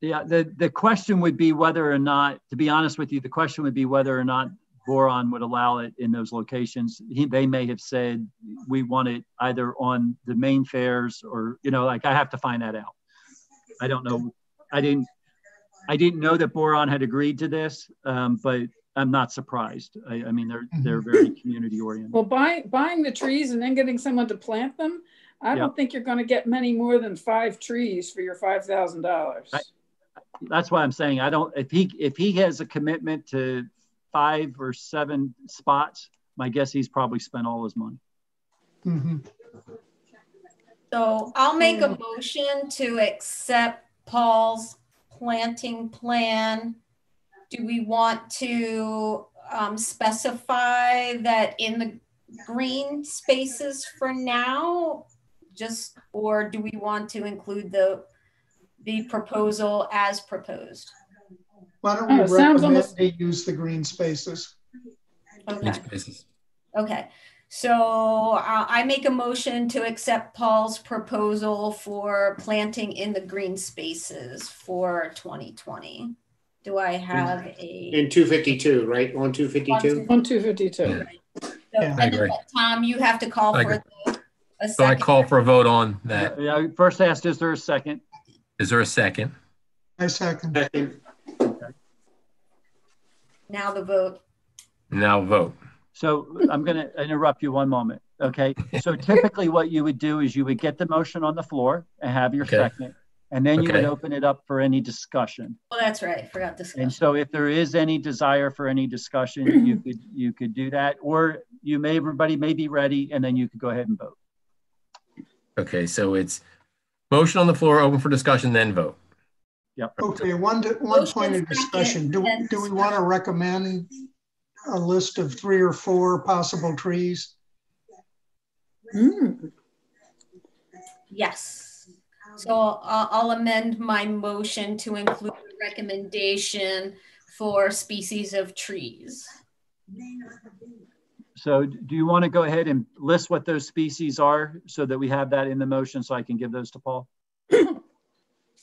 Yeah, the, the question would be whether or not, to be honest with you, the question would be whether or not Boiron would allow it in those locations. He, they may have said we want it either on the main fairs or, you know, like I have to find that out. I don't know. I didn't. I didn't know that Boiron had agreed to this, um, but I'm not surprised. I, I mean, they're they're very community oriented. Well, buying buying the trees and then getting someone to plant them, I don't think you're going to get many more than five trees for your five thousand dollars. That's why I'm saying I don't. If he if he has a commitment to five or seven spots, my guess he's probably spent all his money. Mhm. So I'll make a motion to accept Paul's planting plan. Do we want to um, specify that in the green spaces for now? Just, or do we want to include the, the proposal as proposed? Why don't we Oh, sounds recommend almost- they use the green spaces? Green spaces. okay. So uh, I make a motion to accept Paul's proposal for planting in the green spaces for 2020. Do I have a? In 252, right? On 252? One two fifty two. So- Yeah, I agree. Tom, you have to call I for agree. the- a So I call for a vote on that. Yeah, first asked, is there a second? Is there a second? I second. Second. Now the vote. Now vote. So I'm going to interrupt you one moment. Okay. So *laughs* typically, what you would do is you would get the motion on the floor and have your Okay. second, and then you would open it up for any discussion. Well, that's right. Forgot discussion. And so, if there is any desire for any discussion, *clears throat* you could you could do that, or you may everybody may be ready, and then you could go ahead and vote. Okay, so it's motion on the floor, open for discussion, then vote. Yep. Okay, one, one Motion point of discussion. Do, then do we want to recommend a list of three or four possible trees? Mm. Yes. So I'll, I'll amend my motion to include a recommendation for species of trees. So, do you want to go ahead and list what those species are, so that we have that in the motion, so I can give those to Paul?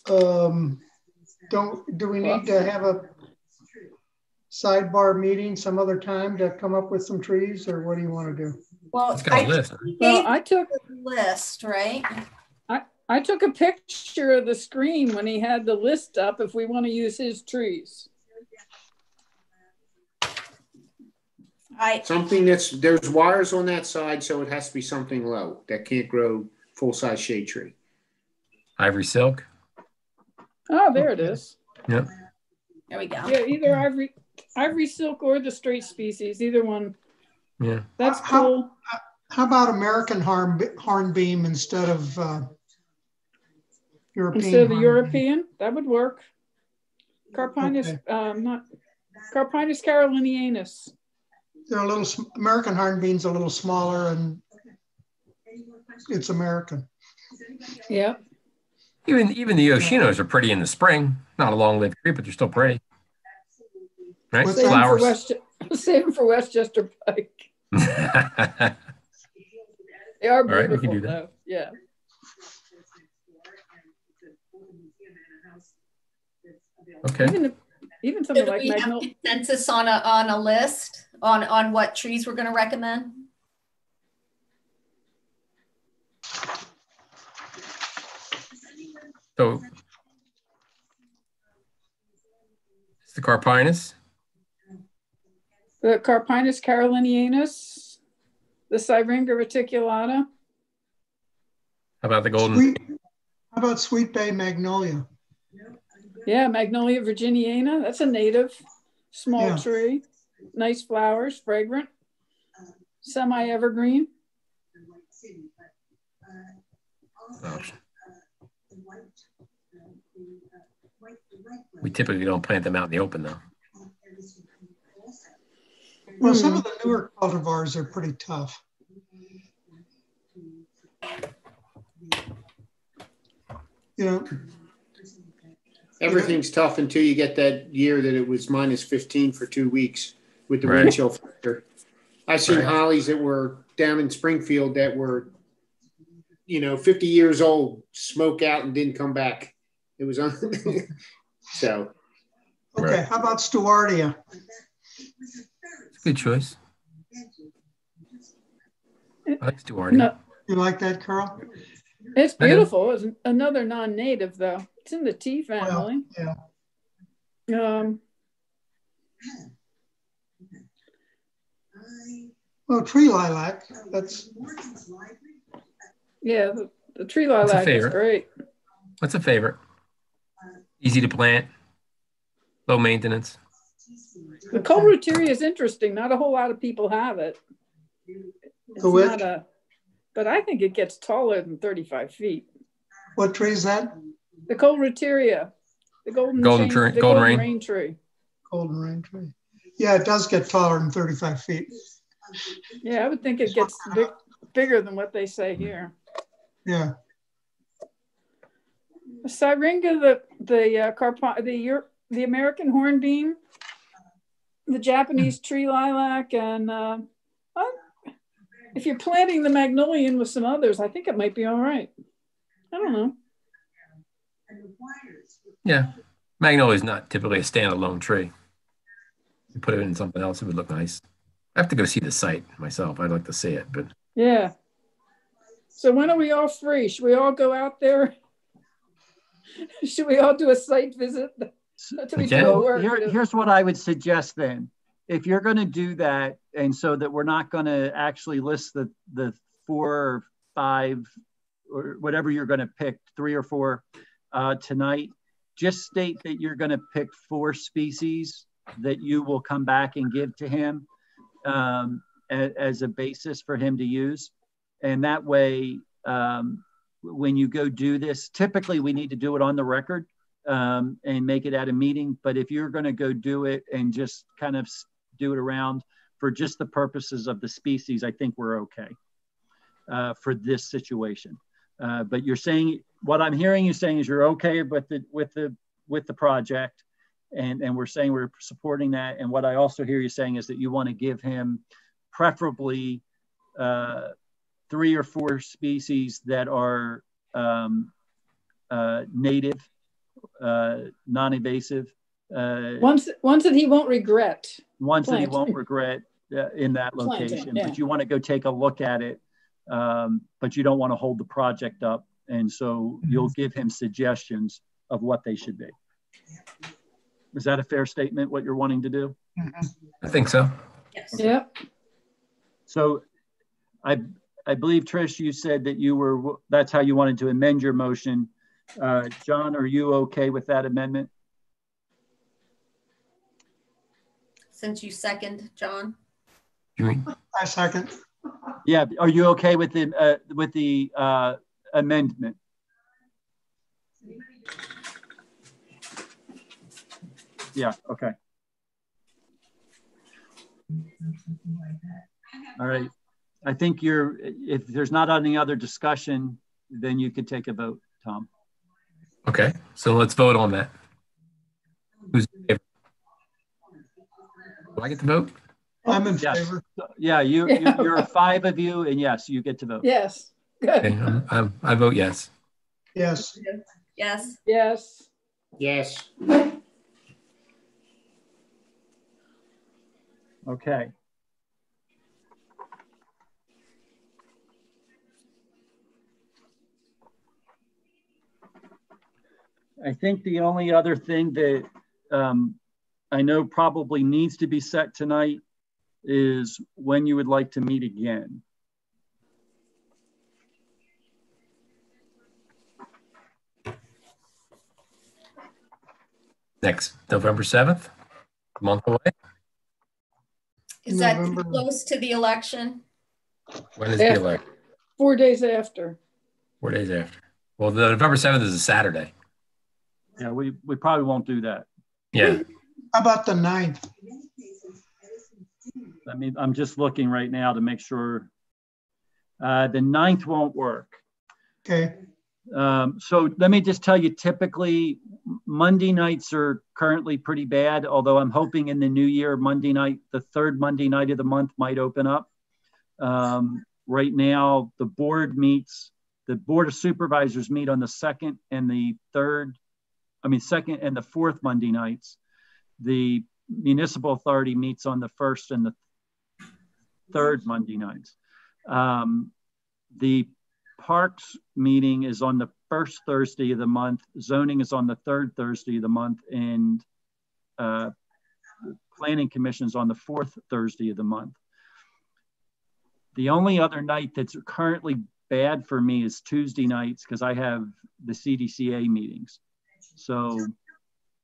Um, don't, do we need to have a sidebar meeting some other time to come up with some trees or what do you want to do? Well, It's got a I list. Well, I took the list, right? I took a picture of the screen when he had the list up if we want to use his trees. I, Something that's, there's wires on that side, so it has to be something low that can't grow full-size shade tree. Ivory silk. Oh, there it is. Yep. there we go. Yeah, either ivory ivory silk or the straight species, either one. Yeah. That's How- cool. How about American horn, hornbeam instead of uh, European? Instead of the hornbeam? European, that would work. Carpinus, Okay. um, not Carpinus carolinianus. They're a little, sm- American hornbeam's a little smaller and it's American. Yeah. Even even the Yoshinos are pretty in the spring. Not a long lived tree, but they're still pretty. Right? What's Save them for West, *laughs* save them for Westchester Pike. *laughs* They are right, we can beautiful, do that. though. Yeah. okay. Even if, even So something do like we have magnolia. consensus on a, on a list on, on what trees we're gonna recommend? So it's the Carpinus. The Carpinus carolinianus, the Syringa reticulata. How about the golden? Sweet, how about Sweet Bay magnolia? Yeah, Magnolia virginiana. That's a native small Yeah. tree. Nice flowers, fragrant, semi evergreen. Oh, We typically don't plant them out in the open though. Well, some hmm. of the newer cultivars are pretty tough. You know, Everything's tough until you get that year that it was minus 15 for two weeks with the Right. wind chill factor. I seen Right. hollies that were down in Springfield that were, you know, 50 years old, smoke out and didn't come back. It was on. *laughs* so okay, Right. how about Stewartia? Good choice. I like Stewart. No, You like that, Carl? it's beautiful. It's another non-native though. It's in the tea family. yeah. Um, Well, tree lilac, that's, yeah, the, the tree It's a lilac is favorite. great. What's a favorite? Easy to plant, low maintenance. The Koelreuteria is interesting. Not a whole lot of people have it. It's The which? not a, but I think it gets taller than 35 feet. what tree is that? The Koelreuteria, the golden, Golden chain- tree- the golden golden rain. rain tree. Golden rain tree. Yeah, it does get taller than 35 feet. Yeah, I would think it gets big, bigger than what they say here. Yeah. Syringa, the the uh, carpa, the Euro, the American hornbeam, the Japanese tree lilac, and uh, uh, if you're planting the magnolian with some others, I think it might be all right. I don't know. Yeah. Magnolia is not typically a standalone tree. You put it in something else, it would look nice. I have to go see the site myself. I'd like to see it, but Yeah. So when are we all free? Should we all go out there? *laughs* Should we all do a site visit? That's what we Okay. do at So work. here, here's what I would suggest then. If you're going to do that, and so that we're not going to actually list the, the four or five or whatever you're going to pick, three or four uh, tonight, just state that you're going to pick four species that you will come back and give to him um, a- as a basis for him to use. And that way, um, when you go do this, typically we need to do it on the record um, and make it at a meeting. But if you're going to go do it and just kind of do it around for just the purposes of the species, I think we're okay uh, for this situation. Uh, but you're saying what I'm hearing you saying is you're okay with the with the with the project, and and we're saying we're supporting that. And what I also hear you saying is that you want to give him preferably uh, three or four species that are um, uh, native uh, non-invasive, uh, Ones, ones that he won't regret. ones that he won't regret uh, in that Planting, location. yeah. But you want to go take a look at it, um, but you don't want to hold the project up. And so you'll give him suggestions of what they should be. Is that a fair statement, what you're wanting to do? I think so. Yes. Yep. So I, I believe, Trish, you said that you were, that's how you wanted to amend your motion. Uh, John, are you okay with that amendment? Since you second, John. You mean I second. Yeah, are you okay with the, uh, with the uh, amendment? Yeah, okay. All right. I think you're, if there's not any other discussion, then you could take a vote, Tom. Okay? So let's vote on that. Who's in favor? Do I get to vote? I'm in Yes. favor. Yeah, you, you- Yeah. you're five of you, and yes, you get to vote. Yes. Okay, I'm, I'm, I vote yes. Yes. Yes. Yes. yes, Okay. I think the only other thing that um, I know probably needs to be set tonight is when you would like to meet again. Next, November 7th, a month away. Is that November. close to the election? When is Yeah. the election? Four days after. Four days after. Well, the November 7th is a Saturday. Yeah, we, we probably won't do that. Yeah. How about the ninth? I mean, I'm just looking right now to make sure. Uh, the ninth won't work. Okay, Um, so let me just tell you, typically Monday nights are currently pretty bad, although I'm hoping in the new year, Monday night, the third Monday night of the month might open up. Um, right now, the board meets, the board of supervisors meet on the second and the third, I mean, second and the fourth Monday nights. The municipal authority meets on the first and the third Monday nights. Um, the parks meeting is on the first Thursday of the month. Zoning is on the third Thursday of the month, and uh, planning commission is on the fourth Thursday of the month. The only other night that's currently bad for me is Tuesday nights because I have the CDCA meetings. So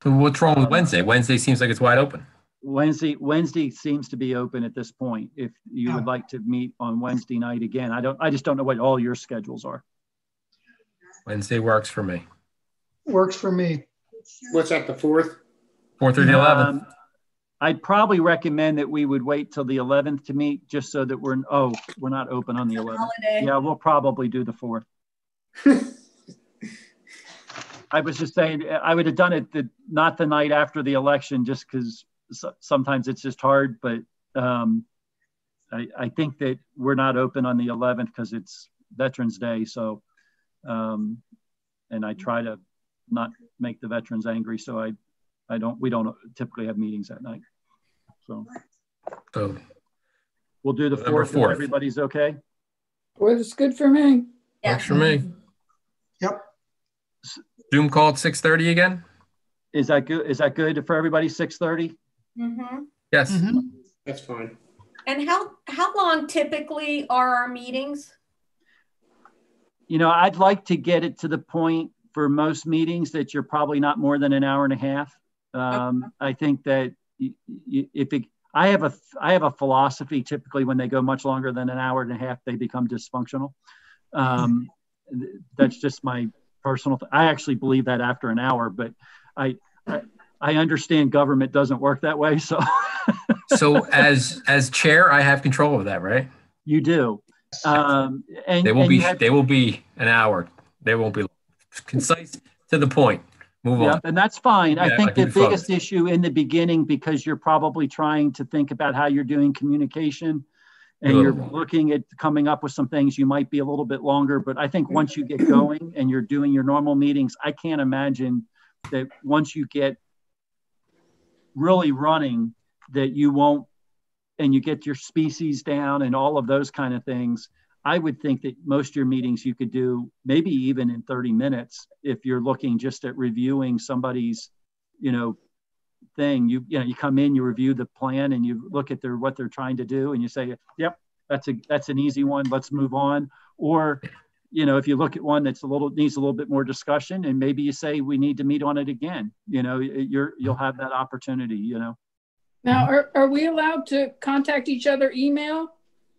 So what's wrong with Wednesday? Wednesday seems like it's wide open. Wednesday, Wednesday seems to be open at this point. If you would like to meet on Wednesday night again, I don't, I just don't know what all your schedules are. Wednesday works for me. works for me. What's that, the fourth? Fourth or the eleventh. Um, I'd probably recommend that we would wait till the 11th to meet, just so that we're, oh, we're not open on the 11th. Yeah, we'll probably do the 4th. *laughs* I was just saying, I would have done it the, not the night after the election, just because sometimes it's just hard, but um, I, I think that we're not open on the 11th because it's Veterans Day, so, um, and I try to not make the veterans angry, so I, I don't, we don't typically have meetings that night. So So we'll do the November 4th if 4th. everybody's okay. Well, it's good for me. Yeah. works for me. Yep, Zoom call at six thirty again? Is that good? Is that good for everybody? 6:30? Mhm. Yes. Mhm. That's fine. And how, how long typically are our meetings? You know, I'd like to get it to the point for most meetings that you're probably not more than an hour and a half. Um, I think that y- y- if it, I have a, I have a philosophy typically when they go much longer than an hour and a half, they become dysfunctional. Um, that's just my personal, th- I actually believe that after an hour, but I, I, I understand government doesn't work that way. So *laughs* So as as chair, I have control of that, right? you do. Um, and They will be had- they will be an hour. They won't be concise to the point. Move Yeah, on. and that's fine. I think I the biggest issue in the beginning, because you're probably trying to think about how you're doing communication and you're looking at coming up with some things, you might be a little bit longer. But I think once you get *clears throat* going and you're doing your normal meetings, I can't imagine that once you get really running, that you won't, and you get your species down and all of those kind of things. I would think that most of your meetings you could do maybe even in 30 minutes if you're looking just at reviewing somebody's, you know, thing. You you know you come in, you review the plan, and you look at their what they're trying to do, and you say, "Yep, that's a that's an easy one. Let's move on." Or, you know, if you look at one that's a little needs a little bit more discussion, and maybe you say we need to meet on it again. You know, you're you'll have that opportunity. You know. Now, are, are we allowed to contact each other email?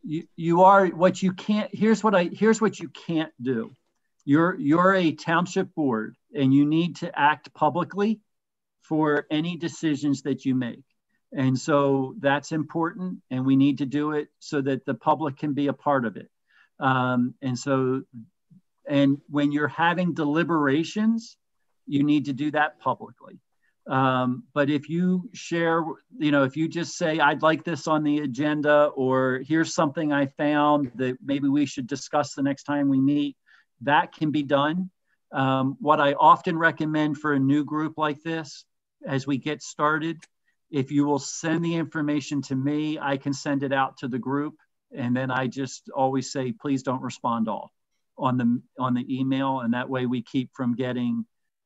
you, you are what you can't here's what i here's what you can't do you're you're a township board and you need to act publicly for any decisions that you make. And so that's important and we need to do it so that the public can be a part of it. Um, and so and when you're having deliberations you need to do that publicly. Um, but if you share, you know, if you just say, I'd like this on the agenda, or here's something I found that maybe we should discuss the next time we meet, that can be done. Um, what I often recommend for a new group like this, as we get started, if you will send the information to me, I can send it out to the group. And then I just always say, please don't respond all on the on the email. And that way we keep from getting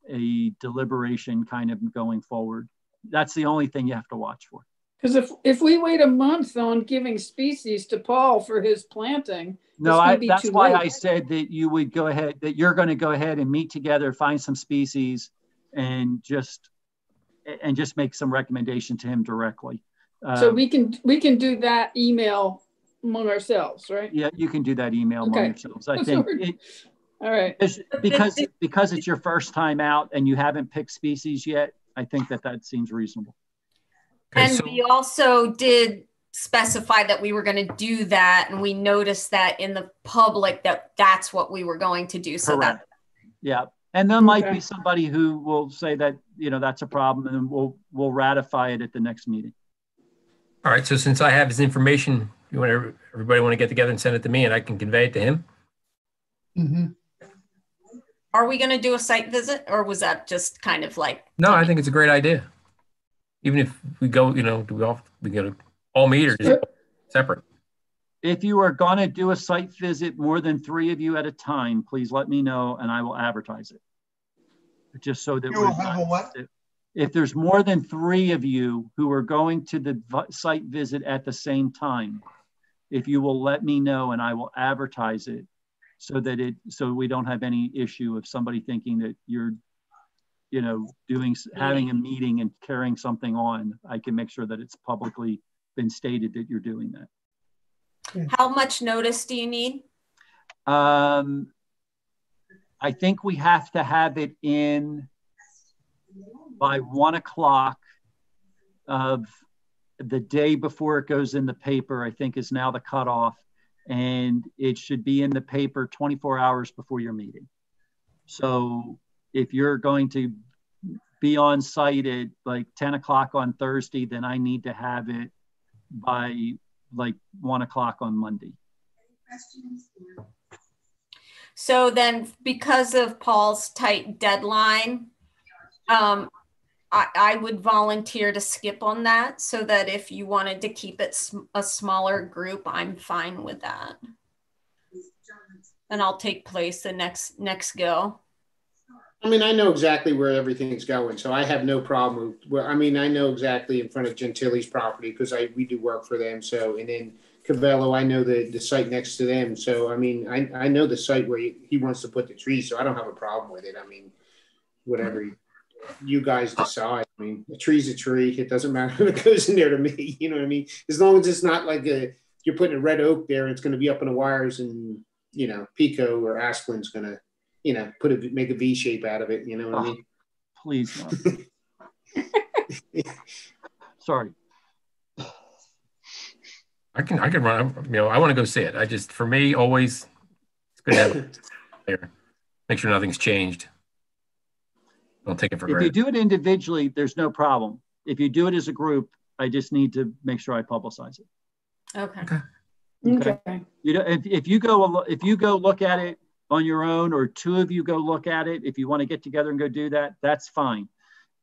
a deliberation kind of going forward. That's the only thing you have to watch for. Because if, if we wait a month on giving species to Paul for his planting, No, I, that's why late. I said that you would go ahead, that you're going to go ahead and meet together, find some species and just, and just make some recommendation to him directly. so Um, we can, we can do that email among ourselves, right? Yeah, you can do that email among yourselves. I *laughs* think it, All right. because, because, because it's your first time out and you haven't picked species yet, I think that that seems reasonable. Okay, and so- we also did specify that we were going to do that and we noticed that in the public that that's what we were going to do so Correct. that yeah and there might be somebody who will say that you know that's a problem and we'll we'll ratify it at the next meeting. All right so since i have his information you want to, everybody want to get together and send it to me and i can convey it to him? Mm-hmm. are we going to do a site visit or was that just kind of like? No i think it's a great idea. Even if we go you know do we all we go to all meet or just separate? If you are going to do a site visit more than three of you at a time, please let me know and I will advertise it. Just so that you will have a what? If there's more than three of you who are going to the site visit at the same time, if you will let me know and I will advertise it so that it so we don't have any issue of somebody thinking that you're you know doing having a meeting and carrying something on i can make sure that it's publicly been stated that you're doing that. How much notice do you need? Um, I think we have to have it in by one o'clock of the day before it goes in the paper, I think is now the cutoff. And it should be in the paper 24 hours before your meeting. So if you're going to be on site at like 10 o'clock on Thursday, then I need to have it by like one o'clock on Monday. So then, because of Paul's tight deadline, um, I, I would volunteer to skip on that so that if you wanted to keep it a smaller group, I'm fine with that. And I'll take place the next next go. I mean, I know exactly where everything's going, so I have no problem with. I mean, I know exactly in front of Gentili's property because I we do work for them. So, and then Cavello, I know the the site next to them. So, I mean, I I know the site where he, he wants to put the trees, so I don't have a problem with it. I mean, whatever you guys decide. I mean, a tree's a tree. It doesn't matter *laughs* who it goes in there to me. You know what I mean? As long as it's not like a you're putting a red oak there, it's going to be up in the wires, and you know, PECO or Asplundh's going to you know, put a make a V shape out of it. You know what oh, I mean? Please. *laughs* Sorry. I can I can run. You know, I want to go see it. I just for me always it's good to have it *coughs* there. Make sure nothing's changed. Don't take it for if granted. If you do it individually, there's no problem. If you do it as a group, I just need to make sure I publicize it. Okay. Okay. Okay. okay. You know, if, if you go if you go look at it on your own or two of you go look at it. If you want to get together and go do that that's fine.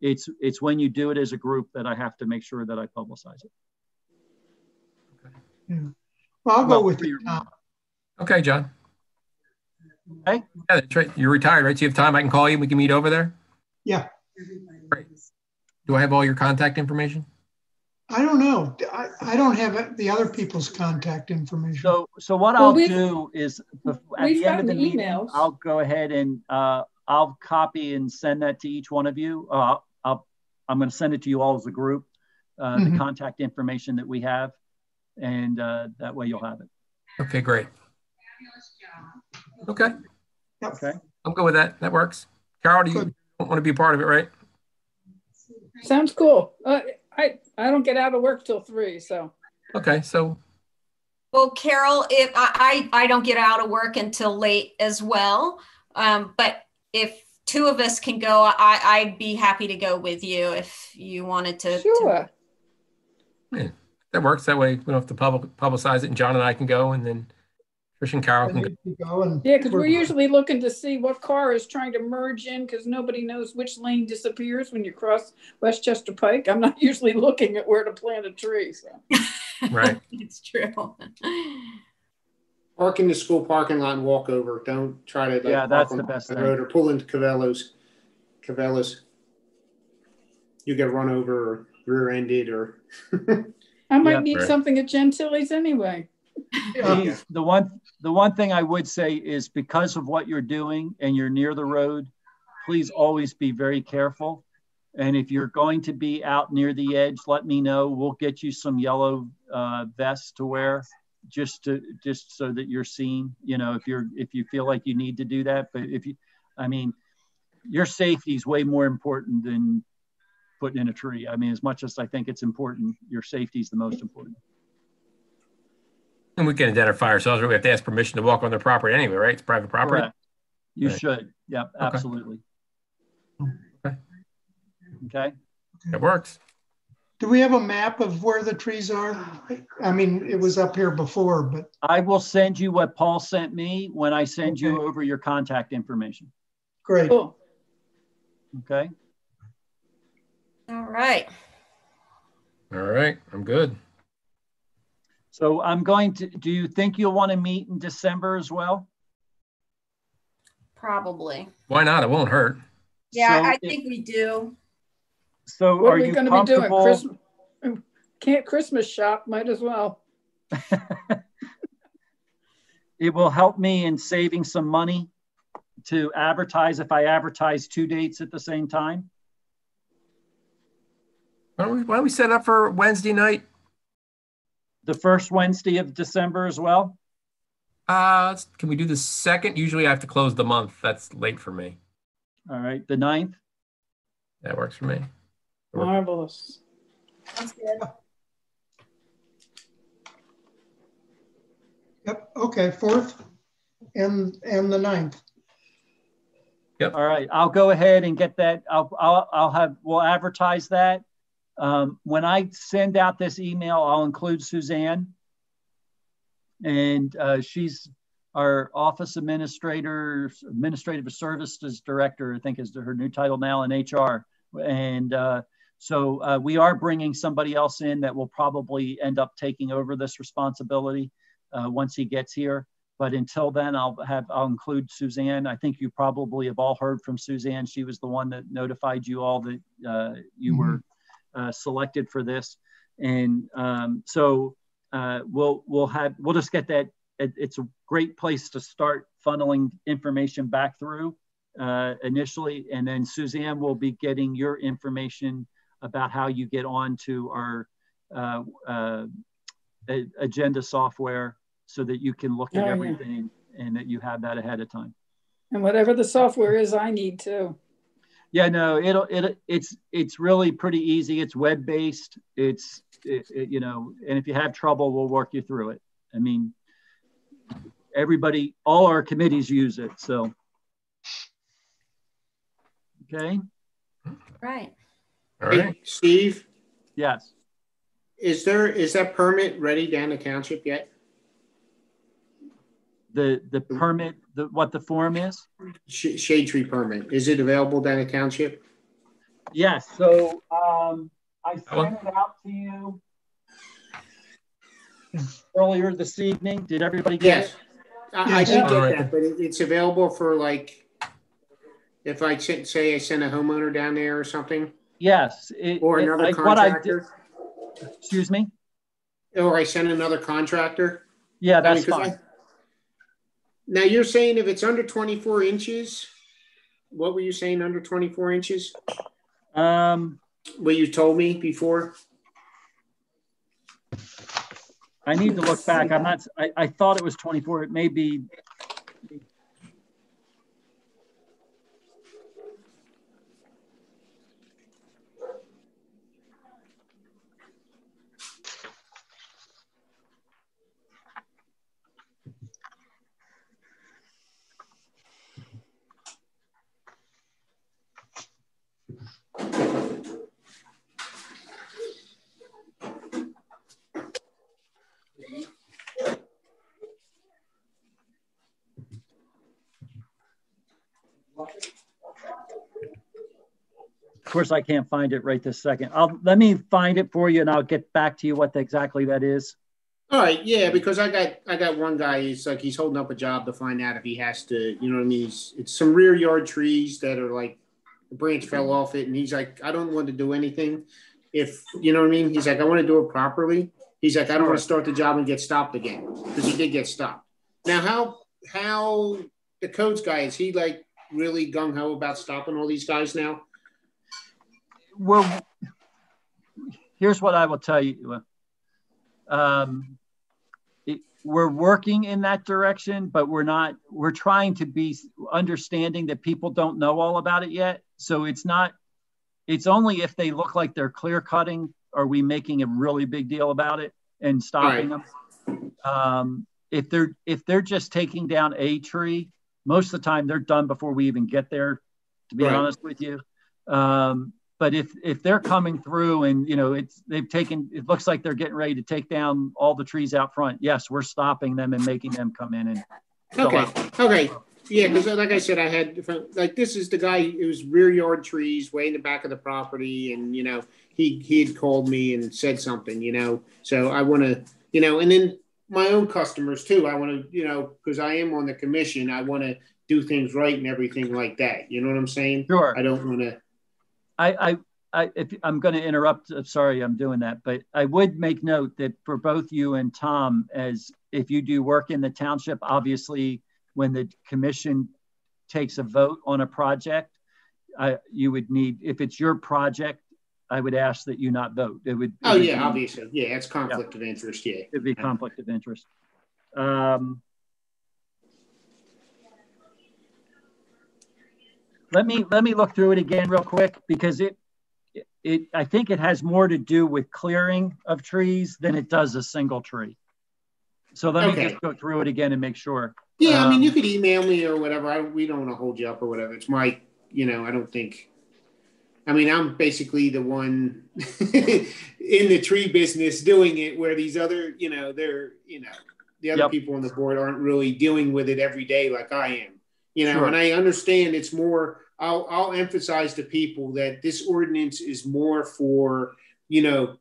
It's it's when you do it as a group that i have to make sure that i publicize it. Okay. yeah. well i'll well, go with you okay john. Hey yeah that's right. You're retired right? So you have time? I can call you we can meet over there? Yeah. Great. do i have all your contact information I don't know. I, I don't have the other people's contact information. So so what well, I'll do is at the end of the meeting. I'll go ahead and uh, I'll copy and send that to each one of you. Uh, I'll I'm going to send it to you all as a group, uh, mm-hmm. the contact information that we have, and uh, that way you'll have it. Okay, great. Okay. Okay. I'm good with that. That works. Carol, do you want to be a part of it, right? Sounds cool. I I don't get out of work till three, so. Okay, so. Well, Carol, if I I, I don't get out of work until late as well, um, but if two of us can go, I I'd be happy to go with you if you wanted to. Sure. To... Yeah, that works. That way we don't have to public, publicize it, and John and I can go, and then Trish and Carol can go. And yeah, because we're usually looking to see what car is trying to merge in because nobody knows which lane disappears when you cross West Chester Pike. I'm not *laughs* usually looking at where to plant a tree. So. *laughs* right. *laughs* it's true. Park in the school parking lot and walk over. Don't try to like, yeah, that's the best the road or pull into Cavello's. Cavello's. You get run over or rear-ended or. I might yeah, need right. something at Gentili's anyway. The one the one thing I would say is because of what you're doing and you're near the road, please always be very careful. And if you're going to be out near the edge, let me know. We'll get you some yellow uh, vests to wear, just to just so that you're seen. You know, if you're if you feel like you need to do that, but if you, I mean, your safety is way more important than putting in a tree. I mean, as much as I think it's important, your safety is the most important. And we can identify ourselves, or we have to ask permission to walk on their property anyway, right? It's private property. Correct. You Right. should. Yep, Okay. absolutely. Okay. Okay. It works. Do we have a map of where the trees are? I mean, it was up here before, but I will send you what Paul sent me when I send you over your contact information. great. Cool. Okay. All right. All right, I'm good. So I'm going to, do you think you'll want to meet in December as well? Probably. Why not? It won't hurt. Yeah, So I if- think we do. So What are are we you going to be doing? Christmas? Can't Christmas shop? Might as well. *laughs* it will help me in saving some money to advertise if I advertise two dates at the same time. Why don't we, why don't we set up for Wednesday night? The first Wednesday of December as well. Uh, can we do the second? Usually I have to close the month. That's late for me. All right, the ninth. That works for me. Marvelous. That's good. Yep, okay, fourth and, and the ninth. Yep. All right, I'll go ahead and get that. I'll, I'll, I'll have, we'll advertise that. Um, when I send out this email, I'll include Suzanne. And uh, she's our office administrator, administrative services director, I think is her new title now in HR. And uh, so uh, we are bringing somebody else in that will probably end up taking over this responsibility uh, once he gets here. But until then, I'll have I'll include Suzanne. I think you probably have all heard from Suzanne. She was the one that notified you all that uh, you were uh, selected for this, and um, so uh, we'll we'll have we'll just get that. It, it's a great place to start funneling information back through uh, initially, and then Suzanne will be getting your information about how you get onto our uh, uh, agenda software so that you can look at Oh, yeah. everything and that you have that ahead of time. And whatever the software is, I need too. Yeah, no, it'll it it's it's really pretty easy. It's web based. It's it, it, you know, and if you have trouble, we'll work you through it. I mean, everybody, all our committees use it. So, okay, Right. all right Hey. Steve, yes, is there, is that permit ready down the township yet? The the permit, the what the form is. Shade tree permit, is it available down the township? Yes. So um, I sent it out to you earlier this evening. Did everybody get Yes. it? I, I did Alright. get that, but it, it's available for like, if I sent, say I sent a homeowner down there or something, Yes. It, or it- another I- what I did- contractor, excuse me. or I sent another contractor. Yeah, I that's mean, 'cause I- fine. Now you're saying if it's under twenty-four inches, what were you saying, under twenty-four inches? Um, What you told me before? I need to look back. I'm not. I, I thought it was 24. It may be. Of course, I can't find it right this second. I'll let me find it for you, and I'll get back to you what exactly that is. All right, yeah, because I got I got one guy. He's like he's holding up a job to find out if he has to. You know what I mean? He's, it's some rear yard trees that are like a branch fell off it, and he's like, I don't want to do anything. If you know what I mean, he's like, I want to do it properly. He's like, I don't want to start the job and get stopped again because he did get stopped. Now, how how the codes guy is he like really gung ho about stopping all these guys now? Well, here's what I will tell you. Um, it, we're working in that direction, but we're not. We're trying to be understanding that people don't know all about it yet. So it's not. it's only if they look like they're clear cutting are we making a really big deal about it and stopping right. them. Um, if they're if they're just taking down a tree, most of the time they're done before we even get there. To be right. honest with you, um, but if if they're coming through and you know it's they've taken it looks like they're getting ready to take down all the trees out front. Yes, we're stopping them and making them come in and. Okay. Okay. Yeah, because like I said, I had like this is the guy. It was rear yard trees way in the back of the property, and you know he he had called me and said something, you know. So I want to, you know, and then my own customers too. I want to, you know, because I am on the commission, I want to do things right and everything like that. You know what I'm saying? Sure. I don't want to. I I. I, if I'm going to interrupt, uh, sorry, I'm doing that, but I would make note that for both you and Tom, as if you do work in the township, obviously when the commission takes a vote on a project, uh, you would need, if it's your project, I would ask that you not vote. It would. Oh it would yeah, be, obviously, yeah, it's conflict yeah. of interest. Yeah, it'd be conflict of interest. Um, let me let me look through it again real quick because it it I think it has more to do with clearing of trees than it does a single tree. So let okay. me just go through it again and make sure. Yeah, um, I mean, um, you could email me or whatever. I, we don't want to hold you up or whatever. It's my, you know, I don't think. I mean, I'm basically the one *laughs* in the tree business doing it, where these other, you know, they're, you know, the other yep. people on the board aren't really dealing with it every day like I am, you know. Sure. And I understand it's more. I'll I'll emphasize to people that this ordinance is more for, you know,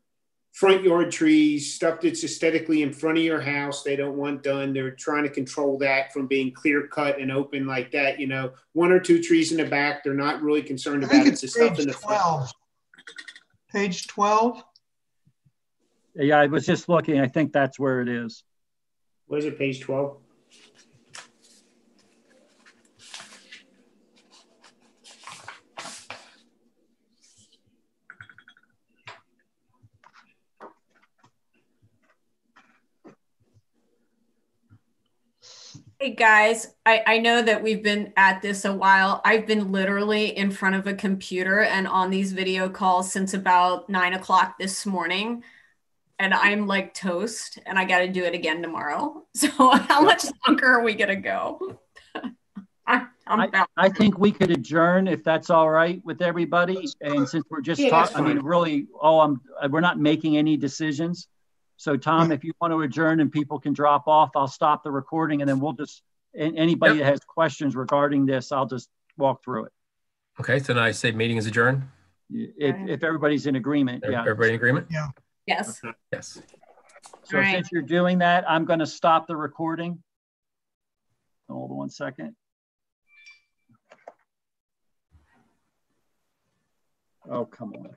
front yard trees, stuff that's aesthetically in front of your house, they don't want done. They're trying to control that from being clear cut and open like that. You know, one or two trees in the back, they're not really concerned about it's, it's the stuff in the 12. front. Page 12. Yeah, I was just looking. I think that's where it is. What is it, page 12? Hey guys, I, I know that we've been at this a while. I've been literally in front of a computer and on these video calls since about nine o'clock this morning. And I'm like toast and I got to do it again tomorrow. *laughs* So, how much longer are we going to go? *laughs* I, I, I, think we could adjourn if that's all right with everybody. And since we're just yeah, talking, I mean, really, oh, I'm, uh, we're not making any decisions. So Tom, if you want to adjourn and people can drop off, I'll stop the recording and then we'll just, anybody yep. that has questions regarding this, I'll just walk through it. Okay, so now I say meeting is adjourned? If, if everybody's in agreement, yeah. Everybody in agreement? Yeah. Yes. Yes. So right. since you're doing that, I'm going to stop the recording. Hold on one second. Oh, come on.